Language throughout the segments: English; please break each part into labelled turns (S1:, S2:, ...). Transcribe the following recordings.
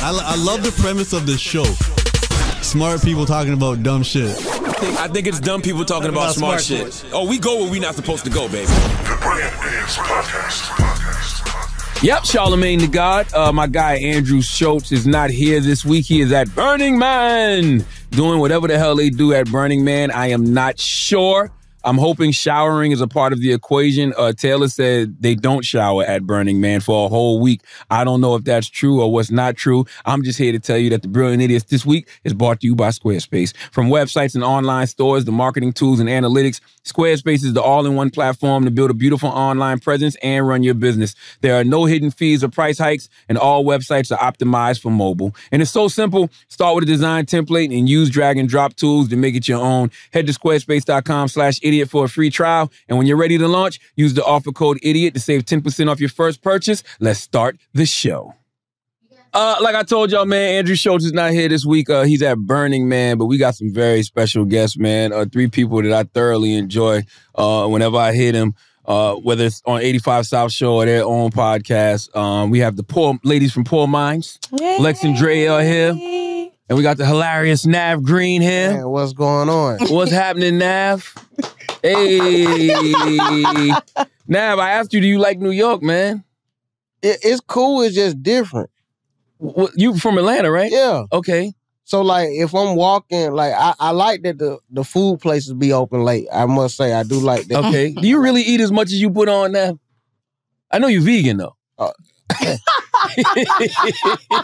S1: I, I love the premise of this show. Smart people talking about dumb shit.
S2: I think, I think it's dumb people talking about,
S1: about
S2: smart,
S1: smart
S2: shit. Oh, we go where we not supposed to go, baby.
S3: The Brand Bands Podcast.
S2: Yep, Charlamagne the God. Uh, my guy Andrew Schulz is not here this week. He is at Burning Man, doing whatever the hell they do at Burning Man. I am not sure. I'm hoping showering is a part of the equation. Uh, Taylor said they don't shower at Burning Man for a whole week. I don't know if that's true or what's not true. I'm just here to tell you that the Brilliant Idiots this week is brought to you by Squarespace. From websites and online stores, the marketing tools and analytics, Squarespace is the all-in-one platform to build a beautiful online presence and run your business. There are no hidden fees or price hikes, and all websites are optimized for mobile. And it's so simple. Start with a design template and use drag and drop tools to make it your own. Head to squarespace.com slash idiot for a free trial. And when you're ready to launch, use the offer code idiot to save 10% off your first purchase. Let's start the show. Uh, like I told y'all, man, Andrew Schulz is not here this week. Uh, he's at Burning Man, but we got some very special guests, man. Uh, three people that I thoroughly enjoy. Uh, whenever I hit them, uh, whether it's on 85 South Show or their own podcast. Um, we have the poor ladies from Pour Minds, Lex and Dre are here, and we got the hilarious Navv Greene here.
S4: Man, what's going on?
S2: What's happening, Navv? Hey, Navv. I asked you, do you like New York, man?
S4: It, it's cool. It's just different.
S2: What, you from Atlanta, right?
S4: Yeah.
S2: Okay.
S4: So like, if I'm walking, like I, I like that the the food places be open late. I must say, I do like that.
S2: Okay. Do you really eat as much as you put on now? I know you're vegan though.
S4: Uh,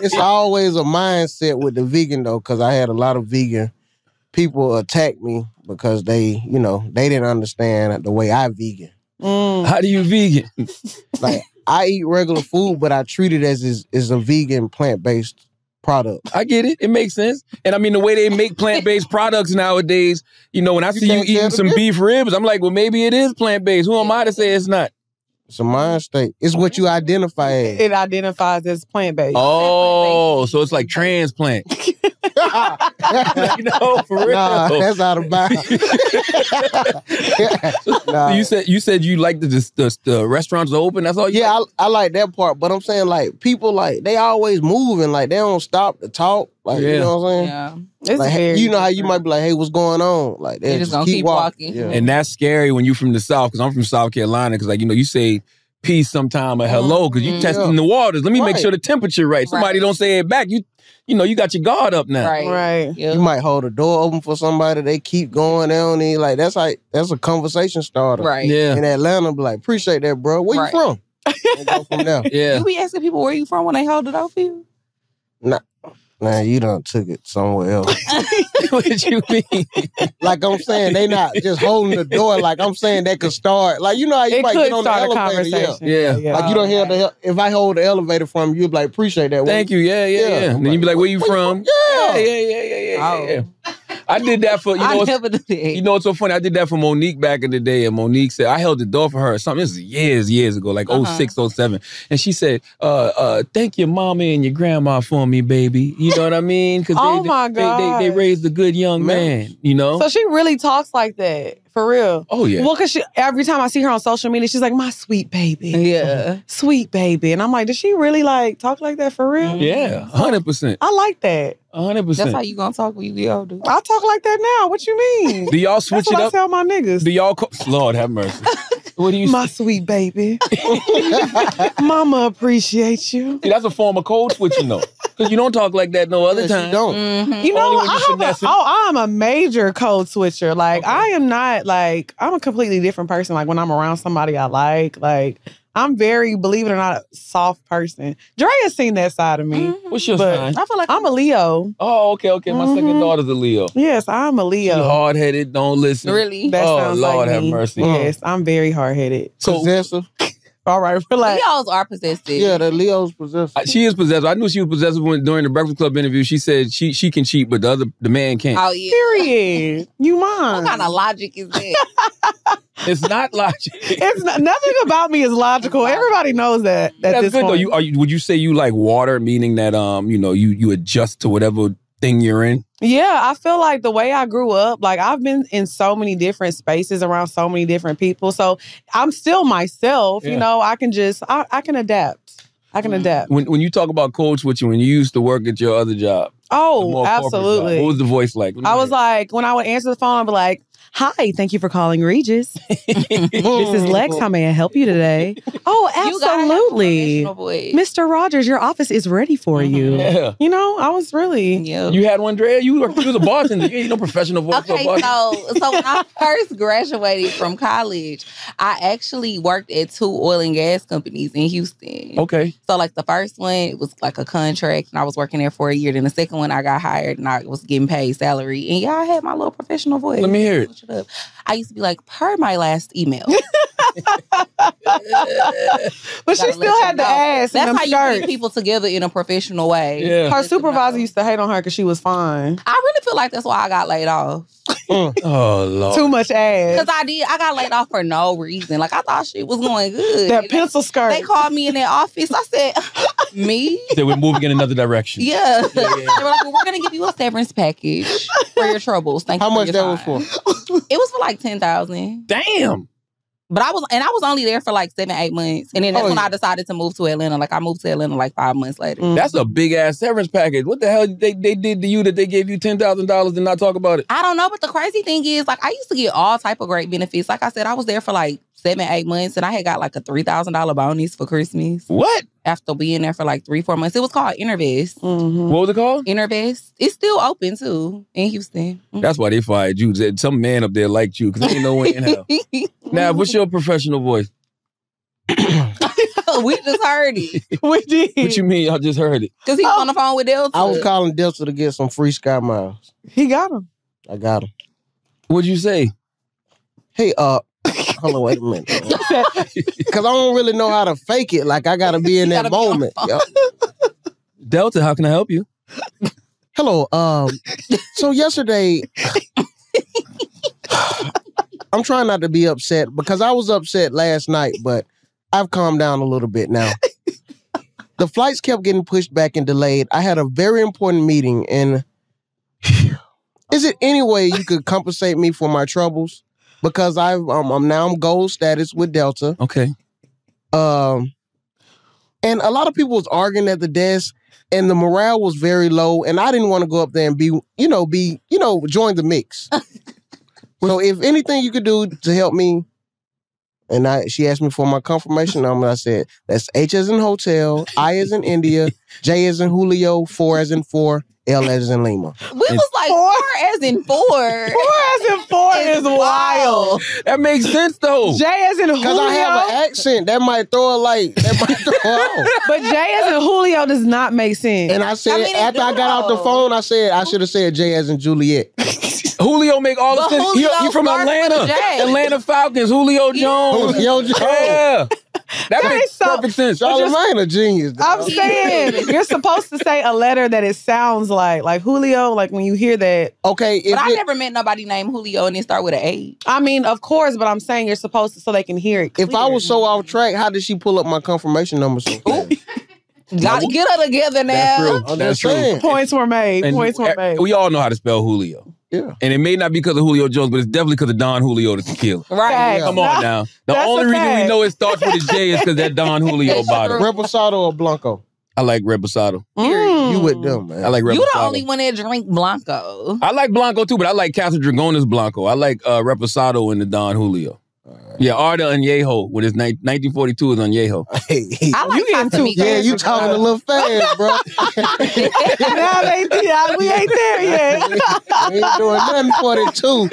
S4: it's always a mindset with the vegan though, because I had a lot of vegan people attack me because they, you know, they didn't understand the way I vegan. Mm.
S2: How do you vegan?
S4: Like I eat regular food, but I treat it as is, is a vegan plant based product.
S2: I get it. It makes sense. And I mean, the way they make plant based products nowadays, you know, when I see you
S4: can't
S2: eating some beef ribs, I'm like, well, maybe it is plant based. Who am I to say it's not?
S4: It's a mind state. It's what you identify as.
S5: It identifies as plant based.
S2: Oh, so it's like transplant. you for real.
S4: Nah, that's out of bounds. Nah.
S2: You said you said you like the, the the the restaurants open. That's all. You
S4: Yeah, I, I like that part, but I'm saying like people like they always moving, like they don't stop to talk. Like
S2: Yeah.
S4: you know what I'm saying?
S6: Yeah.
S5: It's
S4: Like
S5: very
S4: you know how you might be like, hey, what's going on? Like they,
S6: They just gonna keep walking.
S4: Yeah.
S2: And that's scary when you from the South, because I'm from South Carolina. Because like you know, you say peace sometime or hello, because you
S6: Mhm.
S2: testing the waters. Let me make sure the temperature right. Somebody
S6: Right.
S2: don't say it back. You you know, you got your guard up now.
S6: Right.
S5: right.
S6: Yeah.
S4: you might hold a door open for somebody. They keep going. They don't need like that's like that's a conversation starter.
S6: Right.
S2: Yeah.
S4: In Atlanta, be like, appreciate that, bro. Where
S6: Right.
S4: you from? Go from there.
S2: Yeah.
S6: You be asking people where you from when they hold it out for you?
S4: Nah, you done took it somewhere else.
S2: what you mean?
S4: like I'm saying, they not just holding the door. Like I'm saying, they could start. Like you know how you
S5: It
S4: might
S5: could
S4: get on the
S5: start a
S4: elevator. Yeah.
S5: conversation.
S2: Yeah.
S4: Like you don't hear the if I hold the elevator from you, you'd be like appreciate that.
S2: Thank you. Yeah, yeah,
S4: Yeah.
S2: yeah. Then you be like, where you from?
S4: Yeah.
S2: Yeah, yeah, yeah, yeah, yeah, yeah. yeah. I did that for you know.
S6: I
S2: what's-
S6: never that.
S2: You know what's so funny? I did that for Mo'Nique back in the day, and Mo'Nique said I held the door for her or something. This is years, years ago, like
S6: Uh-huh.
S2: 06, 07. And she said, uh, uh, thank your mama and your grandma for me, baby. You know what I mean? Because
S5: Oh
S2: they,
S5: my
S2: they, they, they raised a good young man, you know?
S5: So she really talks like that. For real.
S2: oh, yeah.
S5: Well, cause she every time I see her on social media, she's like, "My sweet baby,
S6: Yeah.
S5: sweet baby," and I'm like, "Does she really like talk like that for real?" Mm-hmm.
S2: yeah, 100%.
S5: I like that.
S2: 100%.
S6: That's how you gonna talk when you get older.
S5: I talk like that now. What you mean?
S2: do y'all switch
S5: That's
S2: it
S5: what I
S2: up?
S5: tell my niggas.
S2: Do y'all call, Lord have mercy. What do you
S5: My sweet baby. Mama appreciates you.
S2: See, that's a form of code switching though. Because you don't talk like that no other
S4: Yeah,
S2: time.
S4: she don't.
S6: Mhm.
S5: You know, I
S2: you
S5: have a, oh, I'm a major code switcher. Like I am not like I'm a completely different person. Like when I'm around somebody I like, like I'm very, believe it or not, a soft person. Dre has seen that side of me.
S2: What's your
S5: But-
S2: sign?
S6: I feel like
S5: I'm a Leo.
S2: Oh, okay, okay. My second
S5: Mhm.
S2: daughter's a Leo.
S5: Yes, I'm a Leo.
S2: hard headed, don't listen.
S6: really.
S5: That
S2: Oh, Lord
S5: like
S2: have
S5: me.
S2: mercy.
S5: Yes, I'm very hard headed.
S2: So
S4: possessive.
S5: All right, relax.
S6: Leos are possessive.
S4: Yeah, the Leo's possessive.
S2: I- she is possessive. I knew she was possessive when during the Breakfast Club interview. She said she she can cheat, but the other the man can't.
S6: Oh yeah.
S5: Period. You mind?
S6: What kind of logic is that?
S2: It's not logic.
S5: It's not, nothing about me is logical. Everybody knows that. At
S2: That's
S5: this
S2: good though.
S5: point.
S2: You are you? Would you say you like water, meaning that um you know you you adjust to whatever thing you're in?
S5: Yeah, I feel like the way I grew up, like I've been in so many different spaces around so many different people. So I'm still myself,
S2: Yeah.
S5: you know, I can just I, I can adapt. I can adapt.
S2: When when you talk about coach code switching, when you used to work at your other job,
S5: Oh, absolutely.
S2: what was the voice like?
S5: I was like, when I would answer the phone, I'd be like, Hi, thank you for calling Regis. This is Lex. How may I help you today? Oh,
S6: You gotta have
S5: absolutely.
S6: professional voice.
S5: Mr. Rogers, your office is ready for mm-hmm. you.
S2: yeah.
S5: You know, I was really
S6: Yeah.
S2: You had one, Drea. You were you was a bartender. You ain't no professional voice.
S6: Okay,
S2: bartender.
S6: so so when I first graduated from college, I actually worked at two oil and gas companies in Houston.
S2: okay.
S6: So like the first one it was like a contract and I was working there for a year. Then the second one I got hired and I was getting paid salary. And yeah, I had my little professional voice.
S2: Let me hear it.
S6: Switch up. I used to be like, per my last email.
S5: But she still had
S6: you
S5: the
S6: know.
S5: ass
S6: That's
S5: them
S6: how you
S5: skirts.
S6: get people together in a professional way.
S2: Yeah.
S5: Her supervisor used to hate on her because she was fine.
S6: I really feel like that's why I got laid off. Mm.
S2: Oh lord.
S5: Too much ass.
S6: Because I did, I got laid off for no reason. Like I thought shit was going good.
S5: That pencil skirt.
S6: They called me in their office. I said, "Me?
S2: Said we're moving in another direction.
S6: Yeah." they were like, well, "We're gonna give you a severance package for your troubles. Thank
S4: How
S6: you." How
S4: much
S6: your
S4: that was for?
S6: It was for like ten thousand.
S2: Damn.
S6: But I was, and I was only there for like seven, eight months, and then that's
S4: Oh,
S6: when
S4: yeah.
S6: I decided to move to Atlanta. Like I moved to Atlanta like five months later.
S5: Mm.
S2: That's a big ass severance package. What the hell they, they did to you that they gave you ten thousand dollars and not talk about it?
S6: I don't know, but the crazy thing is, like, I used to get all type of great benefits. Like I said, I was there for like seven, eight months, and I had got like a three thousand dollar bonus for Christmas
S2: What?
S6: after being there for like three, four months. It was called Intervest.
S5: Mhm.
S2: What was it called?
S6: Intervest. It's still open too in Houston.
S2: That's why they fired you. Said Some man up there liked you because they ain't no way in hell. Now, what's your professional voice?
S6: we just heard it
S5: We did.
S2: What you mean? I just heard it.
S6: because he was on the phone with Delta.
S4: I was calling Delta to get some free sky miles.
S5: He got him.
S4: I got him.
S2: What'd you say?
S4: Hey, uh, hold on, wait a minute. Because I don't really know how to fake it. Like, I got to be in that
S6: gotta be on
S4: moment.
S6: the
S2: Delta, how can I help you?
S4: Hello. Um. So yesterday, I'm trying not to be upset because I was upset last night, but I've calmed down a little bit now. The flights kept getting pushed back and delayed. I had a very important meeting, and is it any way you could compensate me for my troubles? Because I've um, I'm now I'm gold status with Delta.
S2: Okay.
S4: Um, and a lot of people was arguing at the desk, and the morale was very low. And I didn't want to go up there and be, you know, be, you know, join the mix. so if anything you could do to help me, and I, she asked me for my confirmation number. I said that's H as in hotel, I as in India, J as in Julio, four as in four, L as in Lima.
S6: we was like
S5: Four.
S6: four as in four.
S5: Four as in four is wild.
S2: That makes sense though.
S5: J as in Julio.
S4: Because I have an accent that might throw a light. That might throw her off.
S5: But J as in Julio does not make sense.
S4: And I said,
S6: I mean,
S4: after I got off the phone, I said, I should have said J as in Juliet.
S2: Julio make all the
S6: But
S2: sense. He,
S6: Julio
S2: he from Atlanta. Atlanta Falcons. Julio Jones.
S4: Yo, Joe.
S2: Yeah. That
S5: That
S2: makes
S5: is so-
S2: perfect sense.
S4: Charlamagne a genius.
S5: I'm saying you're supposed to say a letter that it sounds like, like Julio. Like when you hear that,
S4: Okay, if
S6: But I
S4: it-
S6: never met nobody named Julio and then start with an A.
S5: I mean, of course, but I'm saying you're supposed to so they can hear it.
S4: if I was so off track, how did she pull up my confirmation number so?
S6: Gotta get her together now.
S2: That's true.
S4: I'm
S2: That's true.
S5: points were made,
S2: And
S5: points were made.
S2: we all know how to spell Julio.
S4: Yeah.
S2: And it may not be because of Julio Jones, but it's definitely because of Don Julio the tequila.
S6: Right.
S5: Facts.
S2: Come on now. The
S5: That's
S2: only
S5: a
S2: reason we know it starts with a J is because that Don Julio
S6: That's
S2: bottle.
S6: true.
S4: Reposado or Blanco?
S2: I like Reposado.
S5: Mm.
S4: You with them, man.
S2: I like Reposado.
S6: You the only one that drink Blanco.
S2: I like Blanco too, but I like Casa Dragones Blanco. I like uh, Reposado and the Don Julio. Yeah, Arda Añejo with his ni- 1942 is Añejo.
S4: Hey, hey.
S6: I like
S5: You getting too
S6: Casamigos.
S4: yeah, you talking a little fast, bro.
S5: now they, yeah, we ain't there yet.
S4: ain't doing nothing 42.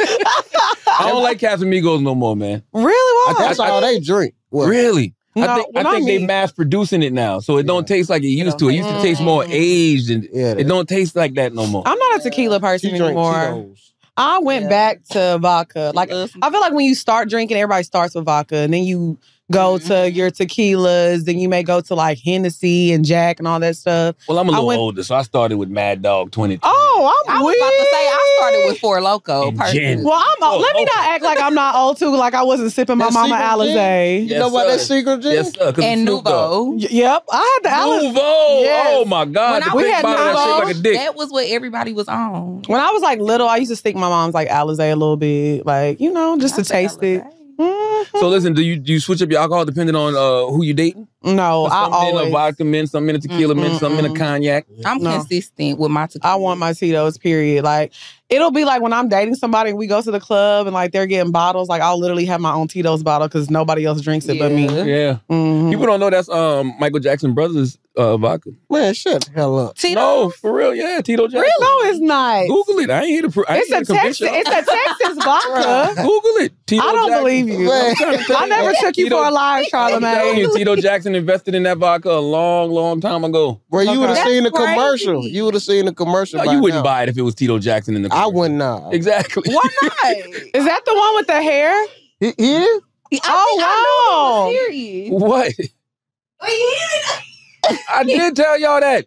S2: I don't like Casamigos no more, man.
S5: really? Why?
S4: That's all they drink. What?
S2: Really?
S5: No,
S2: I think,
S5: when
S2: I
S5: I
S2: think they mass producing it now, so it don't taste like it used to. It used to taste more aged, and
S4: Yeah,
S2: it don't taste like that no more.
S5: I'm not a tequila person
S4: She drink
S5: anymore.
S4: Tito's.
S5: I went
S6: Yeah.
S5: back to vodka. Like I feel like when you start drinking, everybody starts with vodka, and then you go to
S6: Mhm.
S5: your tequilas, then you may go to like Hennessy and Jack and all that stuff.
S2: Well, I'm a little
S5: went-
S2: older, so I started with Mad Dog 20.
S5: Oh, Oh, I'm
S6: I was
S5: weird.
S6: about to say I started with Four Loco.
S2: And
S6: personally.
S5: Well, I'm.
S2: Oh,
S5: let me
S2: oh.
S5: not act like I'm not old too. Like I wasn't sipping my
S4: That
S5: mama
S4: secret
S5: Alizé.
S4: You
S2: Yes,
S4: know what that
S2: sir.
S4: secret gin?
S2: Yes, sir. 'cause
S6: and
S2: Snoop Dogg.
S6: Nouveau.
S5: Y- Yep, I had the Alizé.
S2: Nouveau.
S5: Yes.
S2: Oh my God.
S6: When
S2: the
S6: I
S5: we
S2: big
S5: had
S2: bottle of that
S5: Nouveau,
S2: shit like a dick.
S6: That was what everybody was on.
S5: When I was like little, I used to stick my mom's like Alizé a little bit, like you know, just
S6: I
S5: to
S6: say
S5: taste it.
S6: Alizé.
S5: Mhm.
S2: So listen, do you do you switch up your alcohol depending on uh, who you dating?
S5: No, I
S2: some in a
S5: always.
S2: vodka mint, some in a tequila mint, some in a cognac.
S6: I'm
S5: No.
S6: consistent with my tequila.
S5: I want my Tito's. Period. Like it'll be like when I'm dating somebody and we go to the club and like they're getting bottles. Like I'll literally have my own Tito's bottle because nobody else drinks it but me.
S6: Yeah.
S2: Yeah.
S5: Mhm.
S2: People don't know that's um Michael Jackson brothers uh vodka.
S4: Man, shut the hell up.
S6: Tito.
S2: No, for real. Yeah, Tito Jackson.
S5: No, it's not.
S2: Google it. I ain't here to prove.
S5: It's a Texas. It's a Texas vodka.
S2: Google it. Tito
S5: I don't
S2: Jackson.
S5: believe you.
S2: I'm trying to tell
S5: I
S2: you.
S5: never took you
S2: Tito-
S5: for a lie,
S2: I'm
S5: Charlamagne.
S2: you, Tito Jackson invested in that vodka a long, long time ago.
S4: Bro, you
S5: Okay.
S4: would have seen the
S6: crazy.
S4: commercial. You would have seen the commercial.
S2: No,
S4: by
S2: you wouldn't
S4: now.
S2: buy it if it was Tito Jackson in the.
S4: I wouldn't. Nah.
S2: Exactly.
S6: Why not?
S5: Is that the one with the hair?
S4: He, he is?
S5: Oh, wow.
S6: Serious.
S2: What? Oh, I did tell y'all that.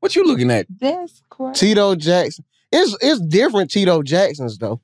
S2: What you looking at?
S6: That's crazy.
S4: Tito Jackson. It's it's different Tito Jacksons though.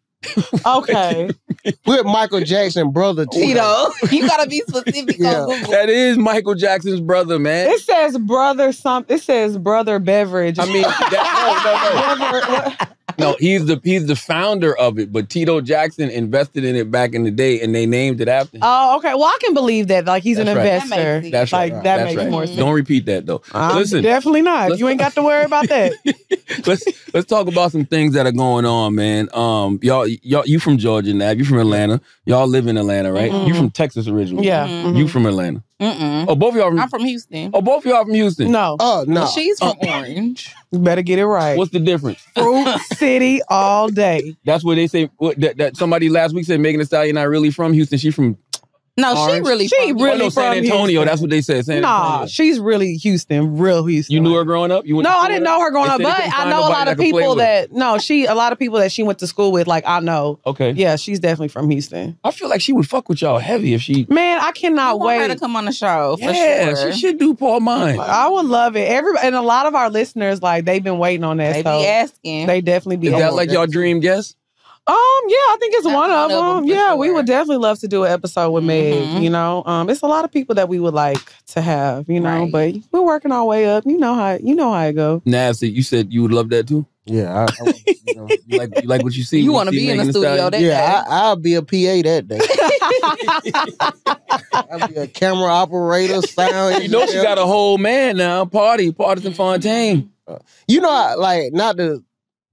S5: Okay.
S4: With Michael Jackson brother Tito.
S6: Tito, you gotta be specific
S4: Yeah.
S6: on Google.
S2: That is Michael Jackson's brother, man.
S5: It says brother something. It says brother beverage.
S2: I mean, that, no, no, no.
S5: Brother- what?
S2: No, he's the he's the founder of it, but Tito Jackson invested in it back in the day, and they named it after him.
S5: Oh, okay. Well, I can believe that. Like he's an
S2: right.
S5: Investor.
S6: sense.
S2: That's
S5: like
S2: right.
S5: that
S2: That's
S5: makes
S2: right.
S5: more sense.
S2: Don't repeat that though.
S5: I'm
S2: Listen,
S5: definitely not. You ain't got to worry about that.
S2: let's let's talk about some things that are going on, man. Um, y'all, y'all, you from Georgia, Navv? You from Atlanta? Y'all live in Atlanta, right?
S5: Mhm.
S2: You from Texas originally?
S5: Yeah.
S6: Mhm.
S2: You from Atlanta?
S6: Mm-mm.
S2: Oh, both of y'all from.
S6: I'm from Houston.
S2: oh, both of y'all from Houston.
S5: No,
S4: Oh no.
S6: She's from oh. Orange.
S5: you better get it right.
S2: What's the difference?
S5: Fruit City all day.
S2: That's what they say. What, that, that somebody last week said Megan Thee Stallion not really from Houston. She's from
S6: No, she really.
S5: She
S6: from
S5: really
S2: no, San Antonio.
S5: Houston.
S2: That's what they said. San
S5: Nah,
S2: Antonio.
S5: she's really Houston, real Houston.
S2: You knew her growing up. You went
S5: No,
S2: to
S5: I didn't know her growing up, but I know a lot of
S2: could play
S5: people
S2: with
S5: that no, she a lot of people that she went to school with. Like I know,
S2: Okay.
S5: yeah, she's definitely from Houston.
S2: I feel like she would fuck with y'all heavy if she.
S5: Man, I
S6: I
S5: cannot
S6: want her to come on the show for
S2: yeah,
S6: sure.
S2: she should do Pour Minds.
S5: I would love it. Everybody and a lot of our listeners, like they've been waiting on that.
S6: They
S5: so
S6: be asking.
S5: they definitely be.
S2: Is that like y'all dream guest?
S5: Um, yeah, I think it's
S6: That's
S5: one of
S6: one
S5: them.
S6: for
S5: Yeah, we would definitely love to do an episode with Meg.
S6: Mhm.
S5: You know, um, it's a lot of people that we would like to have. You know,
S6: Right.
S5: but we're working our way up. You know how you know how it go.
S2: Nasty. You said you would love that too.
S4: Yeah, I, I, you know,
S2: You like you like what you see.
S6: you
S2: want
S6: want to be in the studio that
S4: yeah,
S6: day.
S4: I, I'll be a PA that day. I'll be a camera operator, sound.
S2: You know she
S4: engineer.
S2: got a whole man now. Party, Pardison Fontaine.
S4: You know, I, like not to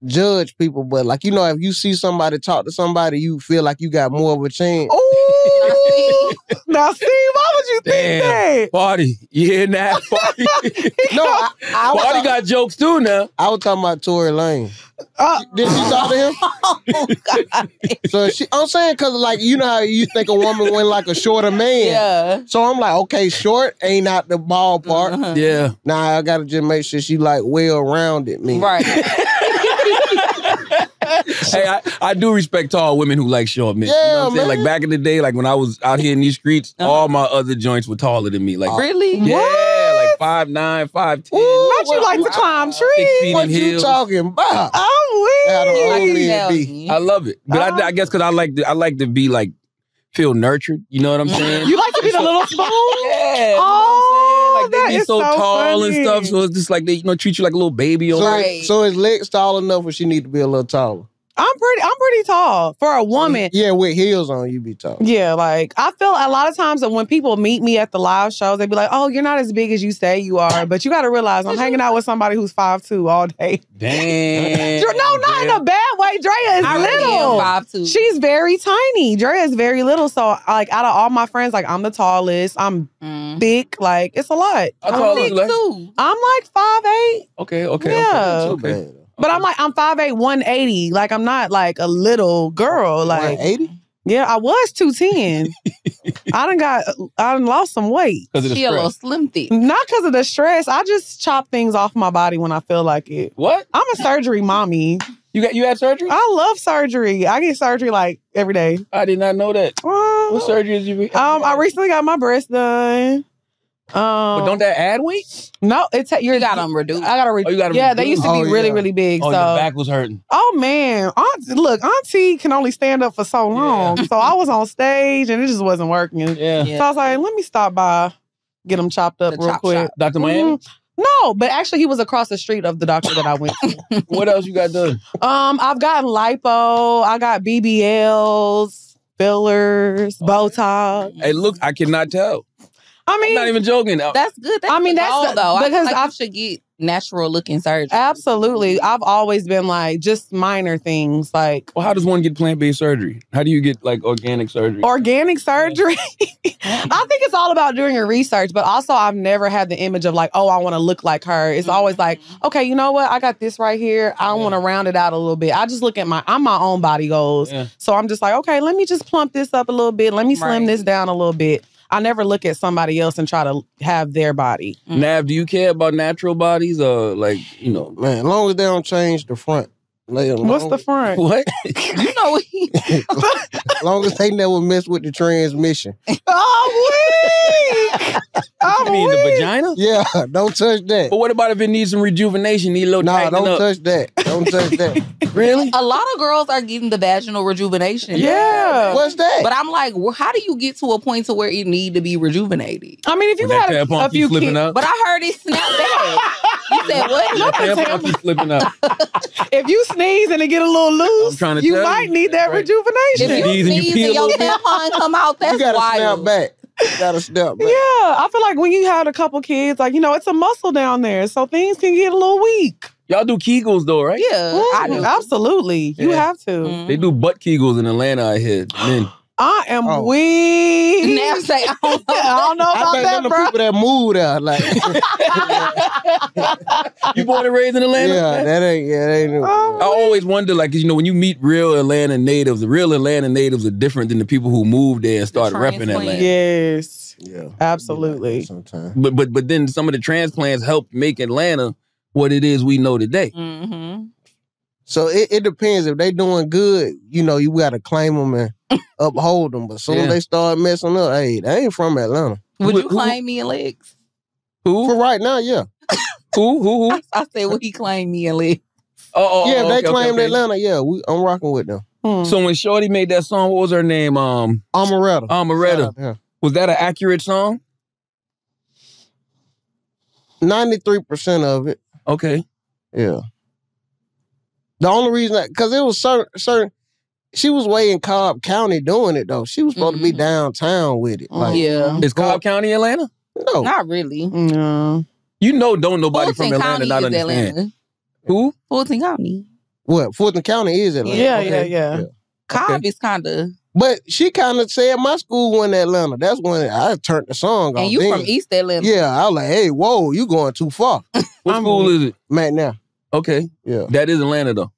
S4: judge people, but like you know, if you see somebody talk to somebody, you feel like you got more of a chance.
S5: Ooh, now see, why would you think that?
S2: Party. You hear that? Party.
S4: No, I, I,
S2: Party
S4: talk-
S2: got jokes too now.
S4: I was talking about Tory Lane.
S5: Uh,
S4: Did she talk to him?
S6: oh God.
S4: So she, I'm saying, cause like you know how you think a woman went like a shorter man.
S6: yeah.
S4: So I'm like, okay, short ain't out the ballpark.
S6: Uh-huh.
S2: Yeah.
S4: Nah, I gotta just make sure she like well rounded me.
S6: Right.
S2: Hey, I, I do respect tall women who like short men. you know what I'm saying?
S4: man.
S2: Like back in the day, like when I was out here in these streets,
S6: Uh-huh.
S2: all my other joints were taller than me. Like
S6: really?
S2: yeah, like five nine, five ten.
S5: not you like to climb trees.
S4: What you
S2: heels.
S4: talking about?
S5: I'm
S4: How the
S6: I can
S4: men
S6: tell
S2: I love it, but I,
S5: Oh.
S2: I guess because I like to, I like to be like feel nurtured. You know what I'm saying?
S5: You like to be the little spoon?
S2: yeah.
S5: Oh,
S2: Like they be so,
S5: so
S2: tall and stuff, so it's just like they you know treat you like a little baby.
S4: So,
S2: Or
S6: Right.
S4: so his legs tall enough, or she need to be a little taller.
S5: I'm pretty. I'm pretty tall for a woman.
S4: Yeah, with heels on, you be tall.
S5: Yeah, like I feel a lot of times that when people meet me at the live shows, they be like, "Oh, you're not as big as you say you are," but you got to realize I'm hanging out with somebody who's five two all day.
S2: damn.
S5: No, not in a bad way. Drea is
S6: I already am
S5: little.
S6: five two.
S5: She's very tiny. Drea is very little. So, like, out of all my friends, like, I'm the tallest. I'm
S6: Mm.
S5: thick. Like, it's a lot.
S2: How tall
S6: I'm
S2: is
S6: big
S2: like?
S6: too.
S5: I'm like five eight,
S2: Okay, okay,
S5: Yeah.
S2: okay, okay.
S5: But I'm like I'm five eight, one eighty. Like, I'm not like a little girl. Like,
S4: eighty.
S5: yeah, I was two ten. I done got, I done lost some weight.
S2: Because of the
S6: She a little
S2: stress.
S6: slim thick.
S5: Not because of the stress. I just chop things off my body when I feel like it.
S2: What?
S5: I'm a surgery mommy.
S2: You got you had surgery?
S5: I love surgery. I get surgery like every day.
S2: I did not know that.
S5: Um,
S2: What surgery did you?
S5: Um, I recently got my breast done. Um,
S2: But don't that add weight?
S5: no, it's you're
S6: You got them reduced.
S5: I gotta. reduce.
S2: Oh, you gotta
S5: yeah, they used to be
S4: Oh,
S5: really,
S4: yeah.
S5: really big.
S2: Oh,
S5: so,
S2: your back was hurting.
S5: oh man, Aunt, look, Auntie can only stand up for so long. so I was on stage and it just wasn't working.
S2: Yeah.
S6: Yeah.
S5: So I was like, let me stop by, get them chopped up
S6: The
S5: real
S6: chop
S5: quick.
S6: shop.
S2: Dr. Miami,
S5: Mhm. No, but actually, he was across the street of the doctor that I went to.
S2: what else you got done?
S5: Um, I've gotten lipo. I got BBLs, fillers, Botox.
S2: Hey, look, I cannot tell.
S5: I
S2: I'm
S5: mean,
S2: not even joking. Uh,
S6: That's good. That's
S5: I mean, that's
S6: goal, though.
S5: Because
S6: feel like
S5: I-
S6: you should get natural looking surgery.
S5: absolutely. I've always been like just minor things like
S2: well, how does one get plant based surgery? How do you get like organic surgery?
S5: organic surgery. I think it's all about doing your research, but also I've never had the image of like, oh, I want to look like her. It's always like, okay, you know what? I got this right here. I want to round it out a little bit. I just look at my, I'm my own body goals.
S2: Yeah.
S5: So I'm just like, okay, let me just plump this up a little bit. Let me slim
S6: Right.
S5: this down a little bit. I never look at somebody else and try to have their body.
S2: Navv, do you care about natural bodies or like you know
S4: Man, as long as they don't change the front. Lay it
S5: What's
S4: alone.
S5: the front?
S2: what?
S6: you know, he,
S4: As long as they never mess with the transmission.
S5: oh, weak. I'm
S2: you mean the vagina?
S4: Yeah, don't touch that.
S2: But what about if it needs some rejuvenation? Need a little
S4: Nah, don't
S2: up?
S4: touch that. Don't touch that.
S2: Really?
S6: a lot of girls are getting the vaginal rejuvenation.
S5: Yeah.
S4: What's that?
S6: But I'm like, well, how do you get to a point to where it need to be rejuvenated?
S5: I mean, if you've had a, a
S2: keep
S5: few
S2: slipping
S5: kids,
S2: up.
S6: But I heard it snap back. You said what?
S2: That tampon keep slipping up.
S5: if you sneeze and it get a little loose,
S2: trying to
S5: you
S2: tell
S5: might
S2: you.
S5: need that
S2: Right.
S5: rejuvenation.
S6: If you
S2: Sneeze and you pee a
S6: and your
S2: little bit.
S6: tampon come out, that's
S4: you gotta
S6: wild.
S4: snap back. You gotta step back.
S5: Yeah, I feel like when you had a couple kids, like you know, it's a muscle down there, so things can get a little weak.
S2: Y'all do Kegels though, right?
S6: Yeah, I do.
S5: Absolutely, you have to.
S6: Mhm.
S2: They do butt Kegels in Atlanta. I hear. Men.
S5: I am
S4: Oh.
S5: weak.
S6: Now say, I don't know.
S5: I don't know
S4: I
S5: about
S4: think
S5: that,
S4: them the
S5: bro.
S4: people that move there, like,
S2: You born and raised in Atlanta?
S4: yeah, that ain't, yeah, that ain't.
S5: Oh.
S2: I always wonder, like you know, when you meet real Atlanta natives, the real Atlanta natives are different than the people who moved there and started repping
S6: transplant.
S2: Atlanta.
S5: Yes,
S4: yeah,
S5: absolutely.
S4: Sometimes.
S2: But but but then some of the transplants helped make Atlanta what it is we know today.
S6: Mm-hmm.
S4: So it, it depends. If they doing good, you know, you gotta claim them and uphold them. But soon
S2: Yeah.
S4: as they start messing up, hey, they ain't from Atlanta.
S6: Would
S2: Who-
S6: you
S2: who-
S6: claim me and legs?
S2: Who?
S4: For right now, yeah.
S2: Who? Who? Who?
S6: I said, would he claim me and legs?
S2: Oh, oh,
S4: yeah, if
S2: oh,
S4: they
S2: okay, okay,
S4: claim
S2: okay.
S4: Atlanta, yeah, we, I'm rocking with them.
S5: Hmm.
S2: So when Shorty made that song, what was her name? Um,
S4: Amaretta.
S2: Amaretta.
S4: Yeah.
S2: Was that an accurate song?
S4: 93% of it.
S2: Okay.
S4: Yeah. The only reason that, because it was certain, certain, she was way in Cobb County doing it though. She was supposed to be
S6: Mhm.
S4: downtown with it. Like,
S6: yeah,
S2: Is Cobb County Atlanta?
S4: no.
S6: not really.
S5: Yeah.
S2: You know, don't nobody from Atlanta
S6: County
S2: not
S6: is
S2: understand.
S6: Atlanta.
S2: Who?
S6: Fulton County.
S4: What? Fulton County is Atlanta.
S5: Yeah,
S2: Okay.
S5: yeah, yeah.
S6: Cobb is kind of,
S4: But she kind of said my school went to Atlanta. That's when I turned the song on.
S6: and you
S4: then.
S6: from East Atlanta.
S4: Yeah, I was like, hey, whoa, you going too far.
S2: What
S5: I'm
S2: school is it?
S4: Matt now.
S2: Okay.
S4: Yeah.
S2: That is Atlanta though.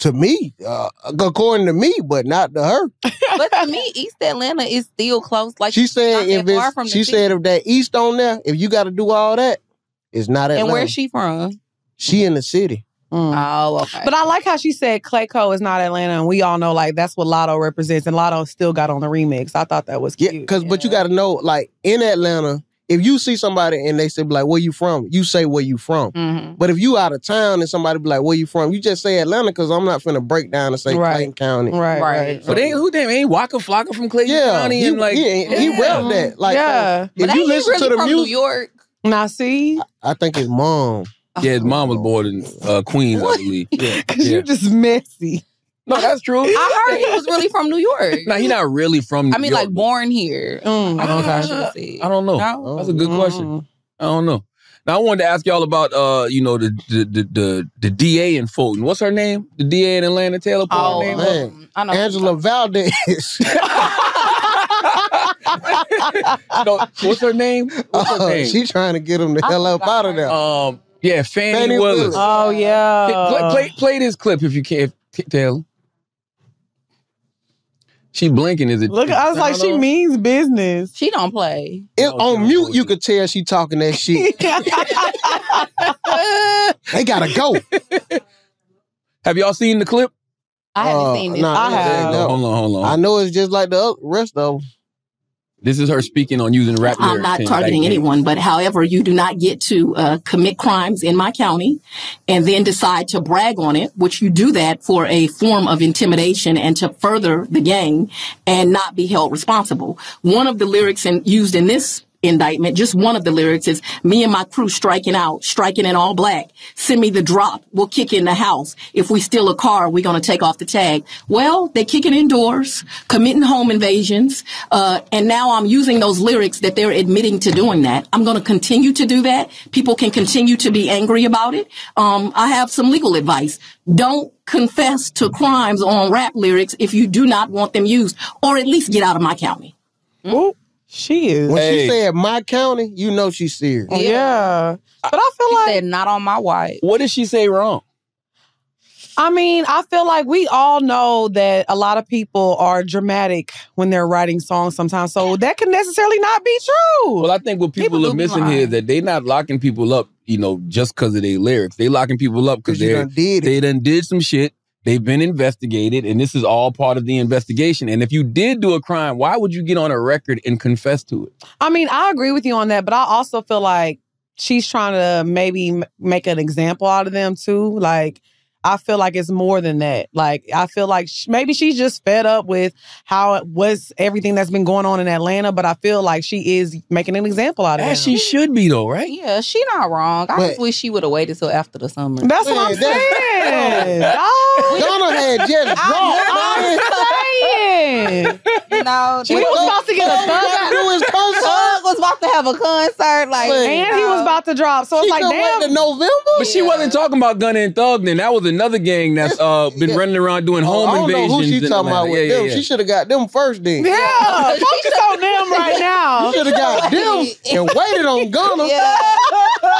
S4: To me, uh, according to me, but not to her.
S6: but to me, East Atlanta is still close. Like
S4: She said if
S6: that far from
S4: she
S6: city.
S4: said if that east on there, if you got to do all that, it's not Atlanta.
S6: and where's she from?
S4: She in the city.
S5: Mm.
S6: Oh, okay.
S5: But I like how she said Clayco is not Atlanta, and we all know like that's what Latto represents, and Latto still got on the remix. I thought that was cute.
S4: Yeah,
S5: cute.
S4: because but you got to know, like in Atlanta, if you see somebody and they say like, "Where you from?" You say where you from.
S6: Mhm.
S4: But if you out of town and somebody be like, "Where you from?" You just say Atlanta because I'm not finna break down and say
S5: Right.
S4: Clayton County.
S5: right,
S6: Right.
S5: right.
S2: But ain't who damn ain't Waka Flocka from Clayton
S4: Yeah,
S2: County
S4: he,
S2: and like
S4: he, he
S6: Yeah.
S4: that. Like,
S5: Yeah.
S4: uh,
S6: But
S4: if you listen
S6: really
S4: to the
S6: from
S4: music,
S6: New York?
S5: Now see,
S4: I think his mom.
S2: yeah, his mom was born in uh, Queens, I believe. Yeah.
S5: because
S2: Yeah.
S5: you're just messy.
S2: No, that's true.
S6: I heard he was really from New York.
S2: Nah, he not really from. New York.
S6: I mean,
S2: York,
S6: like born here.
S5: Mm,
S6: I don't know. I
S2: okay.
S6: should have said.
S2: I don't know.
S6: No?
S2: That's a good question.
S5: Mm.
S2: I don't know. Now I wanted to ask y'all about uh, you know, the the the the, the DA in Fulton. What's her name? The DA in Atlanta, Taylor. Put
S6: Oh,
S2: her name.
S4: man.
S6: I know.
S4: Angela Valdez.
S2: No, what's her name? What's her
S4: Oh,
S2: name?
S4: she trying to get him the
S6: I
S4: hell up out of there.
S2: um, yeah, Fannie,
S4: Fani
S2: Willis.
S4: Willis.
S5: Oh yeah.
S2: play, play, play this clip if you can, T- Taylor. She blinking. Is it?
S5: Look, I was like, she means business.
S6: She don't play.
S4: It,
S2: Oh,
S4: on
S2: okay,
S4: mute, you could tell she talking that shit. they gotta go.
S2: Have y'all seen the clip?
S6: I haven't
S4: Uh,
S6: seen it.
S4: nah,
S5: I have.
S4: no.
S2: Hold on, hold on.
S4: I know it's just like the oth- rest of them.
S2: This is her speaking on using rap.
S7: I'm not targeting anyone, but however, you do not get to uh, commit crimes in my county and then decide to brag on it, which you do that for a form of intimidation and to further the gang and not be held responsible. One of the lyrics in, used in this indictment. Just one of the lyrics is me and my crew striking out, striking in all black. Send me the drop. We'll kick in the house. If we steal a car, we're going to take off the tag. Well, they're kicking indoors, committing home invasions. Uh, and now I'm using those lyrics that they're admitting to doing that. I'm going to continue to do that. People can continue to be angry about it. Um, I have some legal advice. Don't confess to crimes on rap lyrics if you do not want them used, or at least get out of my county.
S5: Ooh, she is.
S4: When
S2: Hey.
S4: she said my county, you know she's serious.
S5: yeah. But I feel
S6: She
S5: like
S6: said not on my wife.
S2: What did she say wrong?
S5: I mean, I feel like we all know that a lot of people are dramatic when they're writing songs sometimes. So that can necessarily not be true.
S2: Well, I think what people,
S6: People
S2: are missing here
S6: lying.
S2: is that they're not locking people up, you know, just because of their lyrics. They locking people up because
S4: Because
S2: they
S4: done did
S2: they done did some shit. They've been investigated, and this is all part of the investigation. And if you did do a crime, why would you get on a record and confess to it?
S5: I mean, I agree with you on that, but I also feel like she's trying to maybe make an example out of them too. Like, I feel like it's more than that. Like, I feel like sh- maybe she's just fed up with how it was everything that's been going on in Atlanta, but I feel like she is making an example out of them.
S2: As she should be, though, right?
S6: Yeah, she not wrong. I
S4: But-
S6: just wish she would have waited till after the summer.
S5: That's what I'm
S4: Man, that's-
S5: saying. dog.
S4: Gunna had just dropped. man.
S5: saying.
S6: you know,
S5: We was supposed to get a
S4: All we gotta
S5: thug,
S4: do is concert.
S6: Thug was about to have a concert, like,
S4: Man.
S5: and he was about to drop. So it's like,
S4: couldn't to
S5: damn.
S4: November.
S2: But she wasn't talking about Gunna and Thug then. That was another gang that's uh been
S4: Yeah.
S2: running around doing
S4: Oh,
S2: home
S4: I don't know
S2: invasions.
S4: who she talking about with
S2: Yeah,
S4: them.
S2: yeah, yeah.
S4: She should have got them first then.
S5: Yeah, focus on them right now.
S4: She should have got them and waited on Gunna.
S6: Yeah.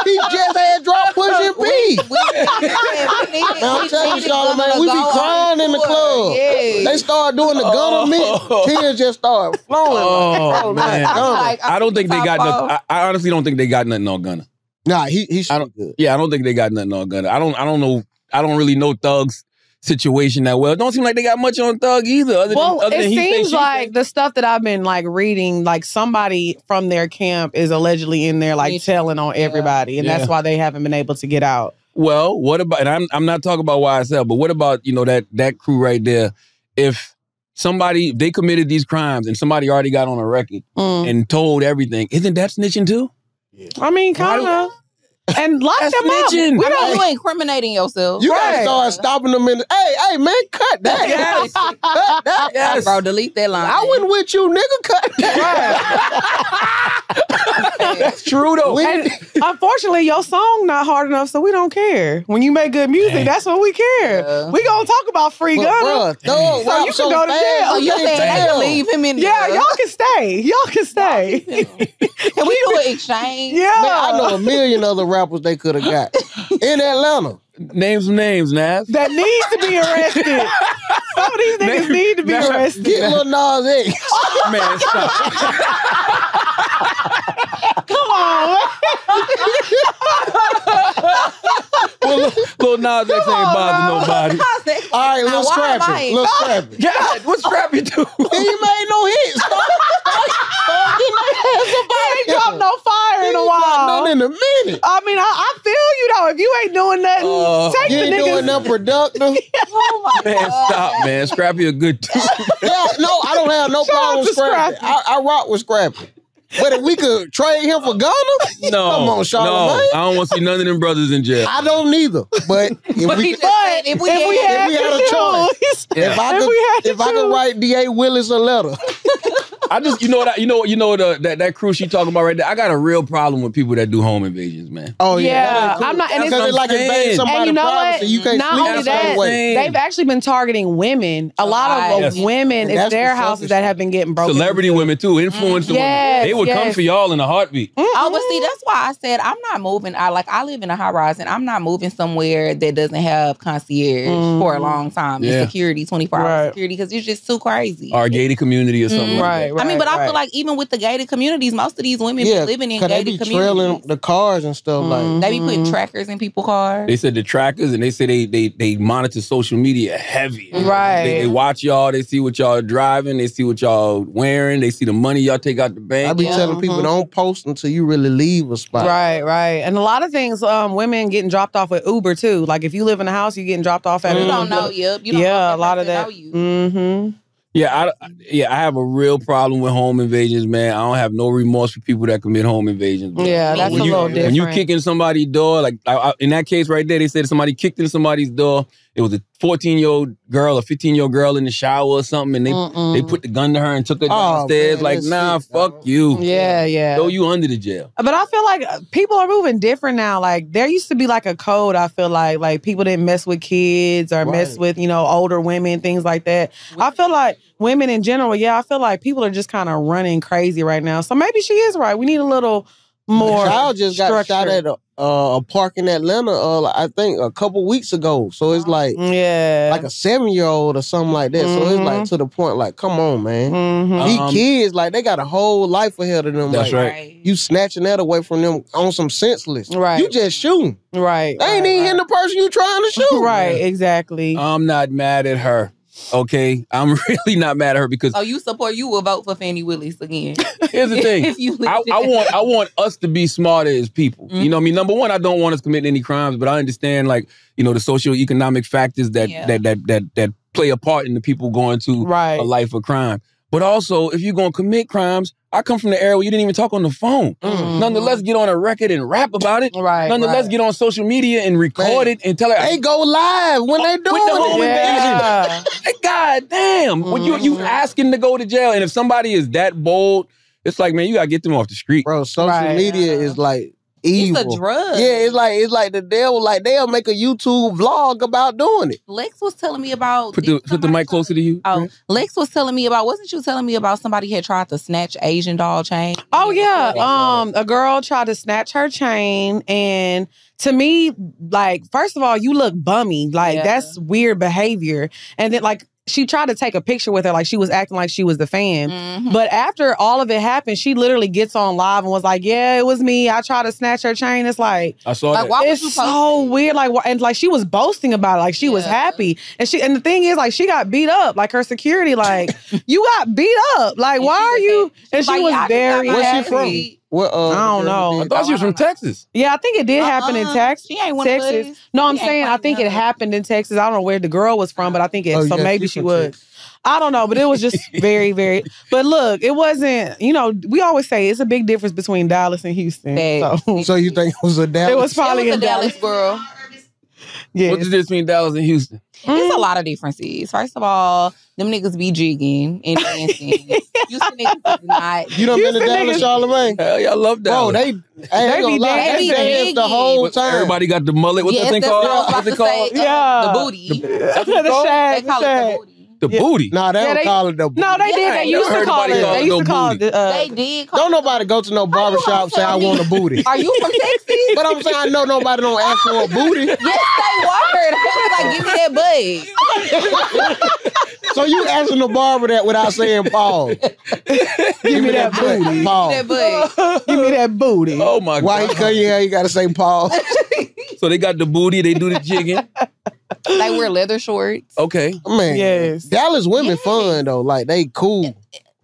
S4: He just had dropped pushing P.
S6: We, we, we,
S4: Man, I'm telling y'all, man, we be crying in the club. They start doing the Gunna
S2: Oh.
S4: mix. Tears just start flowing.
S2: Oh,
S4: my
S2: man.
S4: Gunna.
S6: Like,
S2: I don't think they got
S6: top
S2: nothing. I, I honestly don't think they got nothing on Gunna.
S4: Nah, he he
S2: I don't-
S4: be good.
S2: Yeah, I don't think they got nothing on Gunna. I don't. I don't know. I don't really know Thug's situation that well. It don't seem like they got much on Thug either. Other
S5: Well,
S2: than, other
S5: it
S2: than he
S5: seems like the stuff that I've been like reading, like somebody from their camp is allegedly in there, like telling on everybody, and
S2: Yeah.
S5: that's why they haven't been able to get out.
S2: Well, what about? And I'm I'm not talking about YSL, but what about you know that that crew right there? If somebody they committed these crimes and somebody already got on a record
S5: Mm.
S2: and told everything, isn't that snitching too?
S5: I mean, kind of, and lock
S2: That's
S5: them up. We
S6: I
S5: don't.
S6: mean, you incriminating yourself.
S4: You gotta start stopping them in. The, hey, hey, man, cut that.
S2: Yes.
S4: cut that.
S2: Yes.
S6: Bro, delete that line.
S4: I wouldn't with you, nigga. Cut that.
S2: That's true though.
S4: We-
S5: And unfortunately, your song not hard enough, so we don't care. When you make good music, that's when we care.
S6: Yeah.
S5: We gonna talk about free
S4: But,
S5: Gunna.
S4: bruh, thug
S5: So
S4: rap
S5: you
S4: so
S5: can go to jail.
S6: Oh, you
S4: can't
S6: saying can leave him in
S5: Yeah, y'all can stay. Y'all can stay.
S6: Can we do an exchange?
S5: yeah,
S4: Man, I know a million other rappers they could have got in Atlanta.
S2: Name some names, Navv.
S5: that needs to be arrested. Some of these niggas need to be
S2: Nah.
S5: arrested.
S4: Get Lil Nas X.
S2: Man, stop.
S5: Come on,
S2: Lil, Lil Nas X ain't bother nobody.
S4: All right,
S6: Now,
S4: Lil
S6: why am
S4: Scrappy.
S6: I-
S4: Lil Scrappy.
S2: God, what's Scrappy do?
S4: He made no hits. Their ass up out of here.
S5: No fire in a while.
S4: dropped nothing in a minute.
S5: I mean, I, I feel you though. If you ain't doing nothing,
S2: Uh,
S5: take
S4: You
S5: the
S4: ain't
S5: niggas.
S4: doing nothing productive.
S6: Oh my
S2: Man,
S6: God.
S2: stop, man. Scrappy a good dude.
S4: Yeah, no, I don't have no
S5: Shout
S4: problem with Scrappy.
S5: Scrappy.
S4: I, I rock with Scrappy. But if we could trade him for Gunna,
S2: No,
S4: come on,
S2: no, I don't want to see none of them brothers in jail.
S4: I don't neither. But if
S6: But
S4: we
S6: he
S4: could,
S6: just said if we,
S5: if we
S6: had,
S5: had,
S4: we had a
S5: to
S4: choice.
S2: Yeah.
S4: if I
S5: If
S4: could,
S5: we had
S4: if I could write D.A. Willis a letter,
S2: I just, you know what, I, you know, what you know the, that that crew she talking about right there. I got a real problem with people that do home invasions, man.
S4: oh
S5: Yeah,
S4: that ain't cool.
S5: I'm not- and
S2: it's-
S4: because like
S2: I'm
S4: somebody's
S5: And you know
S4: privacy.
S5: what?
S4: You can't
S5: Not
S4: sleep
S5: only that,
S4: way.
S5: they've actually been targeting women. A lot of
S2: Yes.
S5: women,
S4: And
S5: it's their houses
S4: suckers.
S5: that have been getting broken.
S2: Celebrity women too, influencer
S5: Yes,
S2: women. They would come for y'all in a heartbeat. Mm-hmm.
S6: Oh, but see, that's why I said I'm not moving. I like I live in a high rise, and I'm not moving somewhere that doesn't have concierge for a mm-hmm. long time
S2: Yeah.
S6: and security, 24 hour
S5: Right.
S6: security, because it's just too crazy.
S2: Our gated community or something. like mm-hmm.
S5: Right,
S2: that.
S5: Right.
S6: I mean, but I feel like even with the gated communities, most of these women
S4: yeah,
S6: be living in
S4: because they
S6: gated
S4: be trailing the cars and stuff like.
S6: They be putting trackers in people's cars.
S2: They said the trackers, and they say they they they monitor social media heavy.
S5: Right.
S2: They, they watch y'all. They see what y'all driving. They see what y'all wearing. They see the money y'all take out the bank.
S4: I be
S6: Yeah.
S4: telling people don't post until you really leave a spot.
S5: Right, right. And a lot of things, um, women getting dropped off with Uber too. Like if you live in a house, you're getting dropped off at
S6: You
S5: an
S6: don't know, yep. You don't
S5: yeah,
S6: if
S5: a lot of that.
S6: know you.
S5: Mm-hmm.
S2: Yeah, I yeah, I have a real problem with home invasions, man. I don't have no remorse for people that commit home invasions. bro.
S5: Yeah, that's
S2: when
S5: a
S2: you,
S5: little
S2: When you
S5: different.
S2: kick in somebody's door, like I, I- in that case right there, they said somebody kicked in somebody's door. It was a 14 year old girl, a 15 year old girl in the shower or something, and they
S5: Mm-mm.
S2: they put the gun to her and took her
S4: Oh,
S2: downstairs.
S4: man,
S2: like,
S4: that's
S2: nah,
S4: sick,
S2: fuck you.
S5: Yeah, yeah.
S2: Throw you under the jail.
S5: But I feel like uh, people are moving different now. Like there used to be like a code. I feel like like people didn't mess with kids or mess with you know older women, things like that. I feel like women in general. Yeah, I feel like people are just kind of running crazy right now. So maybe she is right. We need a little more.
S4: Child just got shot
S5: structure.
S4: at a, uh, a park in Atlanta. Uh, I think a couple weeks ago. So it's like
S5: yeah,
S4: like a seven year old or something like that. So it's like
S5: Mhm.
S4: to the point. Like, come on, man.
S5: Mhm.
S4: These
S2: Um,
S4: kids, like, they got a whole life ahead of them.
S2: That's
S4: like,
S2: right.
S4: You snatching that away from them on some senseless.
S5: Right.
S4: You just shooting.
S5: right.
S4: They ain't
S5: right,
S4: even hitting the person you trying to shoot.
S5: Right. Exactly.
S2: I'm not mad at her. Okay, I'm really not mad at her because
S6: Oh, you support you will vote for Fani Willis again.
S2: here's the thing. I, I want I want us to be smarter as people.
S6: Mm-hmm.
S2: You know what I mean? Number one, I don't want us committing any crimes, but I understand like, you know, the socioeconomic factors that
S6: Yeah.
S2: that that that that play a part in the people going to
S5: Right.
S2: a life of crime. But also, if you're gonna commit crimes, I come from the era where you didn't even talk on the phone.
S5: Mhm.
S2: Nonetheless, get on a record and rap about it.
S5: Right.
S2: Nonetheless,
S5: right.
S2: get on social media and record
S4: Man.
S2: it and tell it.
S4: They go live when they
S2: With
S4: doing
S2: the
S4: it.
S5: Yeah.
S2: Hey, God damn. When you you
S5: Mhm.
S2: asking to go to jail, and if somebody is that bold, it's like, man, you gotta get them off the street.
S4: Bro, social
S5: Right.
S4: media is like evil.
S6: It's a drug.
S4: Yeah, it's like it's like the devil. Like they'll make a YouTube vlog about doing it.
S6: Lex was telling me about.
S2: Put the put the mic closer to you.
S6: Oh, Lex was telling me about. Wasn't you telling me about somebody had tried to snatch Asian Doll chain?
S5: Oh yeah. Um, a girl tried to snatch her chain, and to me, like, first of all, you look bummy. Like
S6: Yeah.
S5: that's weird behavior. And then like she tried to take a picture with her, like she was acting like she was the fan.
S6: Mhm.
S5: But after all of it happened, she literally gets on live and was like, "Yeah, it was me. I tried to snatch her chain." It's like
S2: I saw
S6: Like,
S2: that.
S6: why would
S5: it's
S6: you
S5: so weird. Like, and like she was boasting about it, like she was happy, and she and the thing is, like she got beat up. Like her security, like you got beat up. Like
S6: And
S5: why are you?
S6: like-
S5: And she
S6: like,
S5: was
S6: "Yeah, I just got
S5: very
S6: my
S4: Where's she from? What? Uh,
S5: I don't know.
S2: I thought she was from Texas.
S5: Yeah, I think it did happen in
S6: Uh-uh.
S5: Texas.
S6: She ain't one of
S5: Texas.
S6: those.
S5: No, I'm
S6: She ain't
S5: saying I
S6: quite
S5: think it
S6: none.
S5: happened in Texas. I don't know where the girl was from, but I think it.
S4: Oh,
S5: so
S4: yeah,
S5: maybe
S4: she's
S5: she
S4: from
S5: would.
S4: Texas.
S5: I don't know, but it was just very, very. But look, it wasn't. You know, we always say it's a big difference between Dallas and Houston.
S6: Facts.
S5: So
S4: So you think it was a Dallas?
S5: it was
S6: It
S5: probably
S6: was a
S5: in
S6: Dallas
S5: Dallas.
S6: girl.
S5: Yeah.
S2: What's the difference between Dallas and Houston?
S6: It's a lot of differences. First of all, them niggas be jigging and dancing. Houston niggas is not.
S4: You done been to
S5: Houston
S4: Dallas,
S5: niggas-
S4: Charlamagne?
S2: Hell yeah, I love
S4: Bro,
S2: Dallas.
S4: they, they,
S5: be
S4: gonna lie,
S5: dancing.
S4: they
S6: They be
S4: dance the
S6: biggie.
S4: whole time.
S2: Everybody got the mullet. What's
S6: yes,
S2: that thing
S6: that's what I
S2: called?
S6: was about
S2: What's it
S6: to say.
S2: called?
S6: Uh,
S5: Yeah.
S6: The booty.
S5: the
S2: called?
S5: shag,
S6: They call
S5: the
S6: it
S5: shag.
S6: the booty.
S2: The
S5: Yeah.
S2: booty.
S4: Nah, they
S5: Yeah,
S4: don't
S5: they-
S4: call it the. Booty.
S5: No, they
S6: Yeah,
S5: did. They used to call it.
S2: nobody
S5: They used to call
S2: booty.
S5: it. Uh,
S6: They did. Call
S4: Don't nobody go to no barbershop and say I want a booty.
S6: Are you from Texas?
S4: But I'm saying I know nobody don't ask for a booty.
S6: yes, they were. They was like, give me that butt.
S4: So you asking the barber that without saying pause. Give me that booty.
S6: That
S4: Pause.
S6: butt.
S5: Give me that booty.
S2: Oh my
S4: Why he
S2: god.
S4: cut your hair? You gotta say pause.
S2: So they got the booty. They do the jigging.
S6: They wear leather shorts.
S2: Okay.
S4: Man,
S5: Yes.
S4: Dallas women
S6: Yes.
S4: fun though. Like they cool.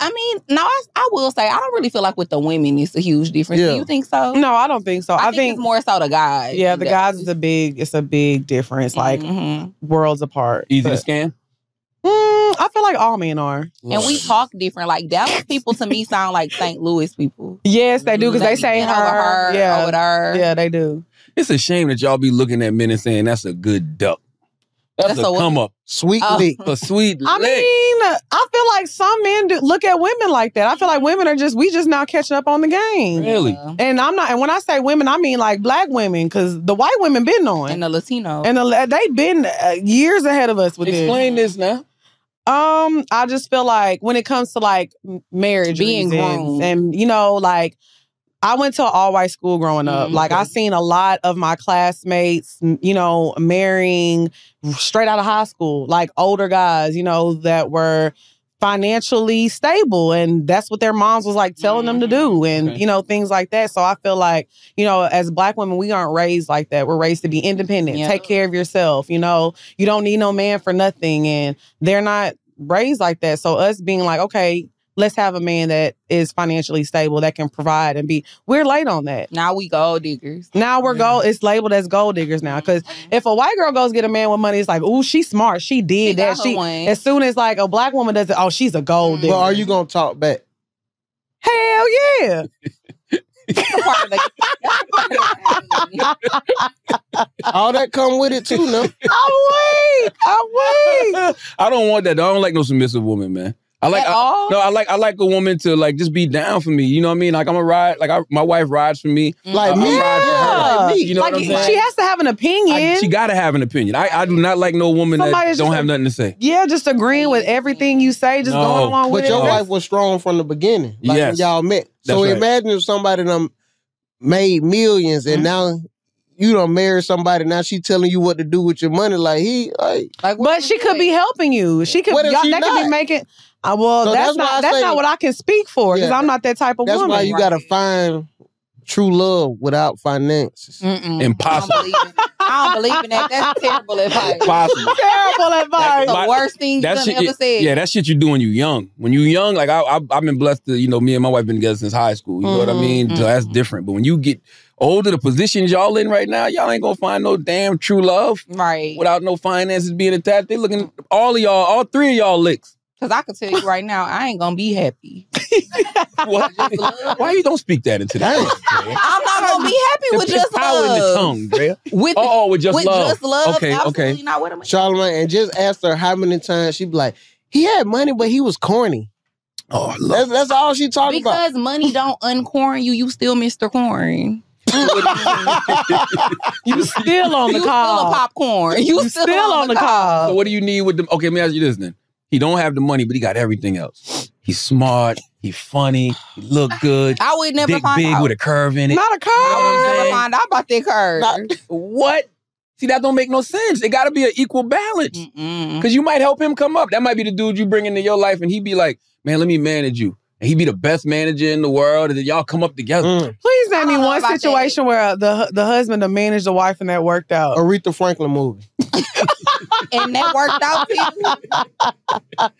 S6: I mean, no, I, I will say I don't really feel like with the women it's a huge difference.
S4: Yeah.
S6: Do you think so?
S5: No, I don't think so.
S6: I,
S5: I,
S6: think, it's more so the guys.
S5: Yeah, the
S6: that-
S5: guys is a big. It's a big difference. Like
S6: Mhm.
S5: worlds apart.
S2: Easy to
S5: But,
S2: scam.
S5: mm, I feel like all men are.
S6: And we talk different. Like Dallas people to me sound like St. Louis people.
S5: Yes, they do because they
S6: Like,
S5: say
S6: you
S5: her.
S6: her,
S5: yeah,
S6: or with her.
S5: yeah, they do.
S2: It's a shame that y'all be looking at men and saying that's a good duck. That's,
S6: That's
S2: a
S6: a what?
S2: come up.
S4: Sweet
S6: Oh.
S4: lick.
S2: A sweet
S5: I
S2: lick.
S5: mean, I feel like some men do look at women like that. I feel like women are just we just now catching up on the game.
S2: Really?
S6: Yeah.
S5: And I'm not. And when I say women, I mean like black women because the white women been on,
S6: And the Latino.
S5: and the, they been uh, years ahead of us with this.
S2: Explain this now.
S5: Um, I just feel like when it comes to like marriage
S6: Being
S5: reasons,
S6: groomed.
S5: and you know, like I went to an all white school growing up.
S6: Mhm.
S5: Like I seen a lot of my classmates, you know, marrying straight out of high school, like older guys, you know, that were financially stable and that's what their moms was like telling them to do and
S2: Okay.
S5: you know things like that so i feel like you know as black women we aren't raised like that we're raised to be independent
S6: Yeah.
S5: take care of yourself you know you don't need no man for nothing and they're not raised like that so us being like okay let's have a man that is financially stable that can provide and be. We're late on that.
S6: Now we gold diggers.
S5: Now we're gold. Mm-hmm. It's labeled as gold diggers now. Because if a white girl goes get a man with money, it's like, oh she's smart. She did
S6: She
S5: that. She
S6: one.
S5: as soon as like a black woman does it, oh, she's a gold digger.
S4: But are you gonna talk back?
S5: Hell yeah.
S6: That's a part of the- that's a part of the-
S4: All that come with it too, no?
S5: I'm weak. I'm weak.
S2: I don't want that. I don't like no submissive woman, man. I like
S6: At
S2: I,
S6: all?
S2: no, I like I like a woman to like just be down for me. You know what I mean? Like I'm a ride. Like I, my wife rides for me.
S4: Like
S2: I-
S4: me,
S2: I ride for her.
S4: yeah, like me.
S2: You know
S5: like
S2: what I'm saying?
S5: she has to have an opinion.
S2: I- she got to have an opinion. I, I do not like no woman
S5: Somebody
S2: that don't have
S5: a-
S2: nothing to say.
S5: yeah, just agreeing with everything you say, just
S2: No.
S5: going along with it.
S4: But
S5: it.
S4: your
S5: That's-
S4: wife was strong from the beginning, like
S2: Yes.
S4: when y'all met.
S2: That's
S4: so
S2: right.
S4: imagine if somebody done made millions
S5: Mm-hmm.
S4: and now you don't marry somebody. Now she telling you what to do with your money. Like he, like,
S6: Like,
S5: But she could be helping you. She could.
S4: What if
S5: y'all,
S4: she
S5: that could be making. Uh, well,
S4: So
S5: that's,
S4: that's
S5: not. That's
S4: say-
S5: not what I can speak for because
S4: Yeah,
S5: I'm not that type of woman.
S4: that's
S5: woman.
S4: why you gotta find true love without finances.
S6: Mm-mm.
S2: Impossible.
S6: I don't, believe in, I don't believe in that. That's terrible advice.
S2: Possible.
S5: Terrible advice.
S6: the worst thing you
S2: That
S6: done
S2: shit,
S6: ever said.
S2: yeah, that shit you do when you young. When you young, like I, I, I've been blessed to, you know, me and my wife been together since high school. You know what I
S5: Mhm,
S2: mean? So that's different. But when you get older, the positions y'all in right now, y'all ain't gonna find no damn true love
S6: Right.
S2: without no finances being attached. They looking all of y'all, all three of y'all licks.
S6: Because I can tell you right now, I ain't gonna be happy.
S2: What? Why you don't speak that into that?
S6: I'm not gonna be happy with just
S2: power
S6: love.
S2: in the tongue, Drea.
S6: With,
S2: Oh, oh, with just
S6: with
S2: love.
S6: just love.
S2: Okay,
S6: absolutely
S2: okay.
S6: not. What am I?
S4: Charlamagne, and just ask her how many times she be like, he had money, but he was corny.
S2: Oh, I love
S4: That's that's all she talking about.
S6: Because money don't uncorn you, you still Mr. Corn.
S5: you still on
S6: you
S5: the
S6: still a
S5: call.
S6: popcorn. You,
S5: You still on the
S2: So what do you need with them? Okay, let me ask you this then. He don't have the money, but he got everything else. He's smart. He's funny. He look good.
S6: I would never
S2: Dick
S6: find
S2: big
S6: out.
S2: with a curve in it.
S5: Not a
S6: I
S5: car.
S6: would never
S2: saying?
S6: find out about that curve.
S4: Not-
S2: What? See, that don't make no sense. It got to be an equal balance. Because you might help him come up. That might be the dude you bring into your life, and he be like, "Man, let me manage you." And he be the best manager in the world, and then y'all come up together.
S4: Mm.
S5: Please name me
S6: don't
S5: one
S6: about that.
S5: situation where the the husband to manage the wife and that worked out.
S4: Aretha Franklin movie.
S6: and that worked out for.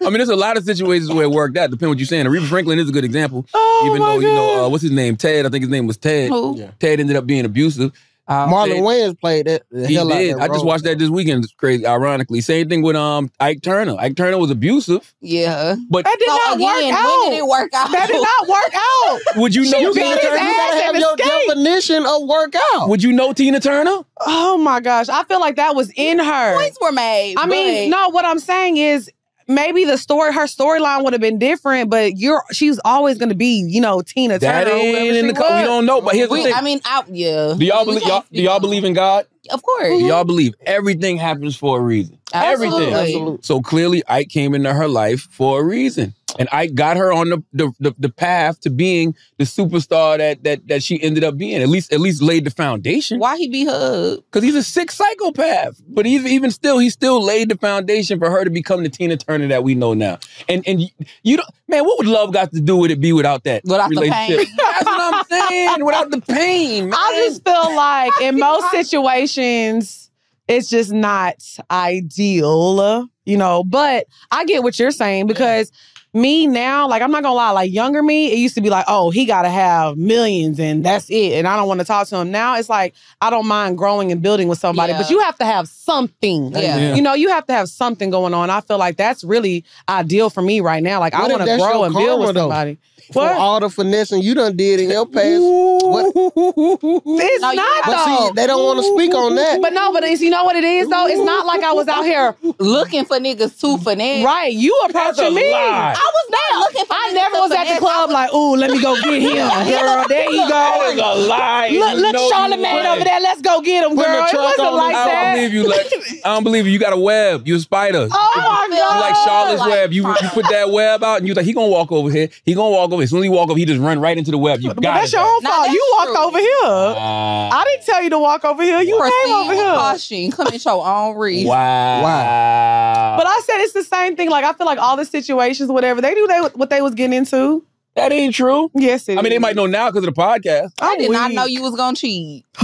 S2: I mean, there's a lot of situations where it worked out. Depending what you're saying. Aretha Franklin is a good example.
S5: Oh
S2: even
S5: my
S2: though you know uh, what's his name, Ted. I think his name was Ted.
S6: Who?
S4: Yeah.
S2: Ted ended up being abusive.
S4: Marlon
S2: Ted-
S4: Wayans played that. The
S2: He
S4: hell out
S2: did.
S4: that
S2: I just watched that this weekend. It's crazy. Ironically, same thing with um Ike Turner. Ike Turner was abusive,
S6: Yeah.
S2: but
S5: that did
S6: So
S5: not
S6: again,
S5: work
S6: when
S5: out.
S6: did it work out?
S5: That did not work out.
S2: would you know
S5: She
S2: Tina Turner?
S4: You gotta have your
S5: escape.
S4: definition of workout.
S2: Would you know Tina Turner?
S5: Oh my gosh, I feel like that was in her.
S6: Points were made.
S5: I mean, no, what I'm saying is maybe the story, her storyline would have been different, but you're she's always gonna be, you know, Tina
S2: That
S5: Turner. or whoever
S2: ain't in the co- We don't know. But here's the thing.
S6: I mean, I, yeah.
S2: do y'all
S6: We
S2: believe
S6: can't
S2: y'all, do y'all believe in God?
S6: Of course. Mm-hmm.
S2: Do y'all believe everything happens for a reason?
S6: Absolutely.
S2: Everything. So clearly, Ike came into her life for a reason, and I got her on the the, the, the path to being the superstar that that that she ended up being. At least at least laid the foundation.
S6: Why he beat her?
S2: Because he's a sick psychopath, but even even still, he still laid the foundation for her to become the Tina Turner that we know now. And and you, you don't, man, what would love got to do with it? Be without that
S6: Without
S2: relationship? That's what I'm saying. Without the pain, man.
S5: I just feel like in most situations, it's just not ideal, you know. But I get what you're saying because me now, like I'm not gonna lie, like younger me, it used to be like, oh, he gotta have millions and that's it. And I don't want to talk to him. Now it's like I don't mind growing and building with somebody,
S6: Yeah.
S5: but you have to have something.
S6: Yeah.
S2: Yeah.
S5: You know, you have to have something going on. I feel like that's really ideal for me right now. Like I
S4: What if
S5: want to grow and build
S4: karma,
S5: with
S4: though?
S5: somebody.
S4: For
S5: What?
S4: all the finessing you done did in your past. What?
S5: It's
S6: No,
S5: not
S4: But
S5: though.
S4: see, they don't want to speak on that.
S5: But no, but it's, you know what it is though? It's not like I was out here.
S6: Looking for niggas to finesse.
S5: Right, you approaching me.
S2: lie.
S6: I was not looking for
S5: I never was at the
S6: finesse.
S5: club like, ooh, let me go get him, girl. There you
S2: That is
S5: go.
S2: a lie.
S5: Look,
S2: You
S5: look,
S2: know you
S5: Charlamagne over there. Let's go get him, girl. It wasn't
S4: on
S5: like
S4: the-
S2: I don't believe you. Like, I don't believe you. You got a web. You a spider.
S5: Oh my
S6: feel
S2: You
S5: god!
S2: like Charlotte's
S6: like
S2: web. You you put that web out, and you like he gonna walk over here. He gonna walk over. As soon as he walk over, he just run right into the web. You
S5: But
S2: got
S5: that's
S2: it.
S5: your own fault.
S6: that's
S5: You walked
S6: true.
S5: over here.
S2: Wow.
S5: I didn't tell you to walk over here. You came over here.
S6: caution. Come at your own risk.
S2: Wow.
S4: Wow.
S5: But I said it's the same thing. Like I feel like all the situations, whatever they knew they what they was getting into.
S2: that ain't true.
S5: Yes, it
S2: I mean, they might know now because of the podcast.
S6: I did not
S5: oh,
S6: know you was gonna cheat.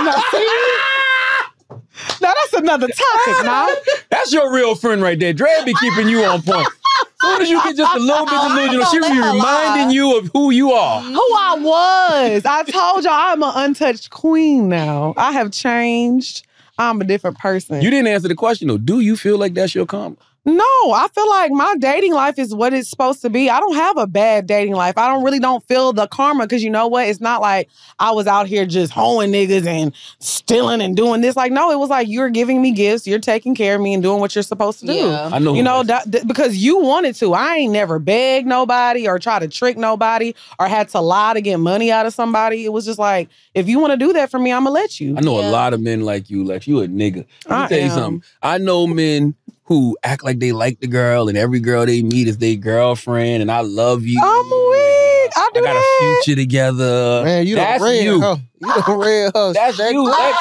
S5: No, see? Now that's another topic. Now
S2: That's your real friend right there. Dre be keeping you on point. As soon as you get just a little bit delusional, she
S6: Don't
S2: be reminding you of who you are.
S5: Who I was. I told y'all I'm an untouched queen now. I have changed. I'm a different person.
S2: You didn't answer the question though. Do you feel like that's your karma?
S5: No, I feel like my dating life is what it's supposed to be. I don't have a bad dating life. I don't really don't feel the karma because you know what? It's not like I was out here just hoeing niggas and stealing and doing this. Like, no, it was like you're giving me gifts, you're taking care of me and doing what you're supposed to do.
S6: Yeah.
S2: I know.
S5: You know,
S2: that,
S5: that- because you wanted to. I ain't never begged nobody or try to trick nobody or had to lie to get money out of somebody. It was just like, if you want to do that for me, I'm gonna let you.
S2: I know a lot of men like you. Like you a nigga. Let me
S5: I
S2: tell you something. I know men who act like they like the girl, and every girl they meet is their girlfriend, and I love you.
S5: I'm weak. I do
S2: I got
S5: that.
S2: a future together.
S4: Man, you
S2: That's
S4: done read
S2: you.
S4: her. You done read her.
S2: That's you. Lex.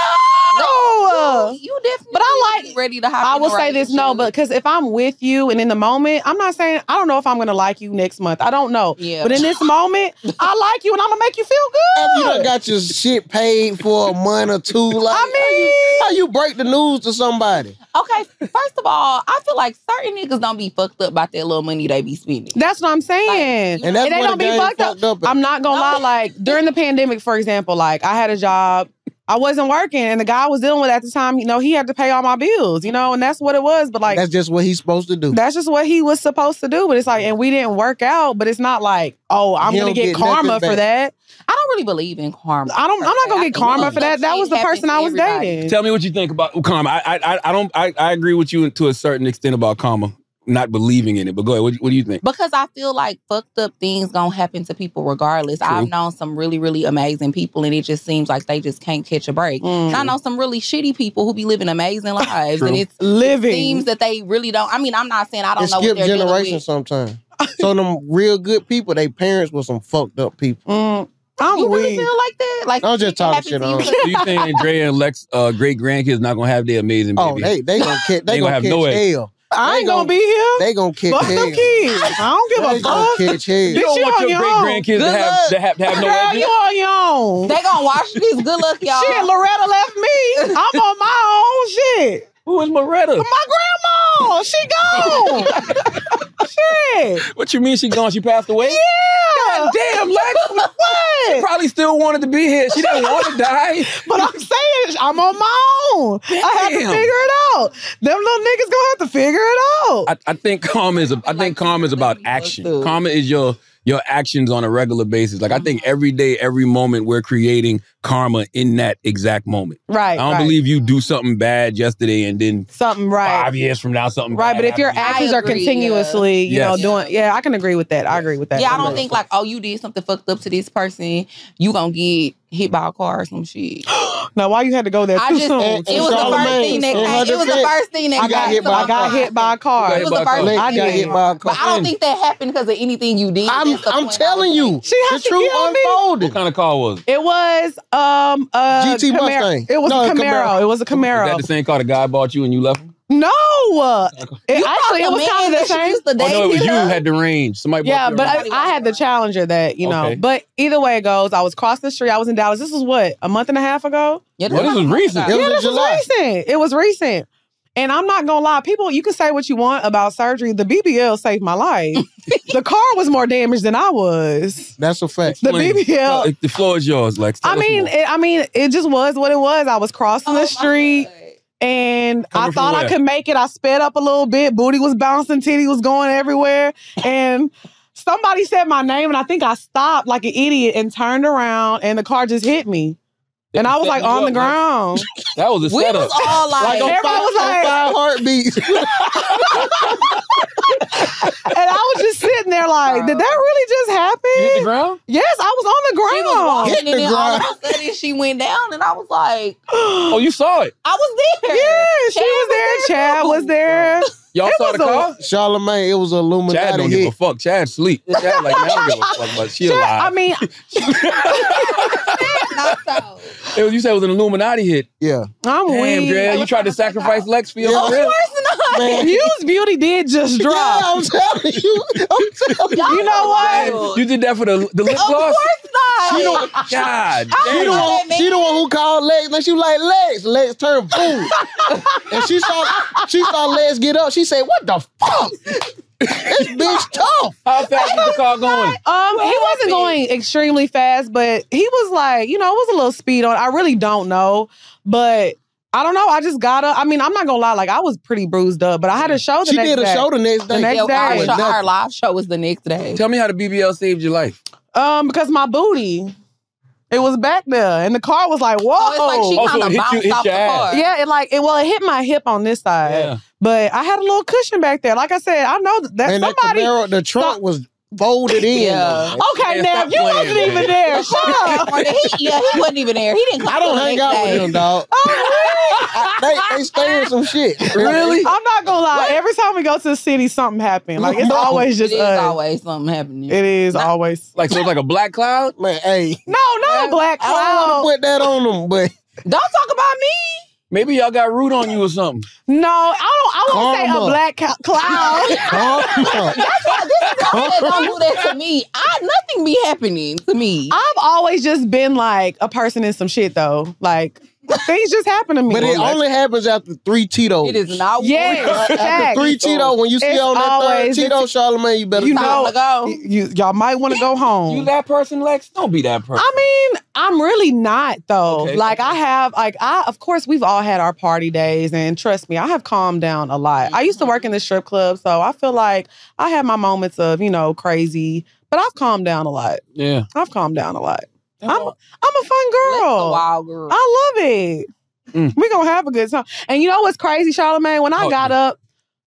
S5: No.
S6: You definitely
S5: But I like-
S6: ready to hop
S5: I
S6: in
S5: will
S6: the
S5: say this no, but because if I'm with you and in the moment, I'm not saying I don't know if I'm gonna like you next month. I don't know.
S6: Yeah.
S5: But in this moment, I like you and I'm gonna make you feel good.
S4: After you
S5: good.
S4: done got your shit paid for a month or two. Like,
S5: I mean,
S4: how you break the news to somebody?
S6: Okay, first of all, I feel like certain niggas don't be fucked up about that little money they be spending.
S5: that's what I'm saying.
S4: And that's
S5: it ain't
S4: where
S5: gonna
S4: the
S5: be
S4: game
S5: fucked up.
S4: fucked up.
S5: I'm not gonna lie. Like during the pandemic, for example, like I had a job. I wasn't working, and the guy I was dealing with at the time, you know, he had to pay all my bills, you know, and that's what it was. But like,
S4: That's just what he's supposed to do.
S5: That's just what he was supposed to do. But it's like, and we didn't work out. But it's not like, oh, I'm
S4: He
S5: gonna
S4: don't
S5: get,
S4: get
S5: karma
S4: nothing
S5: for
S4: back.
S5: that.
S6: I don't really believe in karma.
S5: I don't. I'm not gonna get karma for that. That was the person I was
S6: everybody.
S5: dating.
S2: Tell me what you think about karma. I, I, I, I don't. I, I agree with you to a certain extent about karma, not believing in it. But go ahead. What, what do you think?
S6: Because I feel like fucked up things gonna happen to people regardless.
S2: True.
S6: I've known some really, really amazing people, and it just seems like they just can't catch a break.
S5: Mm.
S6: And I know some really shitty people who be living amazing lives, and
S2: True.
S6: it
S5: Living.
S6: seems that they really don't. I mean, I'm not saying I don't
S4: It
S6: know what
S4: skip
S6: they're
S4: generations sometimes. so them real good people, they parents were some fucked up people.
S5: Mm, I'm
S6: You really
S5: weak.
S6: feel like that? Like
S4: I'm just
S6: shit
S4: talking shit on.
S2: Do you think Andrea and Lex uh, great grandkids not gonna have their amazing baby?
S4: Oh, they they gonna catch they,
S2: They gonna
S4: gonna,
S2: have
S4: catch
S2: no way.
S4: hell.
S5: I ain't gonna
S4: gon-
S5: be here.
S4: They gonna catch
S5: Fuck
S4: hell.
S5: them kids. I don't give
S4: They
S5: a
S4: gonna
S5: fuck.
S4: catch hell.
S2: you don't
S5: Bitch, you
S2: want
S5: on
S2: your
S5: your
S2: great
S5: own.
S2: grandkids to
S6: Good
S2: have,
S6: luck.
S2: to have to have no
S5: Girl,
S2: edges?
S5: you on your own.
S6: They gonna watch these. Good luck, y'all.
S5: Shit, Loretta left me. I'm on my own shit.
S2: Who is Loretta?
S5: My grandma, she gone. shit.
S2: What you mean she gone? She passed away?
S5: Yeah.
S2: Damn, Lex.
S5: what?
S2: She probably still wanted to be here. She didn't want to die.
S5: But I'm saying I'm on my own. I have to figure it out. Them little niggas gonna have to figure it out.
S2: I, I think karma is. A, I think karma is about action. Karma is your your actions on a regular basis. Like I think mm-hmm. every day, every moment, we're creating karma in that exact moment.
S5: right.
S2: I don't
S5: right.
S2: believe you do something bad yesterday and then
S5: something right.
S2: five years from now something
S5: Right,
S2: bad
S5: but if your
S2: happens.
S5: actions are
S6: agree,
S5: continuously, you
S2: Yes.
S5: know, doing, yeah, I can agree with that. I agree with that.
S6: Yeah, I don't think like, oh, you did something fucked up to this person, you gonna get hit by a car or some shit.
S5: Now, why you had to go there
S6: I
S5: too
S6: just,
S5: soon?
S4: And-
S6: it was the first thing that came. It was the first thing that
S4: I got
S6: came
S4: hit by
S6: my
S4: a
S5: I got hit by a car.
S6: It was the
S2: Got hit by a
S6: first
S2: car.
S4: Lex
S5: I
S4: got hit by a car.
S6: But I don't think that happened because of anything you did.
S4: I'm I'm telling you,
S6: making.
S5: She had
S4: the
S5: to
S4: truth
S5: kill me.
S4: unfolded.
S2: what kind of car was it?
S5: It was um a
S4: GT
S5: Camaro.
S4: Mustang.
S5: It was
S4: No,
S5: a
S4: a
S5: Camaro.
S4: Camaro.
S5: It was a
S2: Is that the same car the guy bought you and you left him?
S5: No, it, actually it was kind of the same.
S6: used to
S2: Oh no, it was you
S6: her?
S2: who had the range. Somebody
S5: Yeah, but. I, I had the Challenger that you know.
S2: Okay.
S5: But either way it goes, I was crossing the street. I was in Dallas. This was what a month and a half ago.
S6: Yeah,
S2: Well, this was recent.
S4: It was
S5: yeah, this
S4: July.
S5: was recent. It was recent. And I'm not gonna lie, people, you can say what you want about surgery. The BBL saved my life. the car was more damaged than I was.
S4: That's a fact.
S5: The
S2: Explain.
S5: BBL.
S2: No, the floor is yours, Lex. Tell
S5: I mean, it, I mean, it just was what it was. I was crossing
S6: Oh,
S5: the street and
S2: Coming
S5: I thought I could make it. I sped up a little bit. Booty was bouncing, titty was going everywhere. And somebody said my name and I think I stopped like an idiot and turned around and the car just hit me. And I was like on the ground.
S2: That was a
S6: We
S2: setup.
S6: was all like,
S4: Like on
S5: Everybody
S4: five,
S5: was like-
S4: on five heartbeats.
S5: And I was just sitting there like, did that really just
S2: You hit the
S5: happen?
S2: ground?
S5: Yes, I was on the
S6: she was
S5: ground.
S6: walking
S4: Hit
S6: and
S4: the
S6: then all of a sudden she went down and I was like,
S2: Oh, you saw it.
S6: I was there.
S5: Yeah, she
S6: Chad
S5: was there. Chad was there.
S2: Y'all
S5: It
S2: saw the
S5: a-
S2: car?
S4: Charlamagne, it was a
S2: Chad don't give a fuck. Chad sleep. Chad like, man, I don't give a fuck about she
S5: Chad-
S2: alive.
S5: I mean,
S6: Not so.
S2: It was- you said it was an Illuminati hit.
S4: Yeah.
S5: I'm
S2: Damn,
S5: weak.
S2: Dre, you tried to sacrifice Lex for your
S4: Yeah.
S2: career?
S6: Of course not.
S4: Man.
S5: Muse Beauty did just
S4: Yeah,
S5: drop.
S4: I'm telling you. I'm telling you.
S5: You know what?
S2: You did that for the, the lip gloss?
S6: Of
S2: gloss?
S6: course not.
S2: God
S4: She the,
S2: damn.
S6: know
S4: one, she the one who called Lex. Like she was like Lex. Lex turned boom, and she saw she saw Lex get up. She said, "What the fuck?" this bitch tough.
S2: How fast is the car going?
S5: Um, he wasn't going extremely fast, but he was like, you know, it was a little speed on. I really don't know, but I don't know. I just got up. I mean, I'm not gonna lie, like I was pretty bruised up, but I had a show the
S4: She
S5: next
S4: did a
S5: day.
S4: show the next day.
S5: The next
S6: Yeah,
S5: day.
S6: our, show, our live show was the next day.
S2: Tell me how the BBL saved your life.
S5: Um, because my booty, it was back there, and the car was like, whoa.
S6: Oh, it's like she
S2: Oh,
S6: kind
S2: it
S6: of
S2: hit you-
S6: bounced
S2: hit
S6: off
S2: your
S6: the
S2: ass.
S6: car.
S5: yeah, it like it. Well, it hit my hip on this side,
S2: Yeah.
S5: but I had a little cushion back there. Like I said, I know that, that
S4: and that
S5: somebody.
S4: Camaro, the trunk was folded in.
S6: Yeah.
S5: okay, now
S2: stop
S5: you
S2: playing,
S5: wasn't
S2: man.
S5: even there. Shut up.
S6: He- yeah, he wasn't even there. He didn't come
S4: I don't hang out
S6: day.
S4: with him, dog. Oh, really? they they stay in some shit.
S2: Really?
S5: I'm not gonna lie. Every time we go to the city, something happens. Like it's
S4: No.
S5: always just
S6: is
S5: us.
S6: always something happening.
S5: It is always.
S2: Like so, it's like a black cloud.
S4: Man, hey,
S5: No, not a black
S4: I don't want
S5: cloud.
S4: to put that on them, but
S6: Don't talk about me.
S2: Maybe y'all got root on you or something.
S5: No, I don't. I won't say a black ca- cloud.
S4: Karma.
S6: That's why this is why they don't do that to me. I nothing be happening to me.
S5: I've always just been like a person in some shit though. Like things just happen to me.
S4: but it only happens after three Cheetos.
S6: It is not
S5: Yes,
S4: After three Cheetos, when you see
S5: It's
S4: on that
S5: always-
S4: third Cheeto, Charlamagne, you better
S5: you know,
S6: go.
S5: You, y'all might want to go home.
S2: You that person, Lex? Don't be that person.
S5: I mean, I'm really not though.
S2: Okay,
S5: like
S2: okay.
S5: I have, like I, of course, we've all had our party days, and trust me, I have calmed down a lot. I used to mm-hmm. work in the strip club, so I feel like I had my moments of, you know, crazy, but I've calmed down a lot.
S2: yeah.
S5: I've calmed down a lot. I'm, I'm a fun girl.
S6: wild girl.
S5: I love it.
S2: Mm.
S5: we gonna have a good time. And you know what's crazy, Charlamagne? When I
S2: Oh,
S5: got up,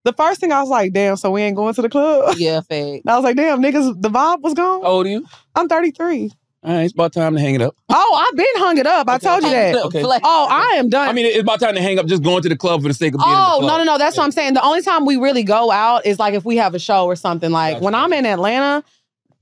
S5: the first thing I was like, damn, so we ain't going to the club.
S6: yeah, fact.
S5: And I was like, damn, niggas, the vibe was gone.
S2: How old are you?
S5: I'm 33.
S2: All right, it's about time to hang it up.
S5: Oh, I've been hung it up. I told you that.
S2: Okay.
S5: Oh, I am done.
S2: I mean, it's about time to hang up. Just going to the club for the sake of being
S5: oh,
S2: in the
S5: no,
S2: club.
S5: no, no. That's what I'm saying. The only time we really go out is like if we have a show or something. Like
S2: Gotcha.
S5: when I'm in Atlanta,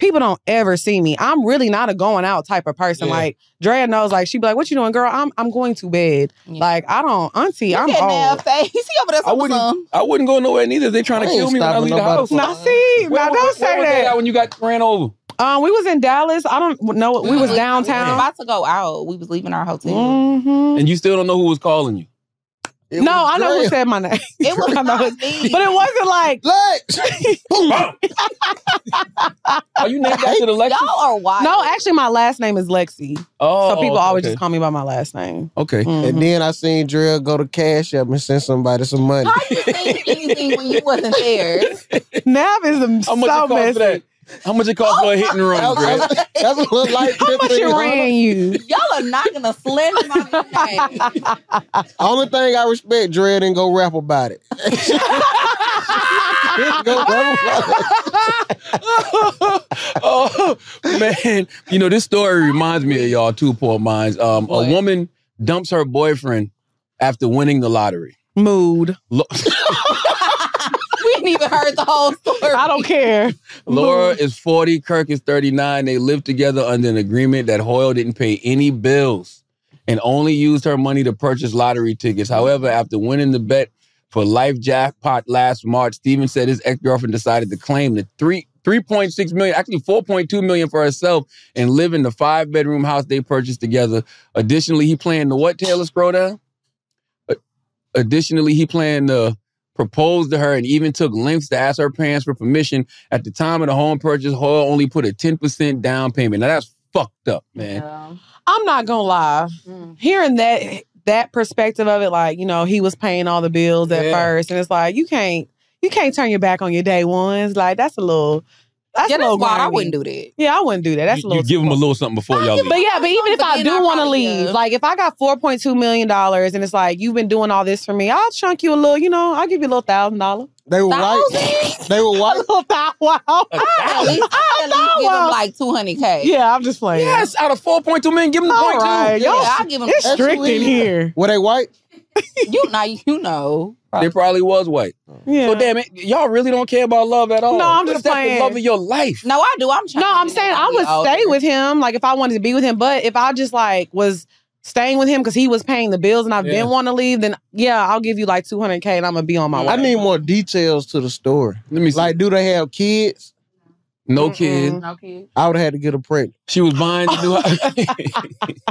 S5: people don't ever see me. I'm really not a going out type of person.
S2: Yeah.
S5: Like Drea knows, like she'd be like, "What you doing, girl? I'm I'm going to bed."
S6: Yeah.
S5: Like I don't, Auntie, I'm
S6: Look at that
S5: old.
S6: face. He over there
S2: I wouldn't.
S6: some.
S2: I wouldn't go nowhere neither. They trying to kill me when I
S4: stopping
S2: leave the
S4: nobody
S2: house.
S4: from-
S5: Now see,
S2: Where-
S5: now don't
S2: where
S5: say
S2: was they at
S5: that.
S2: when you got ran over.
S5: Um, we was in Dallas. I don't know. We was
S6: We was
S5: downtown.
S6: about to go out. We was leaving our hotel.
S5: Mhm.
S2: And you still don't know who was calling you.
S4: It
S5: No, I know who said my name.
S6: It was
S5: I know
S6: not me.
S5: but it wasn't like
S4: Lex.
S2: Are you named after the Lexus?
S6: Y'all are wild.
S5: no. Actually, my last name is Lexi,
S2: Oh,
S5: so people always
S2: okay.
S5: just call me by my last name.
S2: Okay.
S5: Mhm.
S4: And then I seen Drill go to Cash App and send somebody some money.
S6: How you saying anything when you wasn't there?
S5: Navv is
S2: How much
S5: so
S2: it
S5: messy.
S2: For that? How much it cost for a hit and run, Greg?
S4: That's, that's a little like
S5: How much it ran you?
S6: Y'all are not gonna slander my name.
S4: Only thing I respect, Dre didn't go rap about it. Go rap about it.
S2: oh man, you know this story reminds me of y'all two Pour Minds. Um,
S6: What?
S2: a woman dumps her boyfriend after winning the lottery.
S5: Mood.
S2: Lo-
S6: we didn't even heard the whole story.
S5: I don't care.
S2: Laura is 40, Kirk is 39. They lived together under an agreement that Hoyle didn't pay any bills and only used her money to purchase lottery tickets. However, after winning the Set for Life jackpot last March, Steven said his ex-girlfriend decided to claim the three 3.6 million, actually 4.2 million for herself and live in the five bedroom house they purchased together. Additionally, he planned the what, Taylor? Scroll down. Additionally, he planned to propose to her and even took lengths to ask her parents for permission. At the time of the home purchase, Hoyle only put a 10% down payment. Now that's fucked up, man.
S6: Yeah.
S5: I'm not gonna lie.
S6: Mm.
S5: Hearing that that perspective of it, like you know, he was paying all the bills at
S2: Yeah.
S5: first, and it's like you can't you can't turn your back on your day ones. Like that's a little that's
S6: Yeah,
S5: a little
S6: that's wild. I wouldn't do that.
S5: Yeah, I wouldn't do that. That's
S2: you,
S5: a little.
S2: you give them a little something before y'all leave.
S5: But yeah, but even if I do want to leave,
S6: uh,
S5: like if I got four point two million dollars and it's like you've been doing all this for me, I'll chunk you a little. You know, I'll give you a little thousand dollars.
S4: They were white.
S6: Thousand?
S4: They were
S5: A little thousand. Wow.
S6: At least, at least give him
S5: uh,
S6: like 200K.
S5: Yeah, I'm just playing.
S2: Yes, out of 4.2 million, give them the point
S5: right,
S2: two.
S6: Yeah, I'll give him.
S5: It's strict in here.
S4: Were they white?
S6: You know, you know.
S2: They probably was white. Mm.
S5: Yeah.
S2: So damn it, y'all really don't care about love at all.
S5: No, I'm just
S2: if that's
S5: playing.
S2: the love of your life.
S6: No, I do. I'm trying.
S5: No, I'm saying I would stay with him, like if I wanted to be with him. But if I just like was staying with him because he was paying the bills and I've
S2: Yeah.
S5: been wanting to leave, then yeah, I'll give you like 200k and I'm gonna be on my way.
S4: I need more details to the story.
S2: Let me see.
S4: Like, do they have kids?
S2: no
S5: Mm-mm.
S2: kid.
S6: No kid.
S4: I would have had to get a pregnant.
S2: She was buying the new house.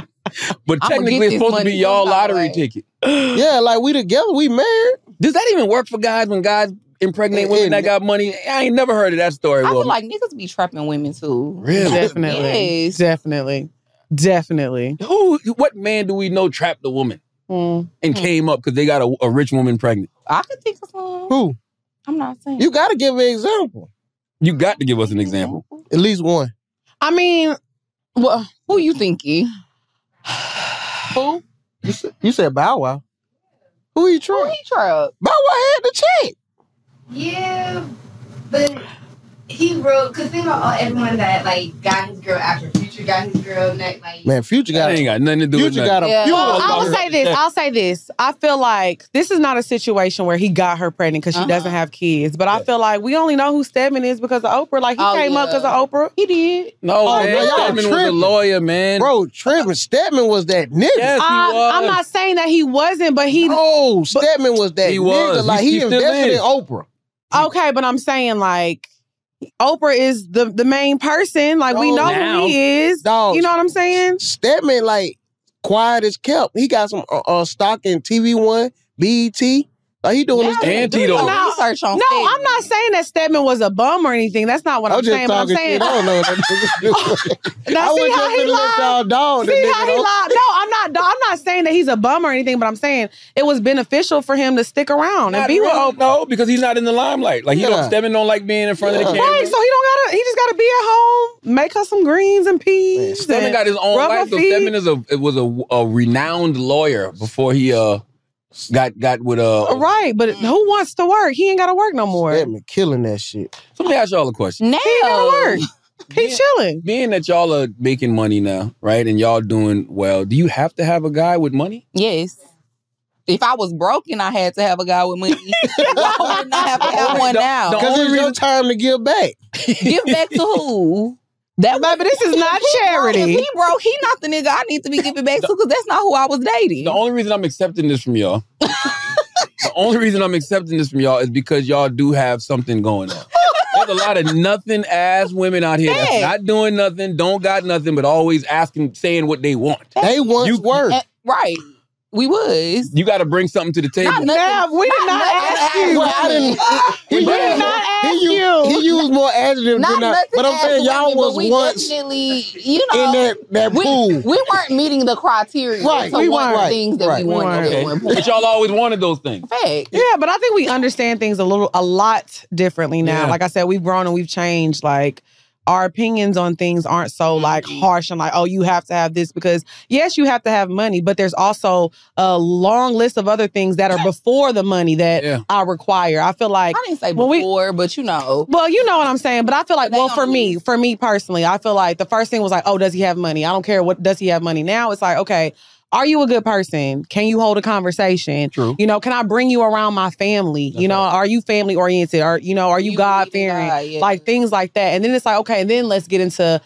S2: but technically, it's supposed to be y'all
S6: some kind of
S2: lottery
S6: way.
S2: ticket.
S4: Yeah, like we together, we married.
S2: Does that even work for guys when guys impregnate
S4: It-
S2: women
S4: it-
S2: that got money? I ain't never heard of that story.
S6: I feel like niggas be trapping women too.
S2: really?
S5: Definitely.
S6: Yes.
S5: Definitely. Definitely.
S2: Who? What man do we know trapped a woman
S5: Mm.
S2: and came up because they got a, a rich woman pregnant?
S6: I could think of some.
S4: Who?
S6: I'm not saying.
S4: You got to give an example.
S2: You got to give us an example.
S4: At least one.
S5: I mean,
S6: Well, who you thinking? Who?
S4: You said, you said Bow Wow. Who you
S6: Who
S4: trying?
S6: he trapped?
S4: Bow Wow had the check.
S8: Yeah, but he wrote because think about all everyone that like got his girl after Future got his girl next like
S4: Man, Future
S2: That
S4: got
S2: ain't got nothing to do with
S4: Future
S2: nothing.
S4: got a
S6: Yeah.
S4: few.
S6: Well,
S5: Well, I will say this. I'll say this. I feel like this is not a situation where he got her pregnant because she
S6: Uh-huh.
S5: doesn't have kids. But I feel like we only know who Stedman is because of Oprah. Like he
S6: Oh,
S5: came up because of Oprah.
S6: He did.
S2: No,
S4: Oh,
S2: man.
S4: no, y'all
S2: Stedman was a lawyer, man.
S4: Bro, Trevor Stedman was that nigga.
S2: Yes, he
S5: Um,
S2: was.
S5: I'm not saying that he wasn't, but he
S4: Oh, Stedman was that
S2: He
S4: nigga.
S2: was.
S4: Like
S2: He-
S4: he,
S2: he
S4: invested in Oprah.
S5: okay. But I'm saying like Oprah is the the main person. Like we
S4: Oh,
S5: know
S2: now.
S5: who he is.
S4: Dog.
S5: You know what I'm saying?
S4: Stedman, like, quiet as kept. He got some uh, uh, stock in TV One, BET. Like he doing his
S6: Yeah,
S4: thing.
S2: And
S6: do
S2: Tito.
S5: No,
S6: research on
S5: No,
S6: Stedman.
S5: I'm not saying that Stedman was a bum or anything. That's not what
S4: I'm
S5: I'm,
S4: just
S5: saying. But I'm saying
S4: shit. I don't know what that nigga
S5: now
S4: I
S5: see how he lied.
S4: y'all dog
S5: See
S4: nigga.
S5: how he lied? No, I'm not. I'm not saying that he's a bum or anything, but I'm saying it was beneficial for him to stick around and be with
S2: really,
S5: Oprah.
S2: no, because he's not in the limelight. Like he
S4: Yeah.
S2: don't Stedman don't like being in front of the camera.
S5: Right, so he don't gotta. He just gotta be at home, make her some greens and peas.
S2: Stedman
S5: and
S2: got his own life. So
S5: feet.
S2: Stedman is a it was a, a renowned lawyer before he uh got got with uh.
S5: Right, but who wants to work? He ain't gotta work no more.
S4: Stedman killing that shit.
S2: So let me ask y'all a question.
S6: Now,
S5: He ain't gotta work. He
S2: Yeah.
S5: chilling.
S2: Being that y'all are making money now, right, and y'all doing well, do you have to have a guy with money?
S6: yes. If I was broken, I had to have a guy with money. Why would not have to have one now?
S4: Because
S2: only
S4: it's your time to give back.
S6: Give back to who? That
S5: Baby, this is not
S6: he broke-
S5: charity.
S6: If he broke, he not the nigga I need to be giving back to because that's not who I was dating.
S2: The only reason I'm accepting this from y'all, the only reason I'm accepting this from y'all is because y'all do have something going on. There's a lot of nothing ass women out here that's not doing nothing, don't got nothing, but always asking, saying what they want.
S4: They want
S2: You-
S4: work.
S6: Eh, right. We was.
S2: You got to bring something to the table.
S6: Not nothing.
S5: Nah, we did not
S6: nothing
S5: ask
S6: to
S5: you.
S4: Well, I didn't. He,
S5: We did not ask
S4: he used,
S5: you.
S4: He used more adjectives
S6: Not
S4: than I.
S6: nothing
S4: But I'm saying y'all
S6: women,
S4: was
S6: we
S4: once
S6: definitely, you know,
S4: in that, that
S6: we,
S4: pool.
S6: we weren't meeting the criteria
S4: Right.
S6: to
S5: We
S6: want
S5: weren't.
S6: things that
S4: Right.
S6: we
S5: We
S6: wanted
S5: weren't.
S6: at.
S2: But y'all always wanted those things.
S6: Fact.
S5: Yeah, but I think we understand things a little, a lot differently now.
S2: Yeah.
S5: Like I said, we've grown and we've changed. Like our opinions on things aren't so like
S2: Mm-hmm.
S5: harsh and like, oh, you have to have this because yes, you have to have money, but there's also a long list of other things that are before the money that
S2: Yeah.
S5: I require. I feel like
S6: I didn't say
S5: Well, we-
S6: before, but you know.
S5: well, you know what I'm saying, but I feel like,
S6: They
S5: well, for me, for me personally, I feel like the first thing was like, oh, does he have money? I don't care what does he have money. Now it's like, okay, are you a good person? Can you hold a conversation?
S2: True.
S5: You know, can I bring you around my family? you know, are you family oriented? Are you know, are you,
S6: You
S5: God fearing?
S6: Yeah.
S5: Like things like that. And then it's like, okay, and then let's get into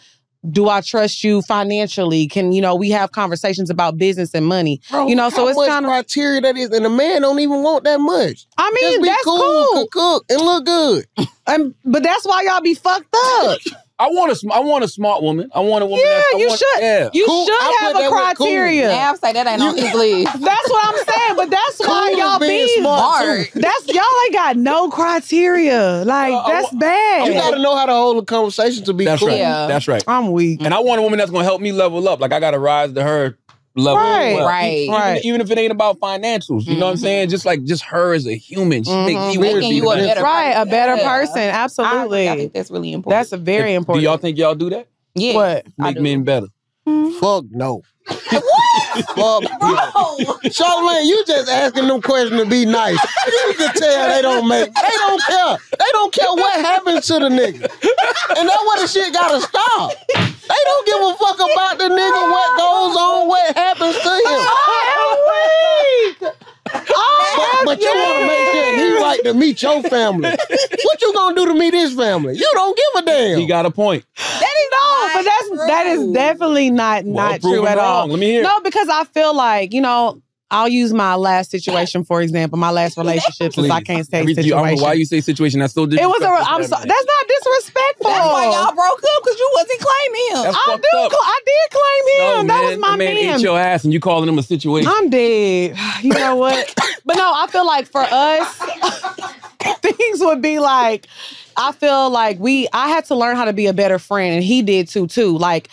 S5: do I trust you financially? Can you know we have conversations about business and money?
S4: Bro,
S5: you know, so it's kind of.
S4: criteria that is, and the man don't even want that much.
S5: I
S4: Just
S5: mean,
S4: be
S5: that's
S4: cool,
S5: cool.
S4: could cook, and look good.
S5: Um, but that's why y'all be fucked up.
S2: I want a, sm- I want a smart woman. I want a woman.
S5: Yeah,
S2: that's, I
S5: you
S2: want-
S5: should.
S2: Yeah.
S5: You
S4: Cool. I
S5: should
S4: put
S5: have a
S4: with cool.
S5: criteria.
S6: Now I say that ain't on his list.
S5: That's what I'm saying, but that's why y'all
S4: being
S5: be
S4: smart,
S6: Smart.
S5: That's y'all ain't got no criteria. Like
S2: Uh,
S5: that's
S2: wa-
S5: bad.
S4: You got to know how to hold a conversation to be
S2: That's
S4: cool.
S2: right.
S6: Yeah.
S2: That's right.
S5: I'm weak.
S2: And I want a woman that's gonna help me level up. Like I gotta rise to her level. as
S5: Right.
S2: well.
S6: Right.
S2: Even,
S5: Right.
S2: even if it ain't about financials. You know what I'm
S6: Mhm.
S2: saying? Just like just her as a human. She make me
S5: Mhm.
S2: want to
S6: Making you a
S2: best.
S6: better
S5: Right, a better
S6: Yeah.
S5: person. Absolutely.
S6: I think that's really important.
S5: That's a very
S2: Do
S5: important.
S2: Do y'all think y'all do that?
S6: yeah.
S5: what?
S2: Make
S6: do.
S2: men better.
S4: Fuck no. Fuck
S6: Bro.
S4: no. Charlamagne, you just asking them questions to be nice. You can tell they don't make. They don't care. They don't care what happens to the nigga. And that's where the shit gotta stop. They don't give a fuck about the nigga, what goes on, what happens to him. But, but you want to make sure he right to meet your family. What you gonna do to meet his family? You don't give a damn.
S2: He got a point.
S6: That is
S5: No, but that's
S6: true.
S5: that is definitely not
S2: Well,
S5: not true
S2: him
S5: at all.
S2: Let me hear.
S5: No, because I feel like you know I'll use my last situation for example. My last relationship, since I can't say
S2: Every- you- I don't
S5: situation.
S2: know why you say situation. That's so
S5: it was a.
S2: disrespectful
S5: I'm so, that's not disrespectful.
S6: That's why y'all broke up because you wasn't claiming him.
S2: That's
S5: I do.
S2: up.
S5: I did claim
S2: No,
S5: him.
S2: man,
S5: that was my
S2: man,
S5: man.
S2: ate your ass and you calling him a situation.
S5: I'm dead. You know what? but no, I feel like for us, things would be like, I feel like we, I had to learn how to be a better friend, and he did too, too. Like,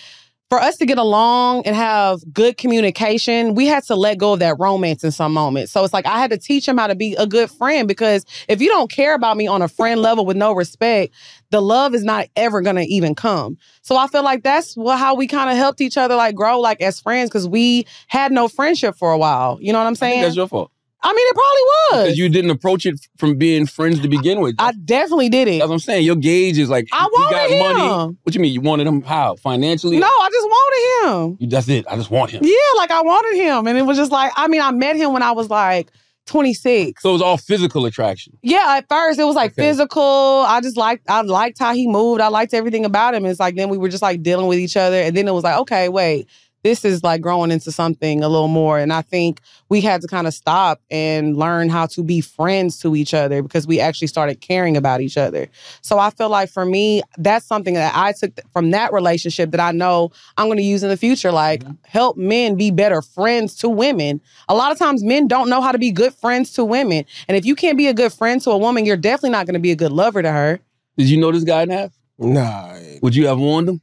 S5: for us to get along and have good communication, we had to let go of that romance in some moments. So it's like I had to teach him how to be a good friend because if you don't care about me on a friend level with no respect, the love is not ever gonna even come. So I feel like that's what, how we kind of helped each other like grow like as friends because we had no friendship for a while. You know what I'm saying?
S2: that's your fault.
S5: I mean, it probably was.
S2: Because you didn't approach it from being friends to begin with.
S5: I definitely did it.
S2: That's what I'm saying. Your gauge is like,
S5: I
S2: he got
S5: wanted
S2: money.
S5: him.
S2: What you mean? You wanted him how? Financially?
S5: No, I just wanted him.
S2: You, that's it. I just want him.
S5: Yeah, like I wanted him. And it was just like, I mean, I met him when I was like 26.
S2: So it was all physical attraction.
S5: Yeah, at first it was like
S2: Okay.
S5: physical. I just liked I liked how he moved. I liked everything about him. It's like then we were just like dealing with each other. And then it was like, okay, wait, this is like growing into something a little more. And I think we had to kind of stop and learn how to be friends to each other because we actually started caring about each other. So I feel like for me, that's something that I took from that relationship that I know I'm going to use in the future. Like mm-hmm. help men be better friends to women. A lot of times men don't know how to be good friends to women. And if you can't be a good friend to a woman, you're definitely not going to be a good lover to her.
S2: Did you know this guy in half?
S4: Nah,
S2: Would you have warned him?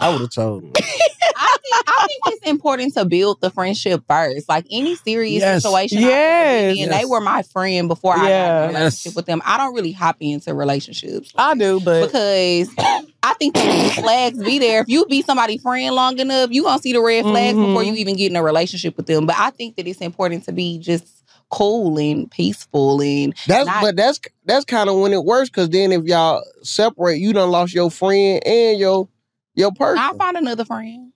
S4: I would have told him.
S6: I think, it's important to build the friendship first. Like any serious
S2: Yes.
S6: situation,
S5: Yes.
S6: in,
S2: Yes.
S6: they were my friend before I got in a relationship with them. I don't really hop into relationships
S5: I do, but
S6: because I think the flags be there. If you be somebody friend long enough, you gonna see the red flags
S5: Mhm.
S6: before you even get in a relationship with them. But I think that it's important to be just cool and peaceful and
S4: That's
S6: Not-
S4: but that's that's kind of when it works because then if y'all separate, you done lost your friend and your your person.
S6: I'll find another friend.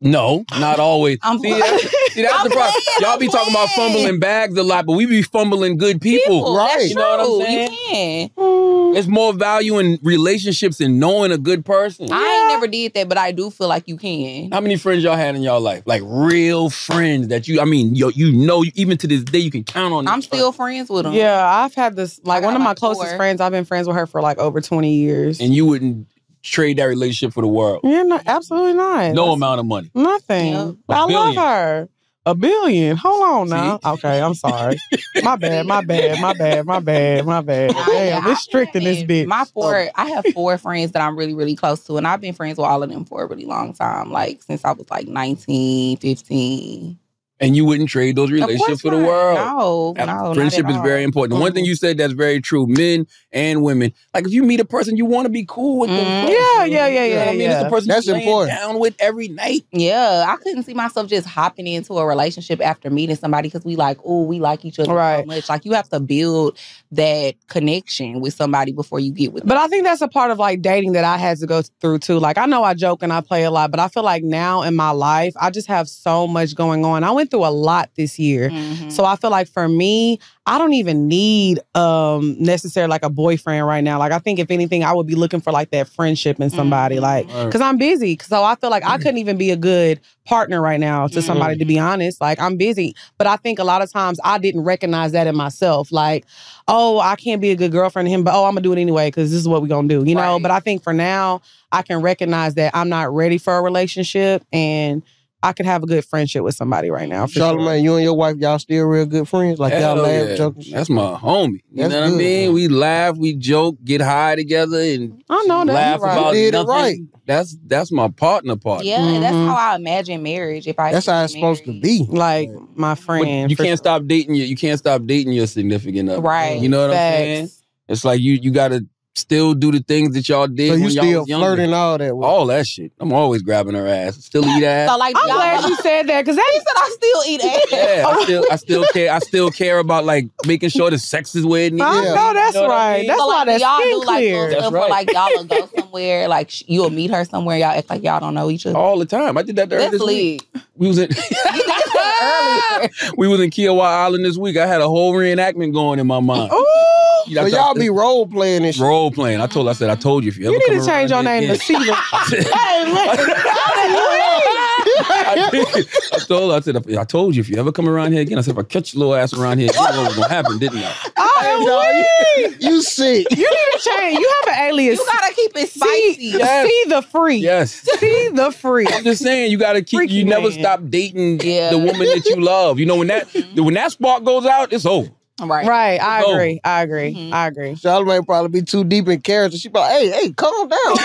S2: No, not always.
S6: I'm
S2: see, that's, see, that's the problem. Y'all
S6: I'm
S2: be talking about fumbling bags a lot, but we be fumbling good people.
S6: People,
S4: right.
S6: That's
S2: You know what I'm saying?
S6: You can.
S2: More value in relationships and knowing a good person.
S6: I ain't never did that, but I do feel like you can.
S2: How many friends y'all had in y'all life? Like real friends that you, I mean, you, you know, even to this day, you can count on.
S6: I'm
S2: this
S6: still friends with them.
S5: yeah, I've had this like
S6: I
S5: one of my
S6: like
S5: closest
S6: four.
S5: friends. I've been friends with her for like over 20 years.
S2: and you wouldn't trade that relationship for the world.
S5: yeah, no, absolutely not.
S2: No
S5: That's
S2: amount of money.
S5: Nothing.
S6: I
S2: A
S5: I love her. A billion. Hold on now. Okay, I'm sorry. my bad. My bad. My bad. My bad. My bad. Damn, it's strict in this bitch.
S6: My four, I have four friends that I'm really, really close to, and I've been friends with all of them for a really long time, like since I was like 19, 15.
S2: And you wouldn't trade those relationships for the world.
S6: No,
S2: And
S6: no, not
S2: friendship
S6: at
S2: is
S6: all.
S2: very important. The one thing you said that's very true. Men and women. Like if you meet a person, you want to be cool with them.
S6: Mhm.
S2: first.
S5: Yeah, yeah, yeah,
S2: You know
S5: yeah,
S2: I mean, it's
S5: yeah.
S2: the person
S4: That's
S2: you laying
S4: important.
S2: down with every night.
S6: Yeah, I couldn't see myself just hopping into a relationship after meeting somebody because we like, oh, we like each other so much. Like you have to build that connection with somebody before you get with them.
S5: But I think that's a part of like dating that I had to go through too. Like I know I joke and I play a lot, but I feel like now in my life, I just have so much going on. I went through a lot this year.
S6: Mhm.
S5: So I feel like for me, I don't even need um necessarily like a boyfriend right now. Like I think if anything, I would be looking for like that friendship in somebody.
S6: Mhm.
S5: Like because I'm busy. So I feel like I couldn't even be a good partner right now to somebody, to be honest. Like I'm busy. But I think a lot of times I didn't recognize that in myself. Like, oh, I can't be a good girlfriend to him, but oh, I'm gonna do it anyway because this is what we're gonna do, you know? But I think for now, I can recognize that I'm not ready for a relationship and I could have a good friendship with somebody right now. For sure.
S4: Charlamagne, you and your wife, y'all still real good friends. Like y'all laugh,
S2: yeah.
S4: joke.
S2: That's my homie. You
S4: That's
S2: know what I mean?
S4: man.
S2: We laugh, we joke, get high together, and
S5: I know that's
S2: laugh
S5: right.
S2: about
S4: You did it
S2: nothing.
S4: right.
S2: That's that's my partner part.
S6: Yeah, that's
S5: Mhm.
S6: how I imagine marriage. If I
S4: That's how
S6: get
S4: it's supposed to be.
S5: like my
S2: But
S5: friend.
S2: you can't
S5: sure.
S2: stop dating your you can't stop dating your significant other.
S6: Right.
S2: You know what I'm saying? It's like you you gotta still do the things that y'all did
S4: So you
S2: when y'all
S4: still
S2: was younger.
S4: flirting all that. With.
S2: All that shit. I'm always grabbing her ass. Still eat ass.
S6: So like,
S5: I'm
S6: y'all,
S5: glad you said that because that
S6: he said I still eat ass.
S2: yeah, I still I still care. I still care about like making sure the sex is where it needs
S5: I
S2: to be.
S4: Yeah.
S5: know that's
S2: You know what I
S5: right.
S2: mean?
S5: That's
S6: so
S5: why
S6: like,
S5: that's
S6: y'all
S5: skin
S6: do like
S5: clear.
S6: little
S2: That's
S6: stuff
S2: right.
S6: like y'all will go somewhere, like sh- you'll meet her somewhere, y'all act like y'all don't know each other.
S2: All the time. I did that earlier
S6: That's
S2: this week.
S6: lit.
S2: We was in
S6: earlier.
S2: we was in Kiawah Island this week. I had a whole reenactment going in my mind.
S5: Ooh,
S2: You know,
S4: So y'all be role playing and shit.
S2: role playing. I told I said I told you if you ever
S5: you need
S2: come
S5: to change your name
S2: here
S5: to Caesar.
S2: again-
S5: hey, man.
S2: I I, did. I told her, I said, I told you if you ever come around here again, I said, if I catch your little ass around here, you know what's gonna happen, didn't I?
S5: I am weak.
S4: You sick.
S5: You need to change. You have an alias.
S6: You gotta keep it spicy.
S5: see,
S6: spicy.
S2: Yes.
S5: see the free.
S2: Yes.
S5: See the free.
S2: I'm just saying you gotta keep
S5: Freaky
S2: you never stop dating
S6: Yeah.
S2: the woman that you love. You know, when that mm-hmm. when that spark goes out, it's over.
S6: Right.
S5: Right. I
S2: Go.
S5: agree. I agree.
S6: Mhm.
S5: I agree.
S4: Charlamagne probably be too deep in character. She probably, hey, hey, calm down.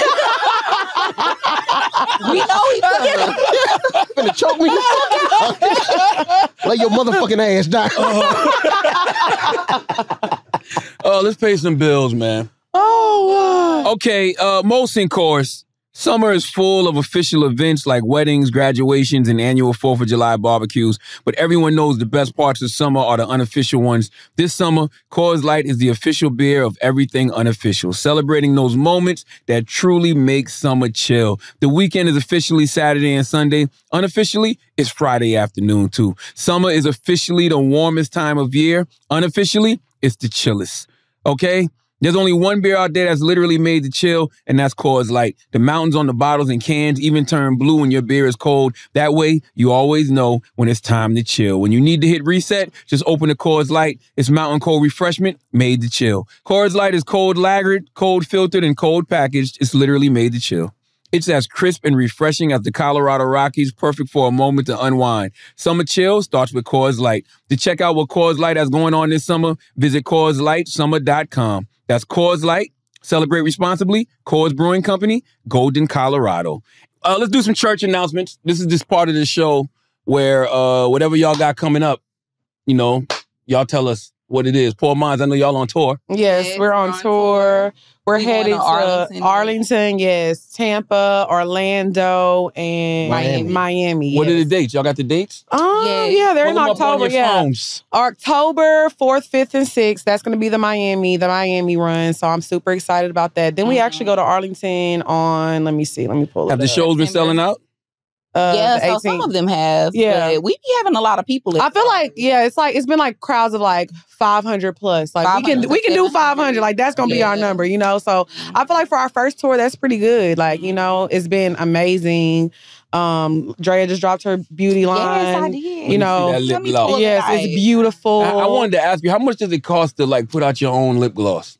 S6: We know each other.
S4: finna choke me. Lay your motherfucking ass down.
S2: Oh, let's pay some bills, man.
S5: Oh, wow.
S2: Okay, uh, Molson Coors. Summer is full of official events like weddings, graduations, and annual 4th of July barbecues. But everyone knows the best parts of summer are the unofficial ones. This summer, Coors Light is the official beer of everything unofficial, celebrating those moments that truly make summer chill. The weekend is officially Saturday and Sunday. Unofficially, it's Friday afternoon, too. Summer is officially the warmest time of year. Unofficially, it's the chillest. Okay? There's only one beer out there that's literally made to chill, and that's Coors Light. The mountains on the bottles and cans even turn blue when your beer is cold. That way, you always know when it's time to chill. When you need to hit reset, just open the Coors Light. It's mountain cold refreshment made to chill. Coors Light is cold lagered, cold filtered, and cold packaged. It's literally made to chill. It's as crisp and refreshing as the Colorado Rockies, perfect for a moment to unwind. Summer chill starts with Coors Light. To check out what Coors Light has going on this summer, visit CoorsLightSummer.com. That's Coors Light. Celebrate responsibly. Coors Brewing Company, Golden, Colorado. Uh, let's do some church announcements. This is just part of the show where uh, whatever y'all got coming up, you know, y'all tell us what it is. Pour Minds, I know y'all on tour.
S5: Yes,
S6: Yes,
S5: we're on tour. We're
S6: We going
S5: headed
S6: to
S5: to
S6: Arlington.
S5: Arlington. yes, Tampa, Orlando, and
S4: Miami.
S5: Miami.
S2: What are the dates? Y'all got the dates?
S5: Um,
S6: Yes.
S5: yeah, they're
S2: Pull
S5: in
S2: them up on
S5: October. Yeah,
S2: phones.
S5: October fourth, fifth, and sixth. That's going to be the Miami, the Miami run. So I'm super excited about that. Then we
S6: Mhm.
S5: actually go to Arlington on. Let me see. Let me pull it.
S2: Have the
S5: up.
S2: shows been selling out?
S5: Uh,
S6: yeah,
S5: the
S6: so some of them have.
S5: Yeah.
S6: but we be having a lot of people.
S5: I feel like yeah, it's like it's been like crowds of like 500 plus. Like we can we can do 500. Like that's gonna be our number, you know. So I feel like for our first tour, that's pretty good. Like you know, it's been amazing. Um, Drea just dropped her beauty line.
S6: Yes, I did.
S5: You know,
S2: Let me see that
S6: Tell me
S2: lip gloss.
S5: yes, it's beautiful.
S2: I, I wanted to ask you, how much does it cost to like put out your own lip gloss?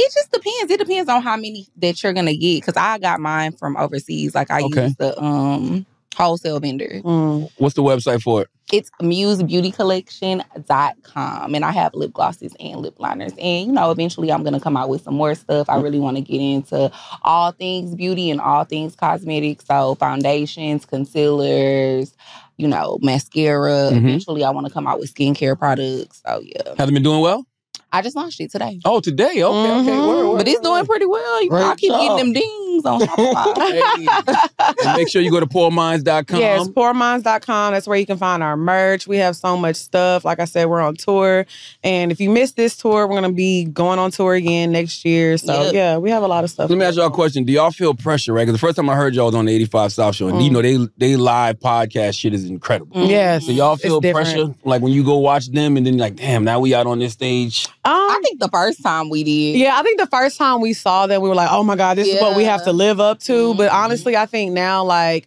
S6: It just depends. It depends on how many that you're gonna get. Cause I got mine from overseas. Like I
S2: Okay.
S6: use the um wholesale vendor.
S5: Mm.
S2: What's the website for it?
S6: It's musebeautycollection.com. And I have lip glosses and lip liners. And you know, eventually I'm gonna come out with some more stuff. I really want to get into all things beauty and all things cosmetic. So foundations, concealers, you know, mascara.
S2: Mhm.
S6: Eventually I want to come out with skincare products. So yeah.
S2: Has it been doing well?
S6: I just launched it today.
S2: Oh, today. Okay, okay.
S5: Mhm.
S2: Word, word,
S6: But it's
S2: word,
S6: doing
S2: word.
S6: pretty well. You know, I keep
S4: job.
S6: getting them dings on Shopify.
S2: Hey. Make sure you go to pourminds.com.
S5: Yes, pourminds.com. That's where you can find our merch. We have so much stuff. Like I said, we're on tour. And if you missed this tour, we're going to be going on tour again next year. So,
S6: Yep.
S5: yeah, we have a lot of stuff.
S2: Let me ask y'all a question. Do y'all feel pressure, right? Because the first time I heard y'all was on the 85 South Show, and
S5: Mm.
S2: you know, they they live podcast shit is incredible.
S5: Yes.
S2: So y'all feel pressure? Like when you go watch them and then like, damn, now we out on this stage.
S5: Um,
S6: I think the first time we did.
S5: Yeah, I think the first time we saw them, we were like, "Oh my god, this is what we have to live up to." But
S6: Mhm.
S5: honestly, I think now, like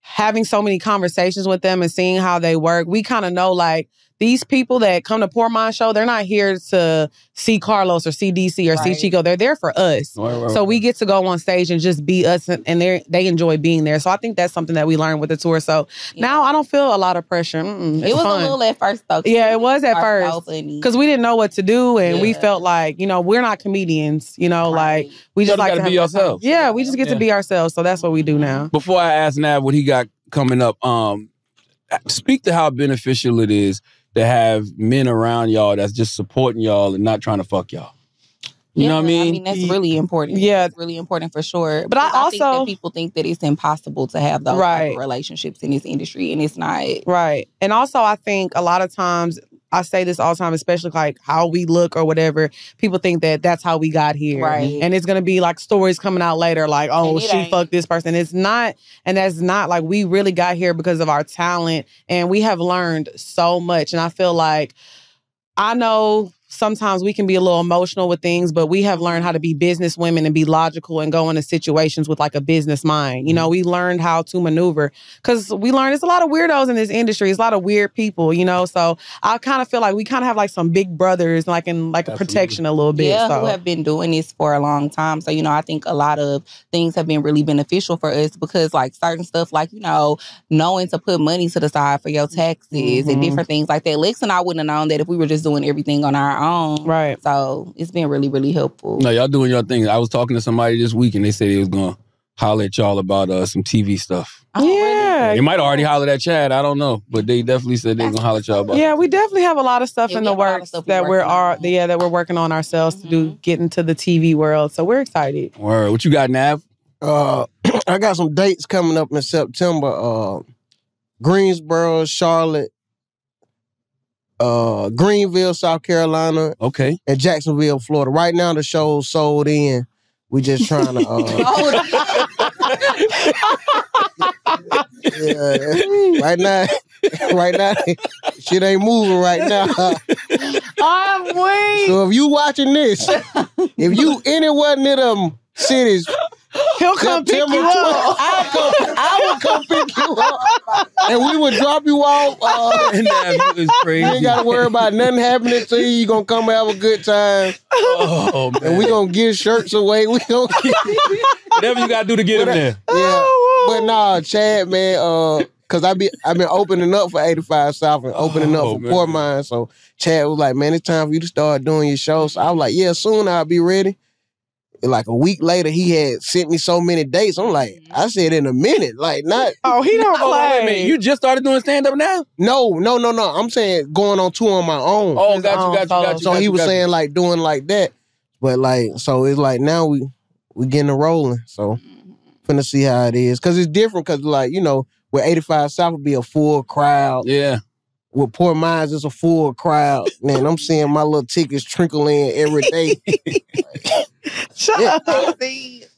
S5: having so many conversations with them and seeing how they work, we kind of know like these people that come to Pour Mind Show, they're not here to see Karlous or see DC or see Chico. They're there for us. So we get to go on stage and just be us, and and they they enjoy being there. So I think that's something that we learned with the tour. So
S6: Yeah.
S5: now I don't feel a lot of pressure. Mm-mm,
S6: It was
S5: fun.
S6: a little at first though.
S5: Yeah, it was at first. because we didn't know what to do, and we felt like you know we're not comedians. You know, like we just
S2: gotta
S5: like to
S2: be
S5: have a good time.
S2: yourselves.
S5: Yeah, we just get
S2: Yeah.
S5: to be ourselves. So that's what we do now.
S2: Before I ask Navv what he got coming up, um, speak to how beneficial it is to have men around y'all that's just supporting y'all and not trying to fuck y'all. You know what I mean?
S6: I mean that's really important.
S5: Yeah.
S6: it's really important for sure.
S5: But I
S6: Because think
S5: also-
S6: that people think that it's impossible to have those type
S5: Right.
S6: of relationships in this industry, and it's not.
S5: Right. And also, I think a lot of times, I say this all the time, especially like how we look or whatever. People think that that's how we got here.
S6: Right.
S5: And it's going to be like stories coming out later, like, oh, she
S6: ain't.
S5: fucked this person. It's not. And that's not like we really got here because of our talent. And we have learned so much. And I feel like I know sometimes we can be a little emotional with things, but we have learned how to be business women and be logical and go into situations with like a business mind. You know, we learned how to maneuver because we learned there's a lot of weirdos in this industry. It's a lot of weird people, you know. So I kind of feel like we kind of have like some big brothers, like in like a protection a little bit.
S6: Yeah,
S5: so.
S6: who have been doing this for a long time. So, you know, I think a lot of things have been really beneficial for us because like certain stuff like, you know, knowing to put money to the side for your taxes and
S5: Mhm.
S6: different things like that. Lex and I wouldn't have known that if we were just doing everything on our own.
S5: Right.
S6: So it's been really, really helpful.
S2: No, y'all doing your thing. I was talking to somebody this week and they said they was gonna holler at y'all about uh, some TV stuff.
S5: yeah.
S2: They might have already hollered at Chad. I don't know, but they definitely said they was gonna holler at y'all about.
S5: Yeah, we definitely have a lot of stuff
S6: Yeah,
S5: in the
S6: have a lot of
S5: works
S6: stuff
S5: that we're
S6: working
S5: are
S6: on.
S5: yeah that we're working on ourselves to do get into the TV world. So we're excited.
S2: Word. What you got, Navv?
S4: Uh, I got some dates coming up in September. Uh, Greensboro, Charlotte, uh, Greenville, South Carolina,
S2: Okay.
S4: and Jacksonville, Florida. Right now, the show's sold in. We just trying to. Uh, yeah, right now, right now, shit ain't moving right now.
S5: I'm weak.
S4: So if you watching this, if you anywhere near them cities,
S5: He'll come pick
S4: September
S5: you
S4: 12th,
S5: up.
S4: I'll come, I will come pick you up, and we will drop you off. Uh,
S2: Navv, you is
S4: you ain't got to worry about nothing happening to you. You gonna come have a good time,
S2: Oh man.
S4: and we gonna give shirts away. We gonna,
S2: Whatever you gotta do to get him there.
S4: yeah. But nah, Chad, man, uh, cause I be I've been opening up for 85 South and opening
S2: Oh,
S4: up for
S2: man.
S4: Pour Mind. So Chad was like, man, it's time for you to start doing your show. So I was like, yeah, soon I'll be ready. And like a week later, he had sent me so many dates. I'm like, mm-hmm. I said in a minute, like not
S5: Oh, he don't play.
S2: wait a minute. You just started doing stand up now?
S4: no, no, no, no. I'm saying going on tour on my own.
S2: Oh,
S5: His
S2: got you, got you, got you.
S4: so
S2: got
S4: he
S2: you,
S4: was
S2: got you.
S4: saying like doing like that. But like, so it's like now we we getting it rolling. So mm-hmm. finna see how it is. Cause it's different cause like, you know, with 85 South would be a full crowd.
S2: Yeah.
S4: With Pour Minds, it's a full crowd. Man, I'm seeing my little tickets trickle in every day.
S5: Shut
S4: Yeah.
S5: up.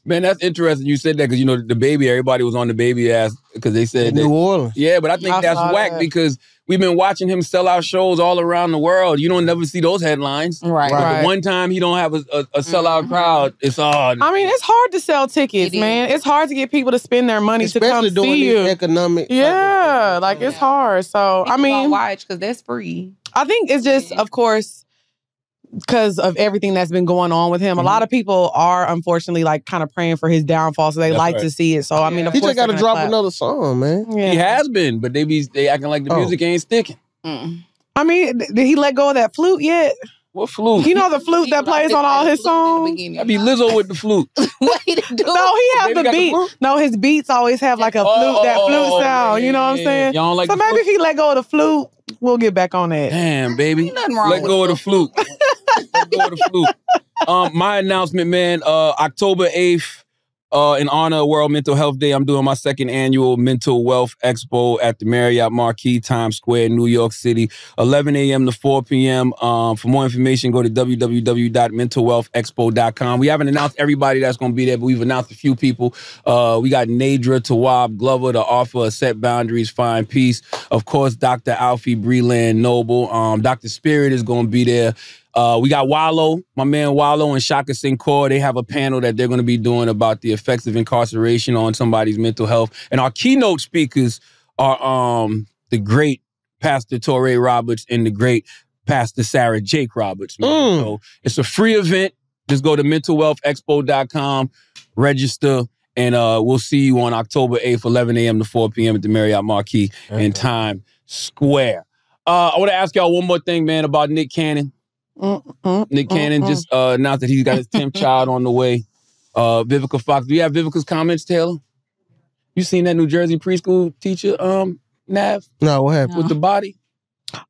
S2: Man, that's interesting. You said that because you know DaBaby. Everybody was on DaBaby ass because they said
S4: New
S2: that.
S4: Orleans.
S2: Yeah, but I think
S5: I
S2: that's whack
S5: that.
S2: because we've been watching him sell out shows all around the world. You don't never see those headlines.
S6: Right.
S5: Right.
S2: the one time he don't have a, a, a sellout
S6: Mhm.
S2: crowd, it's odd.
S5: I mean, it's hard to sell tickets,
S6: It is.
S5: man. It's hard to get people to spend their money to come
S4: doing
S5: see
S4: these
S5: you.
S4: economic.
S5: Yeah, like it's hard. So I
S6: People gonna
S5: mean,
S6: watch because that's free.
S5: I think it's just, of course, because of everything that's been going on with him. A lot of people are unfortunately like kind of praying for his downfall, so they
S2: That's
S5: like
S2: right.
S5: to see it. So I mean, of
S4: He
S5: course,
S4: just got to drop
S5: clap.
S4: another song, man.
S5: Yeah.
S2: He has been, but they be they acting like the
S4: Oh.
S2: music ain't sticking.
S6: Mm.
S5: I mean, did he let go of that flute yet?
S2: What flute?
S5: You know the flute that plays on all his songs.
S2: That'd be Lizzo with the flute.
S6: Way to do
S5: No, he have
S2: Baby
S5: the
S2: got the
S5: beat.
S2: flute?
S5: no, his beats always have like a
S2: Oh,
S5: flute, that
S2: oh,
S5: flute
S2: oh,
S5: sound.
S2: yeah,
S5: you know what I'm saying?
S2: Y'all don't like
S5: so
S2: the
S5: maybe
S2: flute?
S5: if he let go of the flute, we'll get back on that.
S2: Damn, baby.
S6: Nothing wrong
S2: Let
S6: with
S2: go of the
S6: it.
S2: flute. Let go of the flute. Um, my announcement, man. Uh, October eighth. Uh, in honor of World Mental Health Day, I'm doing my second annual Mental Wealth Expo at the Marriott Marquis, Times Square, New York City, 11 a.m. to 4 p.m. Um, for more information, go to www.mentalwealthexpo.com. We haven't announced everybody that's going to be there, but we've announced a few people. Uh, we got Nedra Tawwab Glover to offer a set boundaries, find peace. Of course, Dr. Alfiee Breland-Noble. Um, Dr. Spirit is going to be there. Uh, we got Wallo, my man Wallo and Shaka Senghor. They have a panel that they're going to be doing about the effects of incarceration on somebody's mental health. And our keynote speakers are um, the great Pastor Touré Roberts and the great Pastor Sarah Jakes Roberts.
S4: Mm.
S2: So it's a free event. Just go to mentalwealthexpo.com, register, and uh, we'll see you on October 8th, 11 a.m. to 4 p.m. at the Marriott Marquis in Times Square. Uh, I want to ask y'all one more thing, man, about Nick Cannon.
S5: Mm, mm,
S2: Nick
S5: mm,
S2: Cannon
S5: mm.
S2: just uh, announced that he's got his 10th child on the way. Uh, Vivica Fox. Do you have Vivica's comments, Taylor? You seen that New Jersey preschool teacher, um, Navv,
S4: No, what happened?
S2: with the body?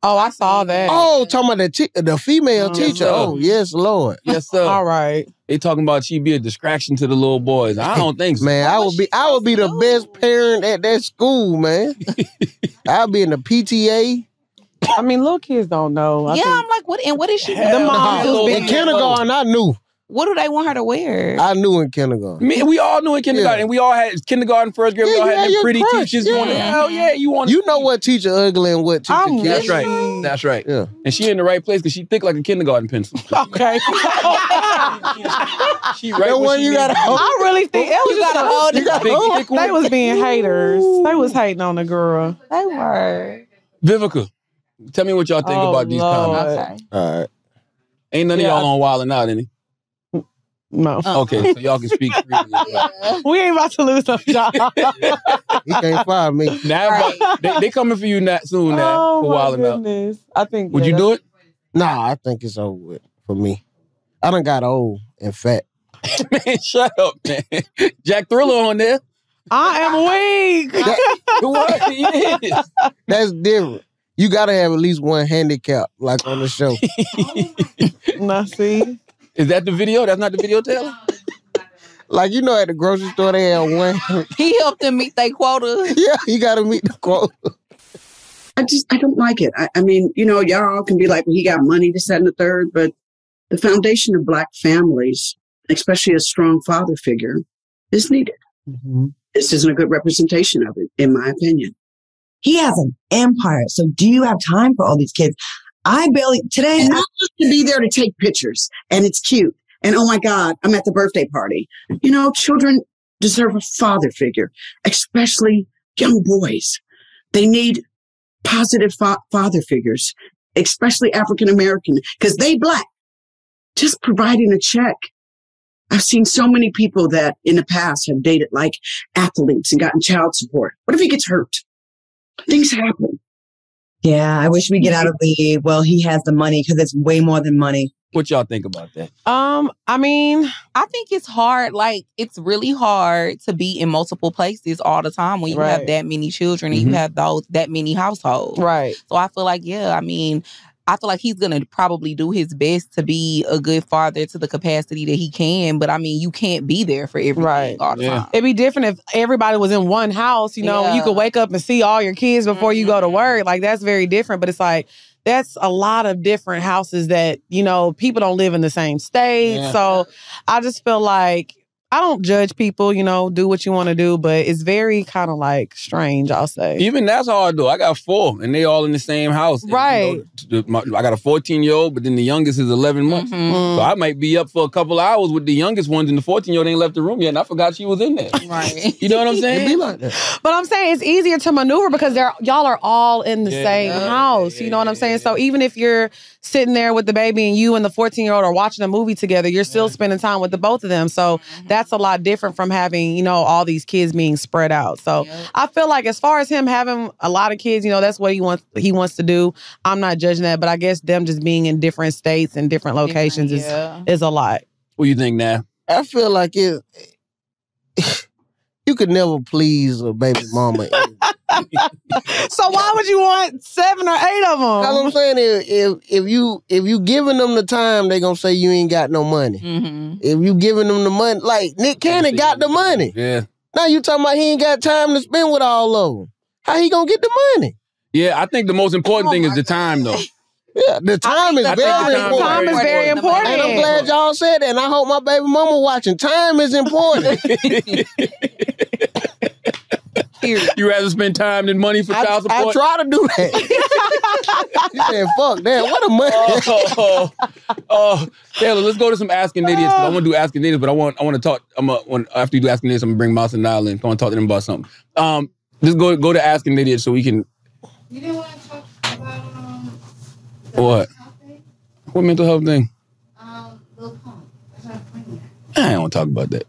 S5: Oh, I saw that.
S4: Oh, talking about the te- the female
S5: Yes,
S4: teacher.
S2: sir.
S4: Oh, yes, Lord.
S2: Yes, sir.
S5: All right.
S2: They talking about she be a distraction to the little boys. I don't think so.
S4: Man, I would be I would be the best parent at that school, man. I'd be in the PTA.
S5: I mean, little kids don't know. I
S6: yeah,
S5: think-
S6: I'm like, what? And what is she?
S5: The mom
S2: no.
S5: was
S4: In kindergarten, I knew.
S6: What do they want her to wear?
S4: I knew in kindergarten.
S2: Me, we all knew in kindergarten,
S4: Yeah.
S2: and we all had kindergarten, first grade. we
S4: Yeah,
S2: all had
S4: had
S2: them pretty
S4: crush,
S2: teachers. You want to,
S6: yeah.
S2: hell yeah, you want.
S4: You know what teacher ugly and what teacher
S5: I'm
S4: cute.
S2: That's right. That's right.
S4: Yeah.
S2: And she in the right place because she thick like a kindergarten pencil.
S5: Okay.
S2: She right
S4: That
S2: where
S4: one
S2: she
S4: you gotta hold.
S5: I really think it was just
S6: gotta
S5: a-
S6: hold it.
S2: Big,
S5: They was being haters. They was hating on the girl.
S6: They were.
S2: Vivica, tell me what y'all think
S5: Oh,
S2: about these
S5: Lord.
S2: comments.
S6: Okay.
S4: All right.
S2: Ain't none of
S5: Yeah.
S2: y'all on Wild and Out, any?
S5: No.
S6: Uh-uh.
S2: Okay, so y'all can speak freely.
S6: Yeah.
S5: We ain't about to lose no job.
S4: He can't fire me.
S2: Now,
S6: Right.
S2: they, they coming for you not soon now
S5: oh
S2: for
S5: my
S2: Wild and Out.
S5: goodness. I think
S2: Would
S5: yeah,
S2: you do it?
S4: Nah, I think it's over with for me. I done got old and fat.
S2: Man, shut up, man. Jack Thriller on there.
S5: I am weak.
S2: What? He is.
S4: That's different. You gotta have at least one handicap, like on the show.
S5: now see.
S2: Is that the video? That's not the video, Taylor?
S4: like you know, at the grocery store they have one.
S6: He helped them meet their quota.
S4: yeah, you gotta meet the quota.
S9: I just I don't like it. I, I mean, you know, y'all can be like, well, he got money to set in the third, but the foundation of black families, especially a strong father figure, is needed. Mm-hmm. This isn't a good representation of it, in my opinion.
S10: He has an empire. So do you have time for all these kids? I barely today.
S9: And I have to be there to take pictures, and it's cute. And oh my God, I'm at the birthday party. You know, children deserve a father figure, especially young boys. They need positive fa- father figures, especially African American, because they black. Just providing a check. I've seen so many people that in the past have dated like athletes and gotten child support. What if he gets hurt? Things happen.
S10: Yeah, I wish we get out of the well. He has the money because it's way more than money.
S2: What y'all think about that?
S5: Um, I mean,
S6: I think it's hard. Like it's really hard to be in multiple places all the time when you have that many children and
S2: Mhm.
S6: you have those that many households.
S5: right.
S6: So I feel like, yeah, I mean, I feel like he's gonna probably do his best to be a good father to the capacity that he can. But I mean, you can't be there for everything
S5: Right.
S6: all the
S2: Yeah.
S6: time.
S5: It'd be different if everybody was in one house, you know, you could wake up and see all your kids before you go to
S6: Mhm.
S5: work. Like that's very different. But it's like that's a lot of different houses that, you know, people don't live in the same state.
S2: Yeah.
S5: So I just feel like I don't judge people, you know, do what you want to do, but it's very kind of like strange, I'll say.
S2: Even that's hard though. I got four, and they all in the same house. And, you
S5: Right.
S2: know, the- my- I got a 14 year old, but then the youngest is 11 months.
S5: Mm.
S2: So I might be up for a couple hours with the youngest ones, and the 14 year old ain't left the room yet, and I forgot she was in there.
S6: Right.
S2: You know what I'm
S4: It be like that.
S5: But I'm saying it's easier to maneuver because they're y'all are all in the
S2: Yeah.
S5: same
S6: Yeah.
S5: house.
S2: Yeah,
S5: you know what I'm saying?
S2: yeah.
S5: So even if you're sitting there with the baby and you and the 14 year old are watching a movie together, you're still spending time with the both of them. So
S6: Mm-hmm.
S5: That's a lot different from having, you know, all these kids being spread out. So
S6: Yep.
S5: I feel like as far as him having a lot of kids, you know, that's what he wants he wants to do. I'm not judging that, but I guess them just being in different states and different locations
S6: Yeah.
S5: is is a lot.
S2: What do you think now?
S4: I feel like it. You could never please a baby mama.
S5: So why would you want seven or eight of them?
S4: Cause I'm saying if, if if you if you giving them the time, they gonna say you ain't got no money.
S6: Mhm.
S4: If you giving them the money, like Nick Cannon got the money.
S2: Yeah.
S4: Now you talking about he ain't got time to spend with all of them. How he gonna get the money?
S2: Yeah, I think the most important thing is the time though.
S4: Yeah, the time is
S6: I
S2: think the
S4: very
S2: time-
S4: important.
S5: Time is very important.
S4: And I'm glad y'all said that. And I hope my baby mama watching. Time is important.
S6: Period.
S2: You rather spend time than money for
S4: I,
S2: child
S4: I try to do that. he said, "Fuck that. What a money."
S2: oh, oh, Taylor, let's go to some asking idiots. 'cause I want to do asking idiots, but I want I want to talk. I'm a, when, after you do asking idiots, I'm gonna bring Mouse and Nyla in. I want to talk to them about something. Um, just go go to asking idiots so we can
S8: You didn't want to talk about um the
S2: What?
S8: topic?
S2: what mental health thing.
S8: Um, Lil Pump. That's not funny.
S2: I don't want to talk about that.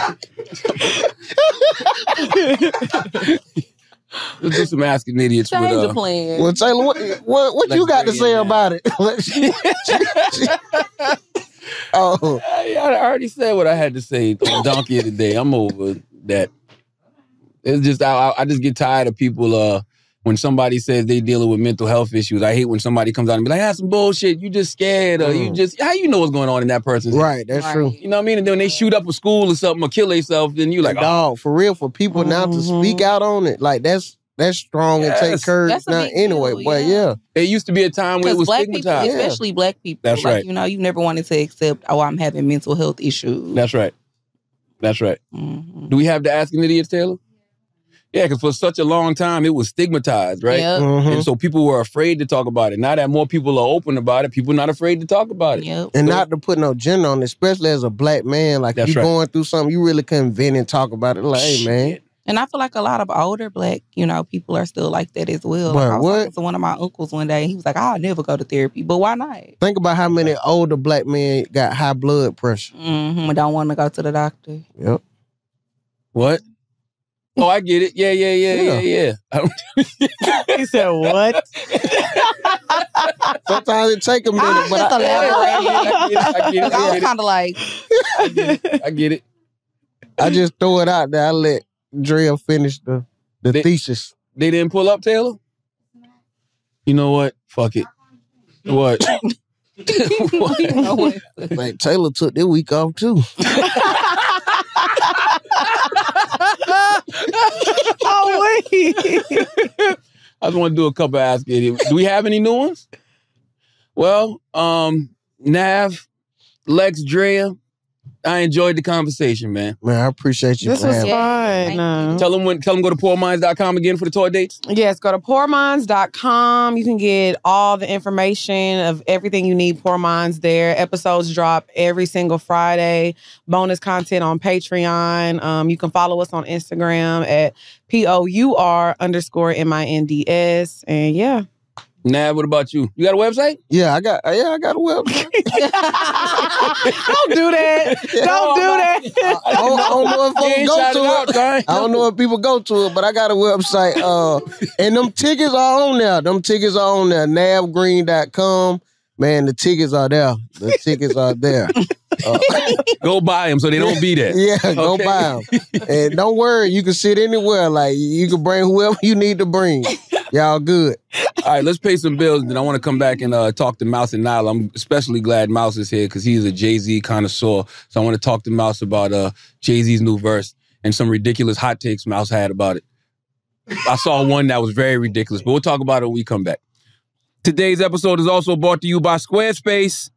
S2: Let's do some asking idiots with
S6: Change the
S2: uh,
S6: plan.
S4: well, Taylor, what what, what you got to say
S2: it in.
S4: about it? oh,
S2: I, I already said what I had to say on Donkey of the Day. I'm over that. It's just I, I- I just get tired of people uh when somebody says they dealing with mental health issues. I hate when somebody comes out and be like, "Ah, some bullshit. You just scared, or you
S4: Mm.
S2: just how you know what's going on in that person's
S4: right. That's true.
S2: You know what I mean? And then when they shoot up a school or something or kill themselves, then you like, oh,
S4: dog, for real, for people now to speak out on it, like that's that's strong and take courage
S6: That's
S4: now anyway.
S6: deal,
S4: But
S6: yeah.
S4: yeah,
S2: It used to be a time where it was
S6: black people,
S2: stigmatized.
S6: especially black people,
S2: That's
S6: like,
S2: right.
S6: You know, you never wanted to accept, oh, I'm having mental health issues.
S2: That's right. That's right.
S6: Mhm.
S2: Do we have to the Asking Idiots, Taylor? Yeah, because for such a long time it was stigmatized, right?
S6: Yep.
S4: Mhm.
S2: And so people were afraid to talk about it. Now that more people are open about it, people not afraid to talk about it.
S6: Yep.
S4: and
S2: So-
S4: not to put no gender on it, especially as a black man. Like if you
S2: right.
S4: going through something, you really couldn't vent and talk about it. Like, hey man,
S6: And I feel like a lot of older black, you know, people are still like that as well. Like,
S4: But
S6: I was
S4: what?
S6: talking to one of my uncles one day. He was like, "I'll never go to therapy, but why not?
S4: think about how many older black men got high blood pressure.
S6: Mm-hmm. Don't want to go to the doctor."
S4: Yep.
S2: What? Oh, I get it. Yeah, yeah, yeah, yeah, yeah. I don't-
S5: He said what?
S4: Sometimes it take a minute,
S6: I
S4: but
S6: just
S4: I,
S6: elaborate.
S2: I get it. I get it.
S6: I
S2: I
S6: was kind of like,
S2: I get it. I get it.
S4: I just throw it out there. I let Drea finish the the
S2: They-
S4: thesis.
S2: They didn't pull up Taylor. You know what? Fuck it. What?
S6: what?
S4: Like Taylor took this week off too.
S2: I just want to do a couple ask idiots. Do we have any new ones? Well, um, Navv, Lex, Drea, I enjoyed the conversation, man.
S4: Man, I appreciate you
S5: This
S4: for
S5: was fun.
S6: Thank
S5: Uh,
S2: Tell them when. Tell them go to pourminds.com again for the tour dates.
S5: Yes, go to pourminds.com. You can get all the information of everything you need Pour Minds there. Episodes drop every single Friday. Bonus content on Patreon. Um, you can follow us on Instagram at P O U R underscore M I N D S. And yeah.
S2: Navv, what about you? You got a website?
S4: Yeah, I got. Yeah, I got a website.
S5: Don't do that. Don't do that.
S4: I don't, I don't know if
S2: You
S4: folks go to
S2: it out,
S4: I don't know if people go to it, but I got a website. Uh, and them tickets are on there. Them tickets are on there. Navvgreene.com. Man, the tickets are there. The tickets are there. Uh,
S2: Go buy them so they don't be there.
S4: yeah, go buy them. And don't worry, you can sit anywhere. Like you can bring whoever you need to bring. Y'all good.
S2: All right, let's pay some bills. Then I want to come back and uh, talk to Mouse and Nyla. I'm especially glad Mouse is here because he's a Jay Z connoisseur. So I want to talk to Mouse about uh, Jay Z's new verse and some ridiculous hot takes Mouse had about it. I saw one that was very ridiculous, but we'll talk about it when we come back. Today's episode is also brought to you by Squarespace.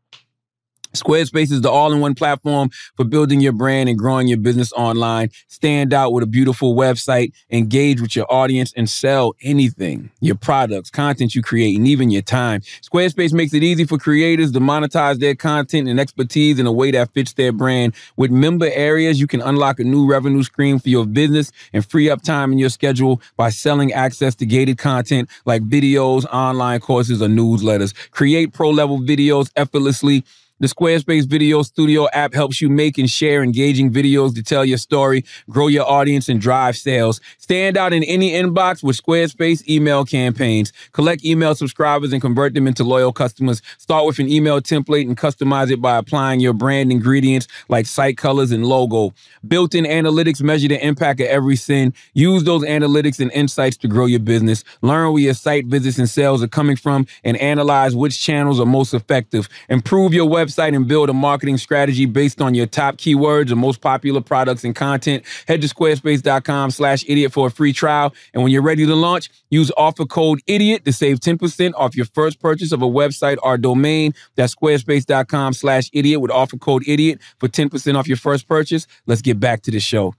S2: Squarespace is the all-in-one platform for building your brand and growing your business online. Stand out with a beautiful website, engage with your audience, and sell anything. Your products, content you create, and even your time. Squarespace makes it easy for creators to monetize their content and expertise in a way that fits their brand. With member areas, you can unlock a new revenue stream for your business and free up time in your schedule by selling access to gated content like videos, online courses, or newsletters. Create pro-level videos effortlessly the Squarespace Video Studio app helps you make and share engaging videos to tell your story, grow your audience, and drive sales. Stand out in any inbox with Squarespace email campaigns. Collect email subscribers and convert them into loyal customers. Start with an email template and customize it by applying your brand ingredients like site colors and logo. Built in analytics measure the impact of every send. Use those analytics and insights to grow your business. Learn where your site visits and sales are coming from and analyze which channels are most effective. Improve your website and build a marketing strategy based on your top keywords and most popular products and content. Head to squarespace.com slash idiot for a free trial. And when you're ready to launch, use offer code idiot to save 10% off your first purchase of a website or domain. That's squarespace.com slash idiot with offer code idiot for 10% off your first purchase. Let's get back to the show.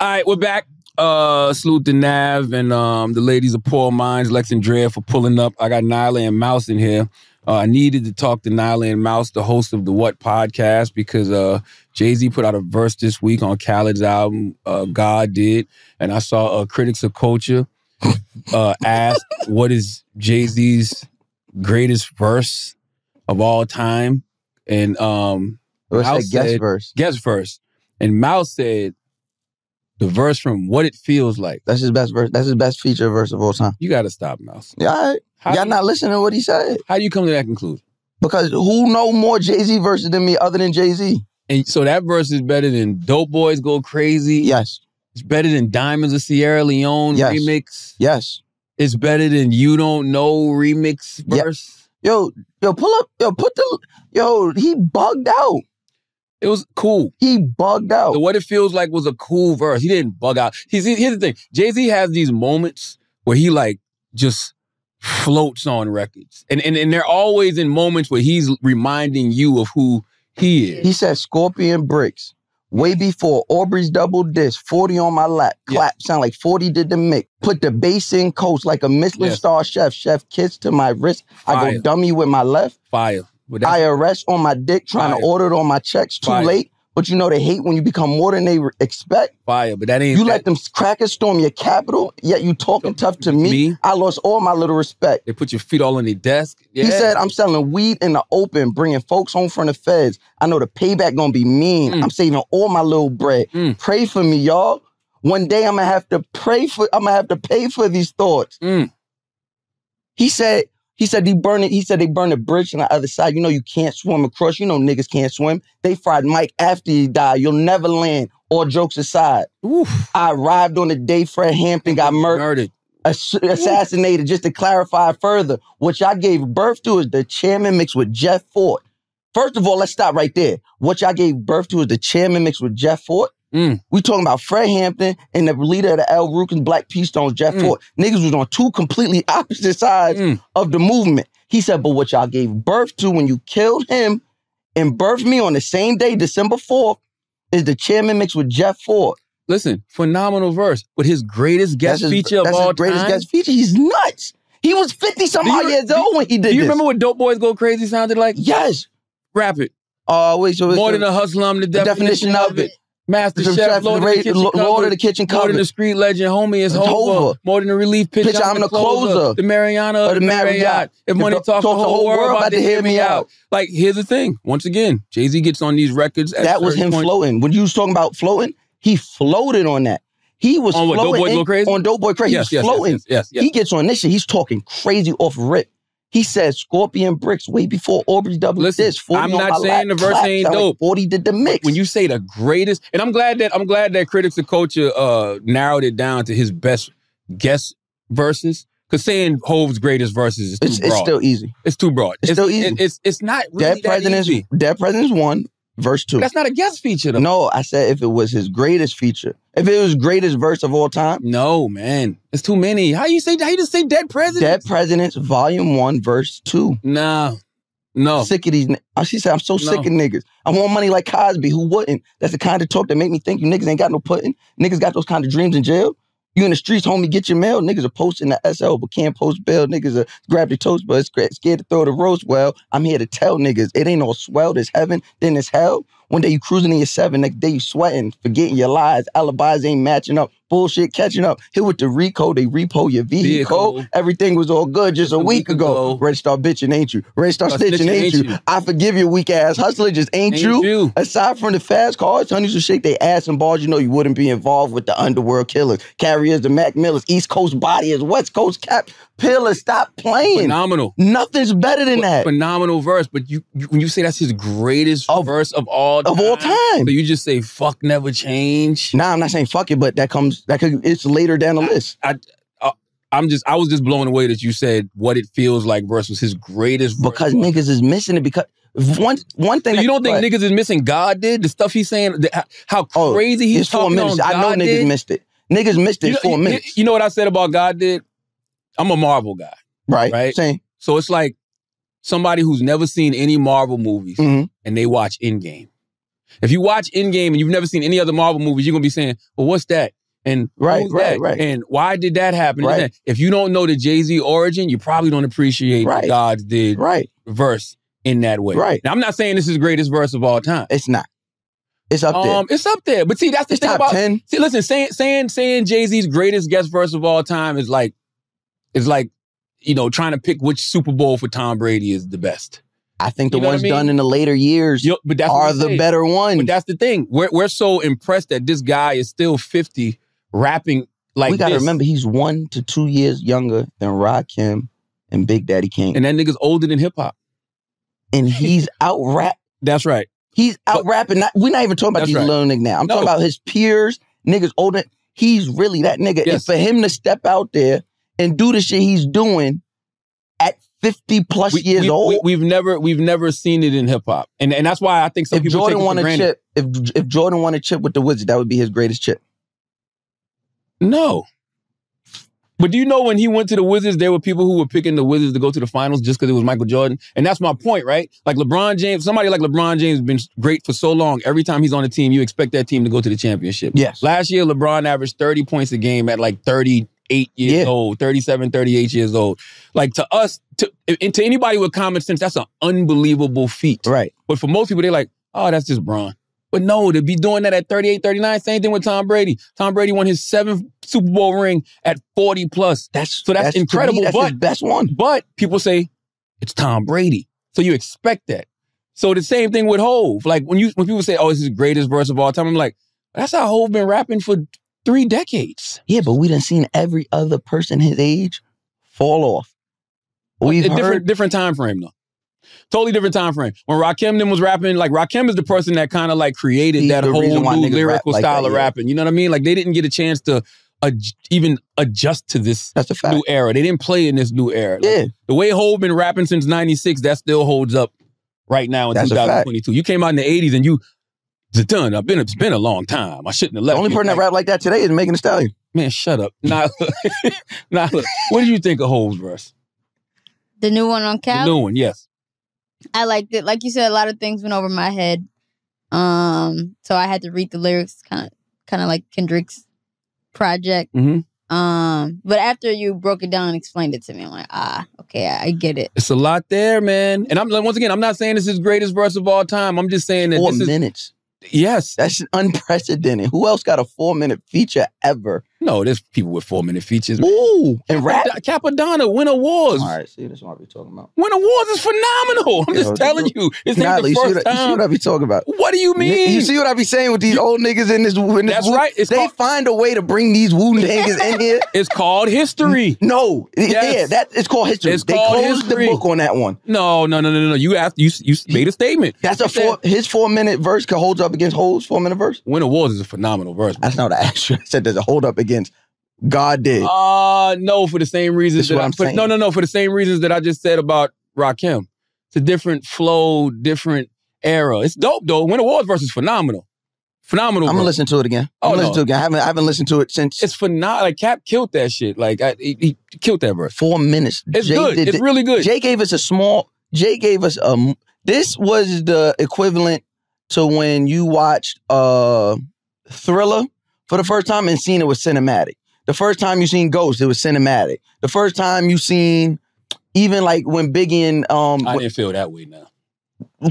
S2: All right, we're back. Uh, salute to Navv and um, the ladies of Pour Minds, Lex and Drea for pulling up. I got Nyla and Mouse in here. Uh, I needed to talk to Nyla and Mouse, the host of the What podcast, because uh, Jay Z put out a verse this week on Khaled's album. Uh, God did, and I saw uh, critics of culture uh, ask, "What is Jay Z's greatest verse of all time?" And um, Mouse
S11: guest
S2: said-
S11: verse?
S2: Guest verse, and Mouse said the verse from "What It Feels Like."
S11: That's his best verse. That's his best feature verse of all time.
S2: You got to stop, Mouse.
S11: Yeah, all right.
S2: How
S11: y'all
S2: you-
S11: not listening to what he said?
S2: How do you come to that conclusion?
S11: Because who know more Jay Z verses than me other than Jay Z?
S2: And so that verse is better than Dope Boys Go Crazy.
S11: Yes.
S2: It's better than Diamonds of Sierra Leone
S11: Yes.
S2: remix.
S11: Yes.
S2: It's better than You Don't Know remix verse.
S11: Yo, yo, pull up. Yo, put the. Yo, he bugged out.
S2: It was cool.
S11: He bugged out.
S2: The What It Feels Like was a cool verse. He didn't bug out. He's, here's the thing Jay Z has these moments where he like just floats on records. And and, and they're always in moments where he's reminding you of who he is.
S11: He said Scorpion Bricks. Way before Aubrey's double disc, 40 on my lap. Clap, sound like 40 did the mix. Put the bass in coach like a Michelin
S2: Yes.
S11: star chef. Chef kiss to my wrist. I go dummy with my left.
S2: Fire. That's-
S11: IRS on my dick, trying
S2: Fire.
S11: to order it on my checks. Too
S2: Fire.
S11: late. But you know they hate when you become more than they expect.
S2: Fire, but that ain't.
S11: You let them crackers storm your Capitol, yet you talking tough to me.
S2: Me?
S11: I lost all my little respect.
S2: They put your feet all on the desk. Yeah.
S11: He said, I'm selling weed in the open, bringing folks home from the feds. I know the payback gonna be mean.
S2: Mm.
S11: I'm saving all my little bread. Pray for me, y'all. One day I'm gonna have to pray for, I'm gonna have to pay for these thoughts.
S2: Mm.
S11: He said, he said he burned it, he said they burned a bridge on the other side. You know you can't swim across. You know niggas can't swim. They fried Mike after he died. You'll never land. All jokes aside. I arrived on the day Fred Hampton got mur-
S2: murdered.
S11: ass- assassinated. Just to clarify further, what y'all gave birth to is the chairman mixed with Jeff Fort. First of all, let's stop right there. What y'all gave birth to is the chairman mixed with Jeff Fort.
S2: Mm.
S11: We talking about Fred Hampton and the leader of the El Rukns Black P. Stones, Jeff
S2: Mm.
S11: Fort. Niggas was on two completely opposite sides of the movement. He said, but what y'all gave birth to when you killed him and birthed me on the same day, December 4th, is the chairman mixed with Jeff Fort.
S2: Listen, phenomenal verse, but his greatest guest
S11: his-
S2: feature of all
S11: greatest
S2: time.
S11: guest feature. He's nuts. He was 50 some odd years old when he did
S2: Do you
S11: this.
S2: remember what Dope Boys Go Crazy sounded like?
S11: Yes.
S2: Rap it.
S11: Oh, wait, so
S2: More than a hustler, I'm the,
S11: the
S2: definition,
S11: definition
S2: of
S11: of
S2: it.
S11: it.
S2: Master Chef,
S11: chef,
S2: Lord,
S11: the
S2: of the
S11: Lord
S2: cupboard.
S11: of the kitchen
S2: More than
S11: cupboard.
S2: the street legend, homie, is Hova.
S11: Hova.
S2: More than the relief pitch,
S11: Pitch,
S2: I'm, the closer. The Mariano of the Marriott. If money
S11: do-
S2: talks, the whole world about to hear me out. Like, here's the thing. Once again, Jay Z gets on these records. At
S11: That was him
S2: points-
S11: floating. When you was talking about floating, he floated on that. He was
S2: On what, Dope
S11: floating in-
S2: Go Crazy?
S11: on Dope Boy Crazy.
S2: Yes,
S11: he
S2: yes,
S11: was
S2: yes,
S11: floating.
S2: yes, yes, yes.
S11: He gets on this shit. He's talking crazy off rip. He said Scorpion Bricks way before Aubrey's double
S2: Listen,
S11: disc. 40
S2: I'm not saying the verse
S11: clap,
S2: ain't
S11: like
S2: dope.
S11: 40 did the mix.
S2: When you say the greatest, and I'm glad that I'm glad that critics of culture uh narrowed it down to his best guest verses. Cause saying Hove's greatest verses is too
S11: It's-
S2: broad.
S11: it's still easy.
S2: It's too broad.
S11: It's still easy.
S2: it- it's it's not really
S11: Dead
S2: that
S11: President's
S2: easy.
S11: Dead President's one, verse two.
S2: That's not a guest feature though.
S11: No, I said if it was his greatest feature. If it was greatest verse of all time.
S2: No, man. It's too many. How you say how you just say Dead Presidents?
S11: Dead Presidents, volume one, verse two.
S2: No. No.
S11: Sick of these. She said, I'm so sick of niggas. I want money like Cosby, who wouldn't. That's the kind of talk that make me think you niggas ain't got no putting. Niggas got those kind of dreams in jail. You in the streets, homie, get your mail. Niggas are posting the SL, but can't post bail. Niggas are grab your toast, but scared scared to throw the roast. Well, I'm here to tell niggas, it ain't all swell. There's heaven, then there's hell. One day you cruising in your seven, next day you sweating, forgetting your lies. Alibis ain't matching up. Bullshit catching up. Hit with the RICO, they repo your vehicle.
S2: Vehicle.
S11: Everything was all good just a, week, ago. Ready to start bitching, ain't you? Start
S2: Start
S11: snitching, ain't, you? I forgive you, weak ass hustler, just ain't,
S2: Ain't
S11: you.
S2: you.
S11: Aside from the fast cars, honeys who shake their ass and balls, you know you wouldn't be involved with the underworld killers. Carriers, the Mac Millers, East Coast bodies, West Coast cap pillars. Stop playing.
S2: Phenomenal.
S11: Nothing's better than that.
S2: Phenomenal verse, but you, you when you say that's his greatest verse of all
S11: of all time.
S2: so you just say fuck never change.
S11: Nah, I'm not saying fuck it, but that comes that could it's later down the list.
S2: I, I I'm just I was just blown away that you said what it feels like versus his greatest verse.
S11: Because niggas is missing it because one one thing
S2: So you don't think
S11: but-
S2: niggas is missing God did the stuff he's saying the- how
S11: Oh,
S2: crazy he's
S11: it's four
S2: talking
S11: minutes.
S2: on
S11: I know niggas
S2: did?
S11: missed it. Niggas missed it
S2: You know,
S11: four
S2: you-
S11: minutes.
S2: You know what I said about God did? I'm a Marvel guy.
S11: Right.
S2: Right.
S11: Same.
S2: So it's like somebody who's never seen any Marvel movies
S11: Mm-hmm.
S2: and they watch Endgame. If you watch Endgame and you've never seen any other Marvel movies, you're gonna be saying, "Well, what's that?" And
S11: Right, right,
S2: that?
S11: right.
S2: And why did that happen?
S11: Right.
S2: If you don't know the Jay Z origin, you probably don't appreciate
S11: Right.
S2: God's did
S11: right.
S2: verse in that way.
S11: Right.
S2: Now, I'm not saying this is the greatest verse of all time.
S11: It's not. It's up there.
S2: Um, it's up there. But see, that's the
S11: It's
S2: thing
S11: top
S2: about
S11: 10.
S2: See, listen, saying saying saying Jay Z's greatest guest verse of all time is like is like you know trying to pick which Super Bowl for Tom Brady is the best.
S11: I think the
S2: You know
S11: ones
S2: I mean?
S11: done in the later years
S2: Yo, but that's
S11: are the
S2: saying.
S11: better ones.
S2: But that's the thing. We're we're so impressed that this guy is still 50 rapping like
S11: we gotta
S2: this.
S11: remember he's one to two years younger than Rakim and Big Daddy Kane.
S2: And that nigga's older than hip hop.
S11: And he's out rap.
S2: That's right.
S11: He's out rapping. Not, we're not even talking about these
S2: right.
S11: little niggas now. I'm
S2: No.
S11: talking about his peers, niggas older. He's really that nigga. And for him to step out there and do the shit he's doing at 50 plus years
S2: we,
S11: old.
S2: We, have never we've never seen it in hip hop. And and that's why I think some
S11: if
S2: people
S11: Jordan
S2: take it for granted.
S11: chip, if if Jordan won a chip with the Wizards, that would be his greatest chip.
S2: No. But do you know when he went to the Wizards, there were people who were picking the Wizards to go to the finals just because it was Michael Jordan? And that's my point, right? Like LeBron James, somebody like LeBron James has been great for so long. Every time he's on the team, you expect that team to go to the championship.
S11: Yes.
S2: Last year, LeBron averaged 30 points a game at like 38 years
S11: Yeah.
S2: old, 37, 38 years old. Like to us, to, and to anybody with common sense, that's an unbelievable feat.
S11: Right.
S2: But for most people, they're like, oh, that's just Bron. But no, to be doing that at 38, 39, same thing with Tom Brady. Tom Brady won his seventh Super Bowl ring at 40 plus.
S11: That's
S2: so that's,
S11: that's- to me,
S2: incredible.
S11: that's
S2: but
S11: his best one.
S2: But people say it's Tom Brady. So you expect that. So the same thing with Hove. Like when you when people say, oh, this is the greatest verse of all time, I'm like, that's how Hove been rapping for three decades.
S11: Yeah, but we done seen every other person his age fall off. We've
S2: a different
S11: heard
S2: different time frame though. Totally different time frame. When Rakim then was rapping, like Rakim is the person that kind of like created
S11: He's
S2: that whole new lyrical
S11: like
S2: style
S11: that,
S2: of
S11: yeah.
S2: rapping. You know what I mean? Like they didn't get a chance to ad- even adjust to this
S11: That's a fact.
S2: new era. They didn't play in this new era. Like,
S11: Yeah.
S2: The way Hove been rapping since '96, that still holds up right now in
S11: That's
S2: 2022. You came out in the '80s and you, it's a. I've been. It's been a long time. I shouldn't have left.
S11: the only
S2: you.
S11: person that
S2: Like,
S11: rap like that today is Megan Thee Stallion.
S2: Man, shut up. Nah, nah. Look, what do you think of Hove's verse?
S12: The new one on
S2: The new one, yes.
S12: I liked it. Like you said, a lot of things went over my head. Um, so I had to read the lyrics, kind of, kind of like Kendrick's project.
S2: Mm-hmm.
S12: Um, but after you broke it down and explained it to me, I'm like, ah, okay, I, I get it.
S2: It's a lot there, man. And I'm like, once again, I'm not saying this is greatest verse of all time. I'm just saying that
S11: Four
S2: this is
S11: minutes.
S2: yes.
S11: That's unprecedented. Who else got a four minute feature ever?
S2: No, there's people with four minute features.
S11: Ooh, and rap.
S2: Cappadonna Winter Warz.
S11: All right, see, that's what I be talking about.
S2: Winter Warz is phenomenal. I'm
S11: Yo,
S2: just telling you, it's not the
S11: you, see
S2: first
S11: what, I- you see what I be talking about?
S2: What do you mean?
S11: You see what I be saying with these old niggas in this? In this
S2: That's
S11: Wu-
S2: right. It's
S11: they
S2: called-
S11: find a way to bring these Wu niggas in here.
S2: It's called history.
S11: No,
S2: Yes.
S11: yeah, that it's called history.
S2: It's
S11: they
S2: called
S11: closed
S2: history.
S11: the book on that one.
S2: No, no, no, no, no. You asked. You you made a statement.
S11: That's a
S2: said
S11: four. His four minute verse could hold up against Hove's four minute verse.
S2: Winter Warz is a phenomenal verse.
S11: That's not what I asked you. I said, does it hold up against God did?
S2: Uh no, for the same reasons that
S11: I'm
S2: for-
S11: saying.
S2: no, no, no, for the same reasons that I just said about Rakim. It's a different flow, different era. It's dope though. Winter Warz versus phenomenal, phenomenal.
S11: I'm gonna listen to it again. I'm
S2: Oh,
S11: gonna
S2: no.
S11: listen to it again. I haven't, I haven't listened to it since
S2: It's phenomenal. Like Cap killed that shit. Like I, he, he killed that verse.
S11: four minutes.
S2: It's
S11: Jay
S2: good.
S11: did
S2: It's really good.
S11: Jay gave us a small. Jay gave us a. m- This was the equivalent to when you watched uh Thriller for the first time and seen it was cinematic. The first time you seen Ghost, it was cinematic. The first time you seen even like when Biggie and um
S2: I didn't feel that way now.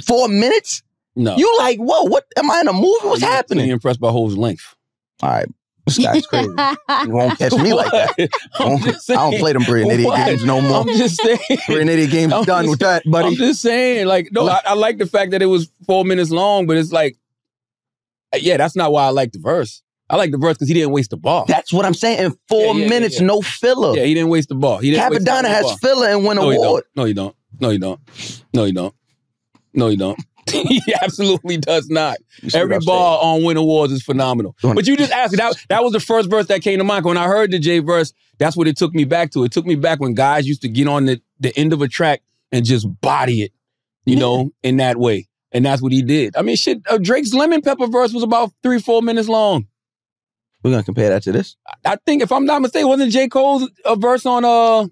S11: four minutes,
S2: No,
S11: you like whoa, what am I in a movie? What's
S2: I'm
S11: happening?
S2: Impressed by Hove's length.
S11: All right, this guy's crazy. You won't catch me like that.
S2: I'm
S11: Won't-
S2: just
S11: I don't play them Brilliant Idiot
S2: What?
S11: games no more.
S2: I'm just saying.
S11: Brilliant Idiot games
S2: I'm
S11: done
S2: just-
S11: with that, buddy.
S2: I'm just saying, like, no, I, I like the fact that it was four minutes long, but it's like, yeah, that's not why I like the verse. I like the verse because he didn't waste the ball.
S11: That's what I'm saying. In four
S2: Yeah, yeah, yeah,
S11: minutes,
S2: yeah.
S11: no filler.
S2: yeah, he didn't waste the ball. He didn't Cappadonna
S11: has
S2: ball.
S11: filler and win
S2: no,
S11: award.
S2: No, you don't. No, you don't. No, you don't. No, you don't. he absolutely does not.
S11: You see what
S2: Every ball on Winter Warz is phenomenal. But you just asked that. That was the first verse that came to mind. When I heard the J verse, that's what it took me back to. It took me back when guys used to get on the, the end of a track and just body it, you know, in that way. And that's what he did. I mean, shit. Uh, Drake's Lemon Pepper verse was about three, four minutes long.
S11: We're gonna compare that to this.
S2: I think, if I'm not mistaken, wasn't J Cole's uh, verse on uh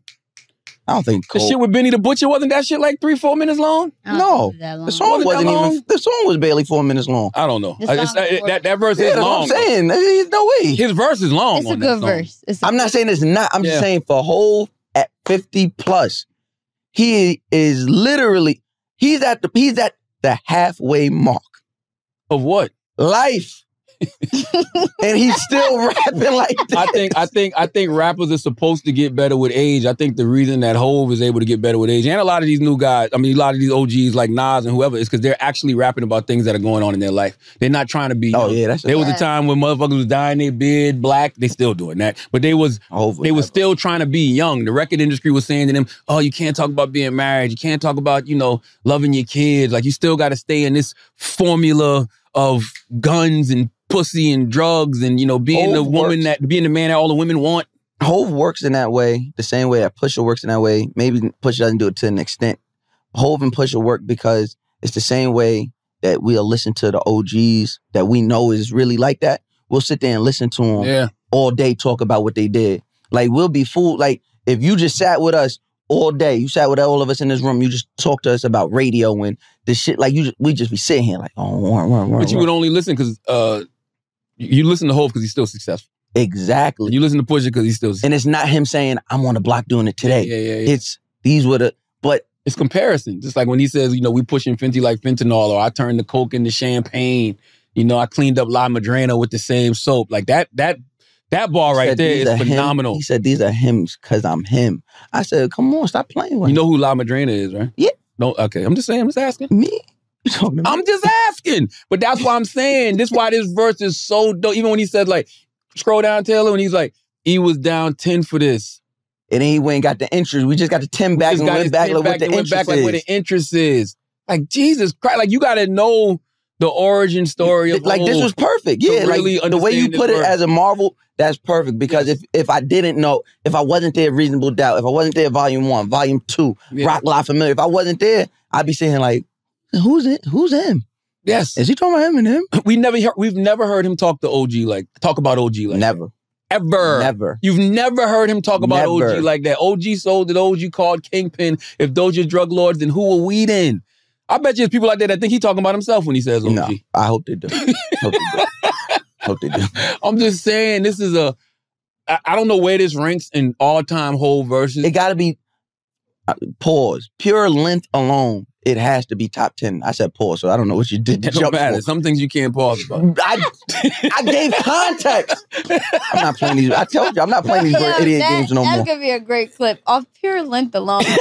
S11: I don't think
S2: the shit with Benny the Butcher? Wasn't that shit like three, four minutes long?
S11: No,
S12: think it was that long.
S11: the song
S2: Wasn't
S11: wasn't
S2: long?
S11: even. The song was barely four minutes long.
S2: I don't know.
S12: The
S2: I just-
S12: song
S2: that, that, that verse
S11: Yeah,
S2: is
S11: that's what
S2: long.
S11: I'm saying. There's no way.
S2: His verse is long
S12: It's a
S2: on that
S12: good
S2: song.
S12: verse. It's a
S11: I'm not saying it's not. I'm
S2: Yeah.
S11: just saying for Hove at 50 plus, he is literally he's at the he's at the halfway mark
S2: Of what?
S11: life, and he's still rapping like this.
S2: I think I think I think rappers are supposed to get better with age. I think the reason that Hove is able to get better with age, and a lot of these new guys, I mean, a lot of these OGs like Nas and whoever, is because they're actually rapping about things that are going on in their life. They're not trying to be.
S11: Oh
S2: young.
S11: yeah, that's
S2: There was a time when motherfuckers was dying their beard black. They still doing that, but they was
S11: over.
S2: they was still trying to be young. The record industry was saying to them, "Oh, you can't talk about being married. You can't talk about you know loving your kids. Like you still got to stay in this formula of guns and pussy and drugs and you know being the woman
S11: works.
S2: that being the man that all the women want."
S11: Hove works in that way, the same way that Pusha works in that way. Maybe Pusha doesn't do it to an extent. Hove and Pusha work because it's the same way that we'll listen to the OGs that we know is really like that. We'll sit there and listen to them
S2: Yeah,
S11: all day, talk about what they did. Like we'll be fooled. Like if you just sat with us all day, you sat with all of us in this room, you just talk to us about radio and the shit. Like you, just, we just be sitting here like, oh,
S2: But you would only listen because uh, you listen to Hove because he's still successful.
S11: exactly.
S2: You listen to Pusha because he's still.
S11: And it's not him saying I'm on the block doing it today.
S2: Yeah, yeah, yeah.
S11: It's these were the. But
S2: It's comparison. Just like when he says, you know, we pushing Fenty like fentanyl, or I turned the coke into champagne. You know, I cleaned up La Madrina with the same soap. Like that, that, that bar right
S11: said
S2: there is phenomenal.
S11: he said these are hymns because I'm him. I said, come on, stop playing with
S2: You
S11: me.
S2: know who La Madrina is, right?
S11: Yeah.
S2: No, okay. I'm just saying. I'm just asking.
S11: me. You talking to me?
S2: I'm just asking. But that's why I'm saying this. Why this verse is so dope. Even when he said like, scroll down Taylor, and he's like, he was down ten for this.
S11: and then he went and got the interest. We just got the 10 back
S2: Just
S11: and
S2: got
S11: went
S2: his
S11: back
S2: pin
S11: like what the
S2: and went
S11: interest
S2: back like where the
S11: is.
S2: interest is. Like Jesus Christ, like you got to know the origin story of
S11: like this was perfect.
S2: to
S11: Yeah,
S2: really
S11: like the way you put it
S2: verse.
S11: as a Marvel, that's perfect. Because if if I didn't know, if I wasn't there, reasonable doubt. If I wasn't there, volume one, volume two,
S2: Yeah.
S11: Roc La Familia. If I wasn't there, I'd be saying like, who's it? Who's him?
S2: Yes,
S11: Is he talking about him and him?
S2: we never hear, we've never heard him talk to OG like talk about OG like
S11: Never,
S2: ever.
S11: never.
S2: You've never heard him talk about
S11: Never.
S2: OG like that. OG sold it. OG called Kingpin. If those are drug lords, then who are we then? I bet you there's people like that that think he's talking about himself when he says OG.
S11: No, I hope they do. hope they do. hope they do.
S2: I'm just saying this is a. I, I don't know where this ranks in all time Hove verses.
S11: It got to be uh, pause. Pure length alone, it has to be top ten. I said pause, so I don't know what you did.
S2: It don't
S11: jump
S2: matter.
S11: for.
S2: Some things you can't pause about.
S11: I, I gave context. I'm not playing these. I told you, I'm not playing these
S12: Yo,
S11: idiot
S12: that-
S11: games no
S12: that's
S11: more.
S12: That's gonna be a great clip off pure length alone.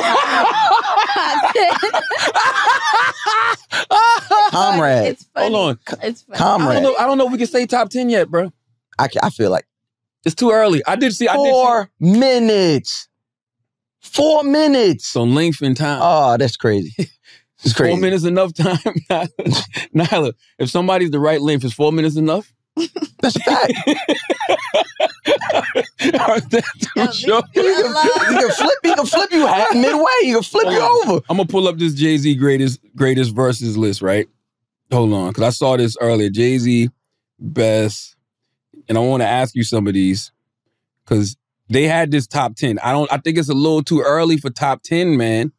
S11: Comrade,
S12: it's funny.
S2: Hold on.
S12: It's funny.
S2: I don't
S11: comrade.
S2: know. I don't know if we can say top ten yet, bro.
S11: I, I feel like
S2: It's too early. I did see. I did see.
S11: four minutes. Four minutes.
S2: So length and time.
S11: Oh, that's crazy. It's
S2: four
S11: crazy.
S2: minutes enough time. Nyla, if somebody's the right length, is four minutes enough?
S11: That's a fact.
S2: Or that's
S12: Yo,
S2: too short?
S11: You can, you can flip. You can flip you half midway. You can flip you over.
S2: I'm gonna pull up this Jay Z greatest greatest verses list, right? Hold on, because I saw this earlier. Jay Z best, and I want to ask you some of these because they had this top ten. I don't. I think it's a little too early for top ten, man.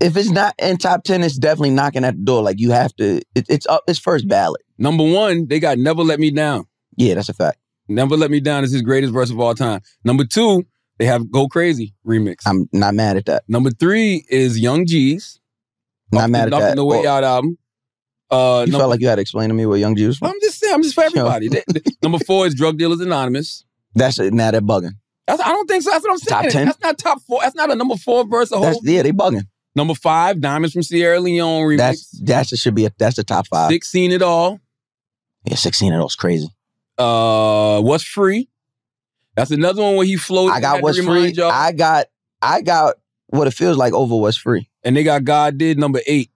S11: If it's not in top ten, it's definitely knocking at the door. Like you have to. It, it's up. It's first ballot.
S2: Number one, they got "Never Let Me Down."
S11: Yeah, that's a fact.
S2: "Never Let Me Down" is his greatest verse of all time. Number two, they have "Go Crazy" remix.
S11: I'm not mad at that.
S2: Number three is Young G's.
S11: Not mad at that.
S2: the Way Out album. Uh,
S11: you
S2: number-
S11: felt like you had to explain to me what Young G was.
S2: I'm just saying. I'm just for everybody. They- they- number four is Drug Dealers Anonymous.
S11: That's it. Now they're bugging.
S2: That's, I don't think so. That's what I'm saying.
S11: Top 10?
S2: That's not top four. That's not a number four verse. A whole.
S11: That's yeah, they bugging.
S2: Number five, Diamonds from Sierra Leone remix.
S11: That's that's it should be a, that's the top five.
S2: Sixteen it all.
S11: Yeah, sixteen of those crazy.
S2: Uh, what's free? That's another one where he floated.
S11: I got what's free. I got I got what it feels like over what's free.
S2: and they got God did number eight.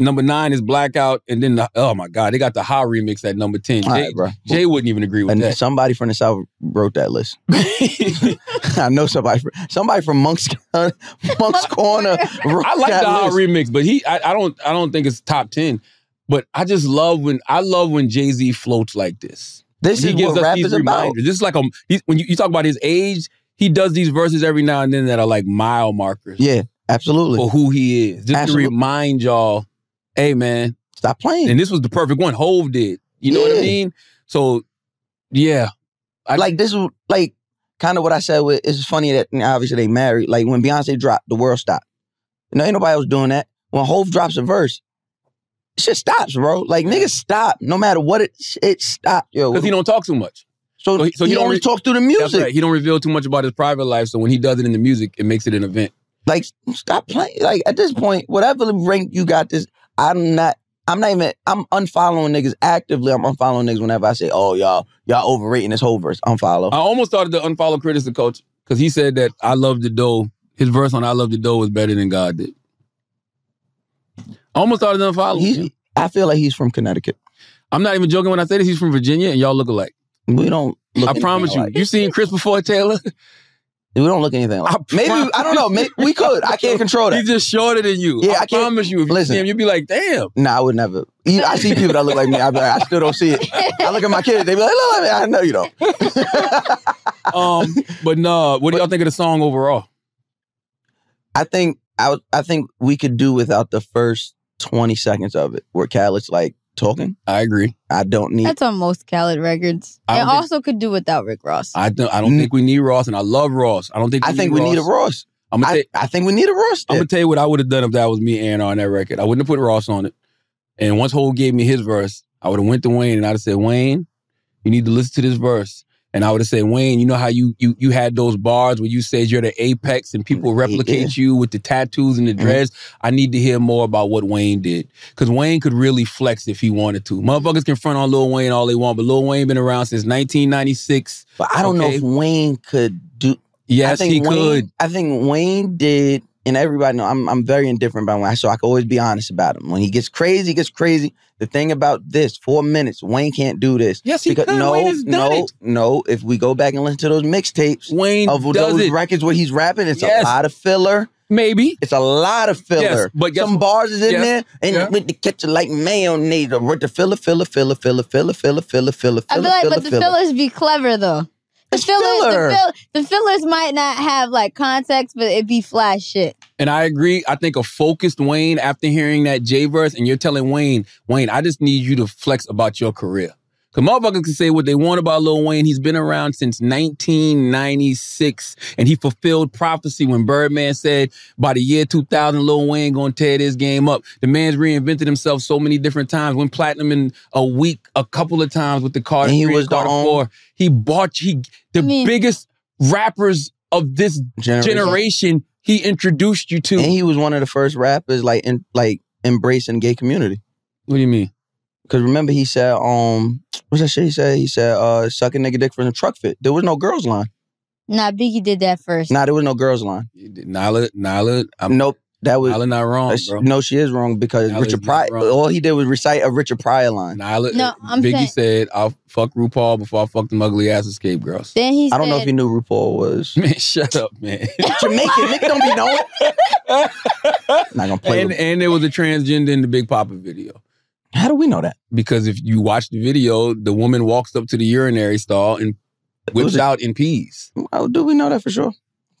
S2: Number nine is Blackout, and then the, oh my God, they got the Ha remix at number ten.
S11: All
S2: Jay,
S11: right, bro.
S2: Jay wouldn't even agree with
S11: And
S2: that.
S11: somebody from the south wrote that list. I know somebody. From, somebody from Moncks Moncks Corner. Wrote
S2: I like the Ha
S11: list.
S2: remix, but he I, I don't I don't think it's top ten. But I just love when I love when Jay Z floats like this.
S11: This
S2: he
S11: is
S2: gives
S11: what
S2: us
S11: rap
S2: these
S11: is about.
S2: reminders. This is like a he, when you, you talk about his age, he does these verses every now and then that are like mile markers
S11: Yeah, absolutely.
S2: for who he is. Just
S11: Absolutely.
S2: to remind y'all, hey man,
S11: Stop playing.
S2: and this was the perfect one. Hove did. You know what I mean? So yeah, I
S11: like this is like kind of what I said. With it's funny that obviously they married. Like when Beyonce dropped, the world stopped. You know, ain't nobody else doing that. When Hove drops a verse, shit stops, bro. Like niggas stop, no matter what it it stopped, yo.
S2: because he don't talk too much.
S11: so,
S2: so he- so
S11: he,
S2: he don't
S11: only
S2: re-
S11: talk through the
S2: That's
S11: music.
S2: right. He don't reveal too much about his private life. So when he does it in the music, it makes it an event.
S11: Like stop playing. Like at this point, whatever rank you got this, I'm not. I'm not even. I'm unfollowing niggas actively. I'm unfollowing niggas whenever I say, "Oh y'all, y'all overrating this whole verse." Unfollow.
S2: I almost started to unfollow Critics the coach because he said that I love the dough. His verse on I love the dough was better than God did. I almost started to unfollow.
S11: He's.
S2: him.
S11: I feel like he's from Connecticut.
S2: I'm not even joking when I say this. He's from Virginia, and y'all look alike.
S11: We don't. Look
S2: I promise you.
S11: alike.
S2: You seen Chris before Taylor?
S11: We don't look anything like.
S2: I
S11: maybe I don't know. Maybe we could. I can't control that.
S2: He's just shorter than you.
S11: Yeah,
S2: I,
S11: I can't-
S2: promise you. If
S11: Listen.
S2: you see him, you'd be like, damn.
S11: Nah, I would never. I see people that look like me. I, be like, I still don't see it. I look at my kids. They be like, "Look at me." I know you don't.
S2: um, but no, what do y'all think of the song overall?
S11: I think I I think we could do without the first twenty seconds of it, where Khaled's like talking.
S2: I agree.
S11: I don't need.
S12: That's on most Khaled records.
S2: I
S12: And
S2: don't think-
S12: also could do without Rick Ross.
S2: I don't. I don't think we need Ross, and I love Ross. I don't think.
S11: I think we need a Ross.
S2: I'm gonna.
S11: I, I think we need a Ross.
S2: I'm gonna tell you what I would have done if that was me and on that record. I wouldn't have put Ross on it. And once Hov gave me his verse, I would have went to Wayne and I'd have said, Wayne, you need to listen to this verse. And I would have said, Wayne, you know how you you you had those bars where you said you're the apex and mm, people replicate you with the tattoos and the mm-hmm. dreads. I need to hear more about what Wayne did. Because Wayne could really flex if he wanted to. Motherfuckers can front on Lil Wayne all they want, but Lil Wayne been around since 1996.
S11: But I don't know if Wayne could do.
S2: Yes,
S11: I think
S2: he
S11: Wayne,
S2: could.
S11: I think Wayne did, and everybody know I'm I'm very indifferent about Wayne, so I can always be honest about him. When he gets crazy, he gets crazy. The thing about this, four minutes, Wayne can't do this.
S2: Yes, he
S11: because
S2: could.
S11: no,
S2: Wayne has done
S11: no,
S2: it.
S11: no. If we go back and listen to those mixtapes,
S2: Wayne
S11: of
S2: does
S11: those
S2: it.
S11: records where he's rapping, it's
S2: Yes.
S11: a lot of filler.
S2: Maybe
S11: it's a lot of filler.
S2: Yes, but
S11: some
S2: what?
S11: bars is in
S2: Yes.
S11: there, and
S2: Yeah.
S11: with the kitchen like mayonnaise, or with the filler, filler, filler, filler, filler, filler, filler, filler,
S12: I
S11: filler,
S12: feel like,
S11: filler,
S12: but the
S11: filler.
S12: fillers be clever though. The fillers,
S11: filler.
S12: The, fill, the fillers might not have like context, but it be flash shit.
S2: And I agree. I think a focused Wayne after hearing that J verse, and you're telling Wayne, Wayne, I just need you to flex about your career. Cause motherfuckers can say what they want about Lil Wayne. He's been around since 1996, and he fulfilled prophecy when Birdman said by the year 2000, Lil Wayne gonna tear this game up. The man's reinvented himself so many different times. Went platinum in a week, a couple of times with the Carter.
S11: And he
S2: three
S11: was the
S2: Carter
S11: own-
S2: four. He bought he the biggest rappers of this
S11: Generation.
S2: generation he introduced you to.
S11: And he was one of the first rappers like in like embracing gay community.
S2: What do you mean?
S11: Because remember he said, um, what's that shit he said? He said, uh, sucking nigga dick from the Trukfit. There was no girls line.
S12: Nah, Biggie did that first.
S11: Nah, there was no girls line.
S2: Nyla, Nyla, I'm,
S11: nope. That was
S2: Nyla not wrong,
S11: That's-
S2: bro.
S11: No, she is wrong because
S2: Nyla's
S11: Richard Pryor.
S2: wrong.
S11: All he did was recite a Richard Pryor line.
S2: Nyla,
S12: No, I'm
S2: Biggie
S12: saying-
S2: said, "I'll fuck RuPaul before I fuck them ugly ass Xscape girls."
S12: Then he
S11: I don't know if
S12: said-
S11: he knew RuPaul was
S2: Man, shut up, man.
S11: Jamaican. Nigga don't be knowing. Not gonna play.
S2: and
S11: with-
S2: and there was a transgender in the Big Poppa video.
S11: How do we know that?
S2: Because if you watch the video, the woman walks up to the urinary stall and whips
S11: was
S2: out in peas.
S11: How do we know that for sure?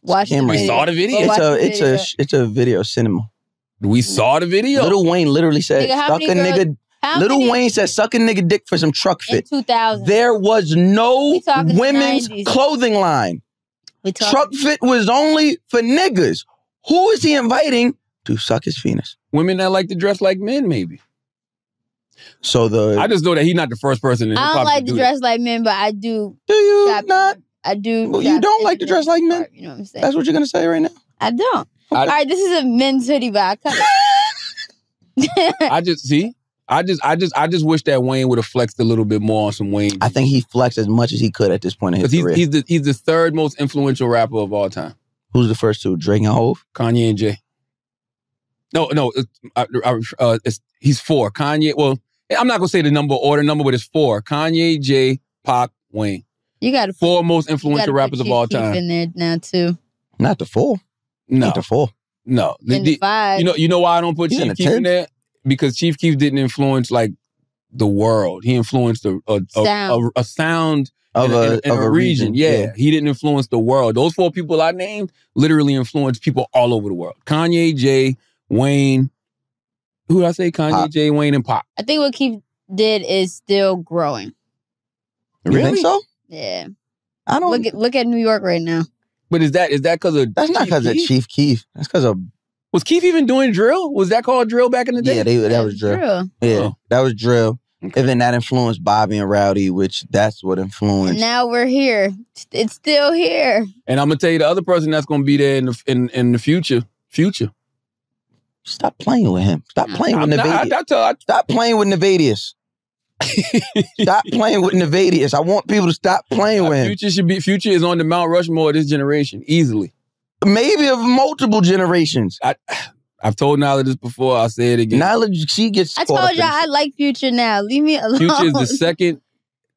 S12: Watch
S11: Camera.
S12: video.
S2: saw the video.
S11: It's a it's
S12: video.
S11: a it's a video cinema.
S2: We saw the video.
S11: Lil Wayne literally said,
S12: Nigga,
S11: "Suck a
S12: girls-
S11: nigga."
S12: Lil
S11: Wayne said, "Suck a nigga dick for some Trukfit."
S12: 2000.
S11: There was no
S12: We talking the
S11: women's clothing line. Trukfit was only for niggas. Who is he inviting to suck his penis?
S2: Women that like to dress like men, maybe.
S11: So the
S2: I just know that he's not the first person. In
S12: I don't like
S2: do
S12: to
S2: that.
S12: dress like men, but I do.
S11: do you
S12: shop-
S11: not?
S12: I do.
S11: Well, you don't like to dress like men.
S12: part, You know what I'm saying?
S11: That's what you're gonna say right now.
S12: I don't.
S2: I-
S12: All right, this is a men's hoodie, but I cut it.
S2: I just see. I just, I just, I just wish that Wayne would have flexed a little bit more on some Wayne.
S11: I think he flexed as much as he could at this point in his
S2: he's
S11: career.
S2: he's the he's the third most influential rapper of all time.
S11: Who's the first two? Drake and Hove.
S2: Kanye and Jay. No, no, it's, uh, uh, uh, it's, he's four. Kanye. Well, I'm not gonna say the number order number, but it's four. Kanye, Jay, Pac, Wayne.
S12: You got to
S2: Four most influential rappers of all time.
S12: in there now too.
S11: Not the four.
S2: No,
S11: Not the four.
S2: no. The-
S12: In
S2: the-
S12: five.
S2: you know, you know why I don't put
S11: He's
S2: Chief
S11: the
S2: Keef in there? Because Chief Keef didn't influence like the world. He influenced a a, a,
S12: Sound.
S2: a, a sound
S11: Of
S2: in,
S11: a,
S2: in- in
S11: of a region.
S2: Yeah. he didn't influence the world. Those four people I named literally influenced people all over the world. Kanye, Jay, Wayne. Who did I say? Kanye,
S11: Pop.
S2: Jay, Wayne, and Pop.
S12: I think what Keef did is still growing.
S11: You think
S2: Really?
S11: so?
S12: Yeah.
S11: I don't.
S12: Look at look at New York right now.
S2: But is that is that because of
S11: that's not because of Chief Keef. That's because of
S2: Was Keef even doing drill? Was that called drill back in the day?
S11: yeah. They, that was drill.
S12: Drill.
S11: Yeah,
S2: Oh.
S11: that was drill.
S2: Okay.
S11: And then that influenced Bobby and Rowdy, which that's what
S12: And
S11: influenced.
S12: now we're here. It's still here.
S2: And I'm gonna tell you the other person that's gonna be there in the in, in the future. Future.
S11: Stop playing with him. Stop mm. playing with
S2: I'm not- I, I I,
S11: Stop playing with Nayvadius. stop playing with Nayvadius. I want people to stop playing with him.
S2: Future should be Future is on the Mount Rushmore of this generation easily.
S11: Maybe of multiple generations.
S2: I I've told Nyla this before. I'll say it again.
S11: Nyla, she gets.
S12: I told y'all I like Future now. Leave me alone.
S2: Future is the second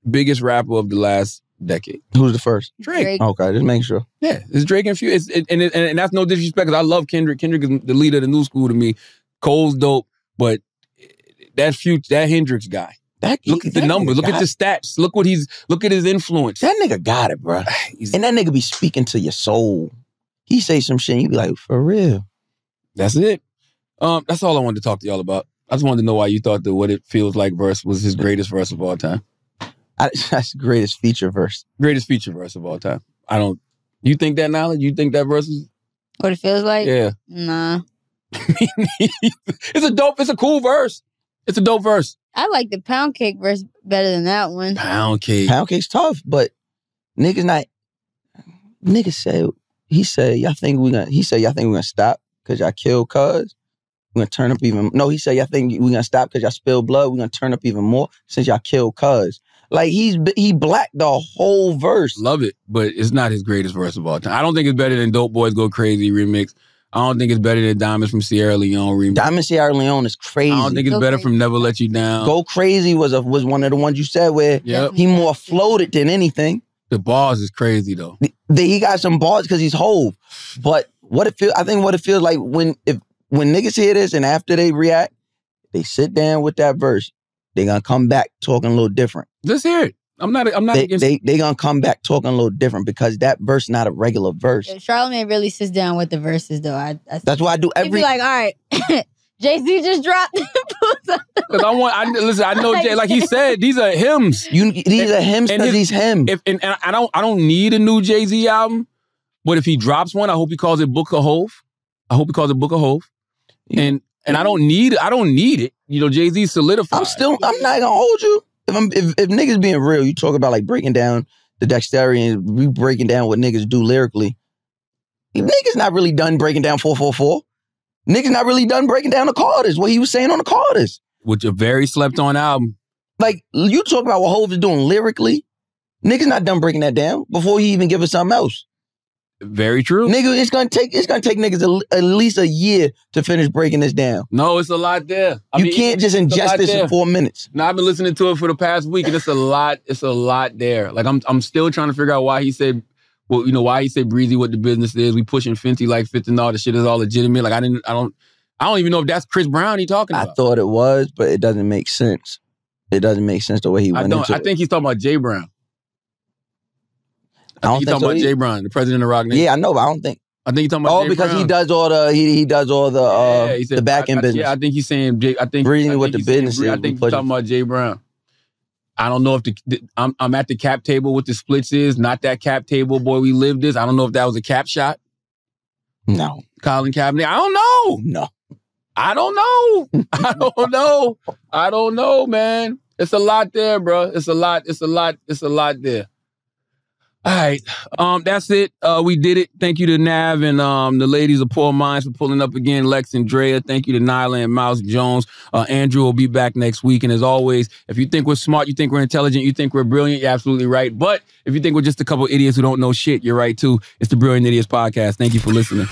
S2: biggest rapper of the last decade.
S11: Who's the first?
S2: Drake.
S12: Drake.
S11: Okay, just make sure.
S2: Yeah, it's Drake and Future. It's, it, and, it, and that's no disrespect because I love Kendrick. Kendrick is the leader of the new school to me. Cole's dope, but that Future, that Hendrix guy.
S11: That,
S2: Look at the numbers. Look at the stats. Look what he's. Look at his influence.
S11: That nigga got it, bro. and that nigga be speaking to your soul. He say some shit, and you be like, for real.
S2: That's it. Um, that's all I wanted to talk to y'all about. I just wanted to know why you thought the "What It Feels Like" verse was his greatest verse of all time.
S11: I, that's the greatest feature verse.
S2: Greatest feature verse of all time. I don't. You think that knowledge? You think that verse is?
S12: What it feels like?
S2: Yeah.
S12: Nah.
S2: It's a dope. It's a cool verse. It's a dope verse.
S12: I like the pound cake verse better than that one.
S2: Pound cake.
S11: Pound cake's tough, but niggas not. Niggas said he said y'all think we gonna. He said y'all think we gonna stop because y'all killed cuz. We gonna turn up even. No, he said y'all think we gonna stop because y'all spilled blood. We gonna turn up even more since y'all killed cuz. Like he's he blacked the whole verse.
S2: Love it, but it's not his greatest verse of all time. I don't think it's better than "Dope Boys Go Crazy" remix. I don't think it's better than "Diamonds from Sierra Leone" remix.
S11: Diamond Sierra Leone is crazy.
S2: I don't think it's better from "Never Let You Down."
S11: Go crazy was a, was one of the ones you said where
S2: Yep.
S11: he more floated than anything.
S2: The bars is crazy though.
S11: The- he got some bars because he's whole. But what it feels, I think what it feels like when if when niggas hear this and after they react, they sit down with that verse, they gonna come back talking a little different.
S2: Let's hear it. I'm not. I'm not
S11: They
S2: against.
S11: they, they gonna come back talking a little different because that verse not a regular verse.
S12: If Charlamagne really sits down with the verses, though. I, I
S11: That's why I do every
S12: be like, all right, Jay Z just dropped.
S2: Because I want. I listen. I know Jay. Like he said, these are hymns.
S11: You these are hymns
S2: And
S11: 'cause
S2: his-
S11: he's him.
S2: If and, and I don't. I don't need a new Jay Z album. But if he drops one, I hope he calls it Book of Hove. I hope he calls it Book of Hove. And and I don't need. I don't need it. You know, Jay Z solidified.
S11: I'm still I'm not gonna hold you. If I'm if, if niggas being real, you talk about like breaking down the dexterity and we breaking down what niggas do lyrically. Niggas not really done breaking down 444. Niggas not really done breaking down the Carters, what he was saying on the Carters.
S2: Which a very slept on album.
S11: Like you talk about what Hov is doing lyrically. Niggas not done breaking that down before he even give us something else.
S2: Very true.
S11: Nigga, it's gonna take it's gonna take niggas a- at least a year to finish breaking this down.
S2: No, it's a lot there. I
S11: you
S2: mean,
S11: can't just ingest this
S2: there.
S11: in four minutes.
S2: Now I've been listening to it for the past week, and it's a lot. It's a lot there. Like I'm, I'm still trying to figure out why he said, well, you know, why he said breezy what the business is. We pushing Fenty like Fifty and all The shit is all legitimate. Like I didn't, I don't, I don't even know if that's Chris Brown he talking
S11: I thought it was, but it doesn't make sense. It doesn't make sense the way he
S2: I,
S11: went
S2: don't.
S11: into
S2: I
S11: it.
S2: think he's talking about Jay Brown. I,
S11: I don't
S2: think he's
S11: think
S2: talking
S11: so
S2: about. Jay Brown, the president of Roc Nation.
S11: Yeah, I know, but I don't think.
S2: I think he's talking about.
S11: Oh,
S2: Jay
S11: because he does all the he he does all the uh
S2: Yeah, said-
S11: the back end
S2: I- I-
S11: business.
S2: Yeah, I think he's saying. Jay, I think I
S11: what the
S2: saying
S11: business
S2: Bree- I think
S11: it-
S2: talking about Jay Brown. I don't know if the, the- I'm I'm at the cap table with the splits is not that cap table boy. We lived this. I don't know if that was a cap shot.
S11: No,
S2: Colin Kaepernick. I don't know.
S11: No,
S2: I don't know. I don't know. I don't know, man. It's a lot there, bro. It's a lot. It's a lot. It's a lot there. All right. Um, that's it. Uh, we did it. Thank you to Navv and um the ladies of Pour Minds for pulling up again. Lex and Drea. Thank you to Nyla and Mouse Jones. Uh, Andrew will be back next week. And as always, if you think we're smart, you think we're intelligent, you think we're brilliant, you're absolutely right. But if you think we're just a couple idiots who don't know shit, you're right too. It's the Brilliant Idiots Podcast. Thank you for listening.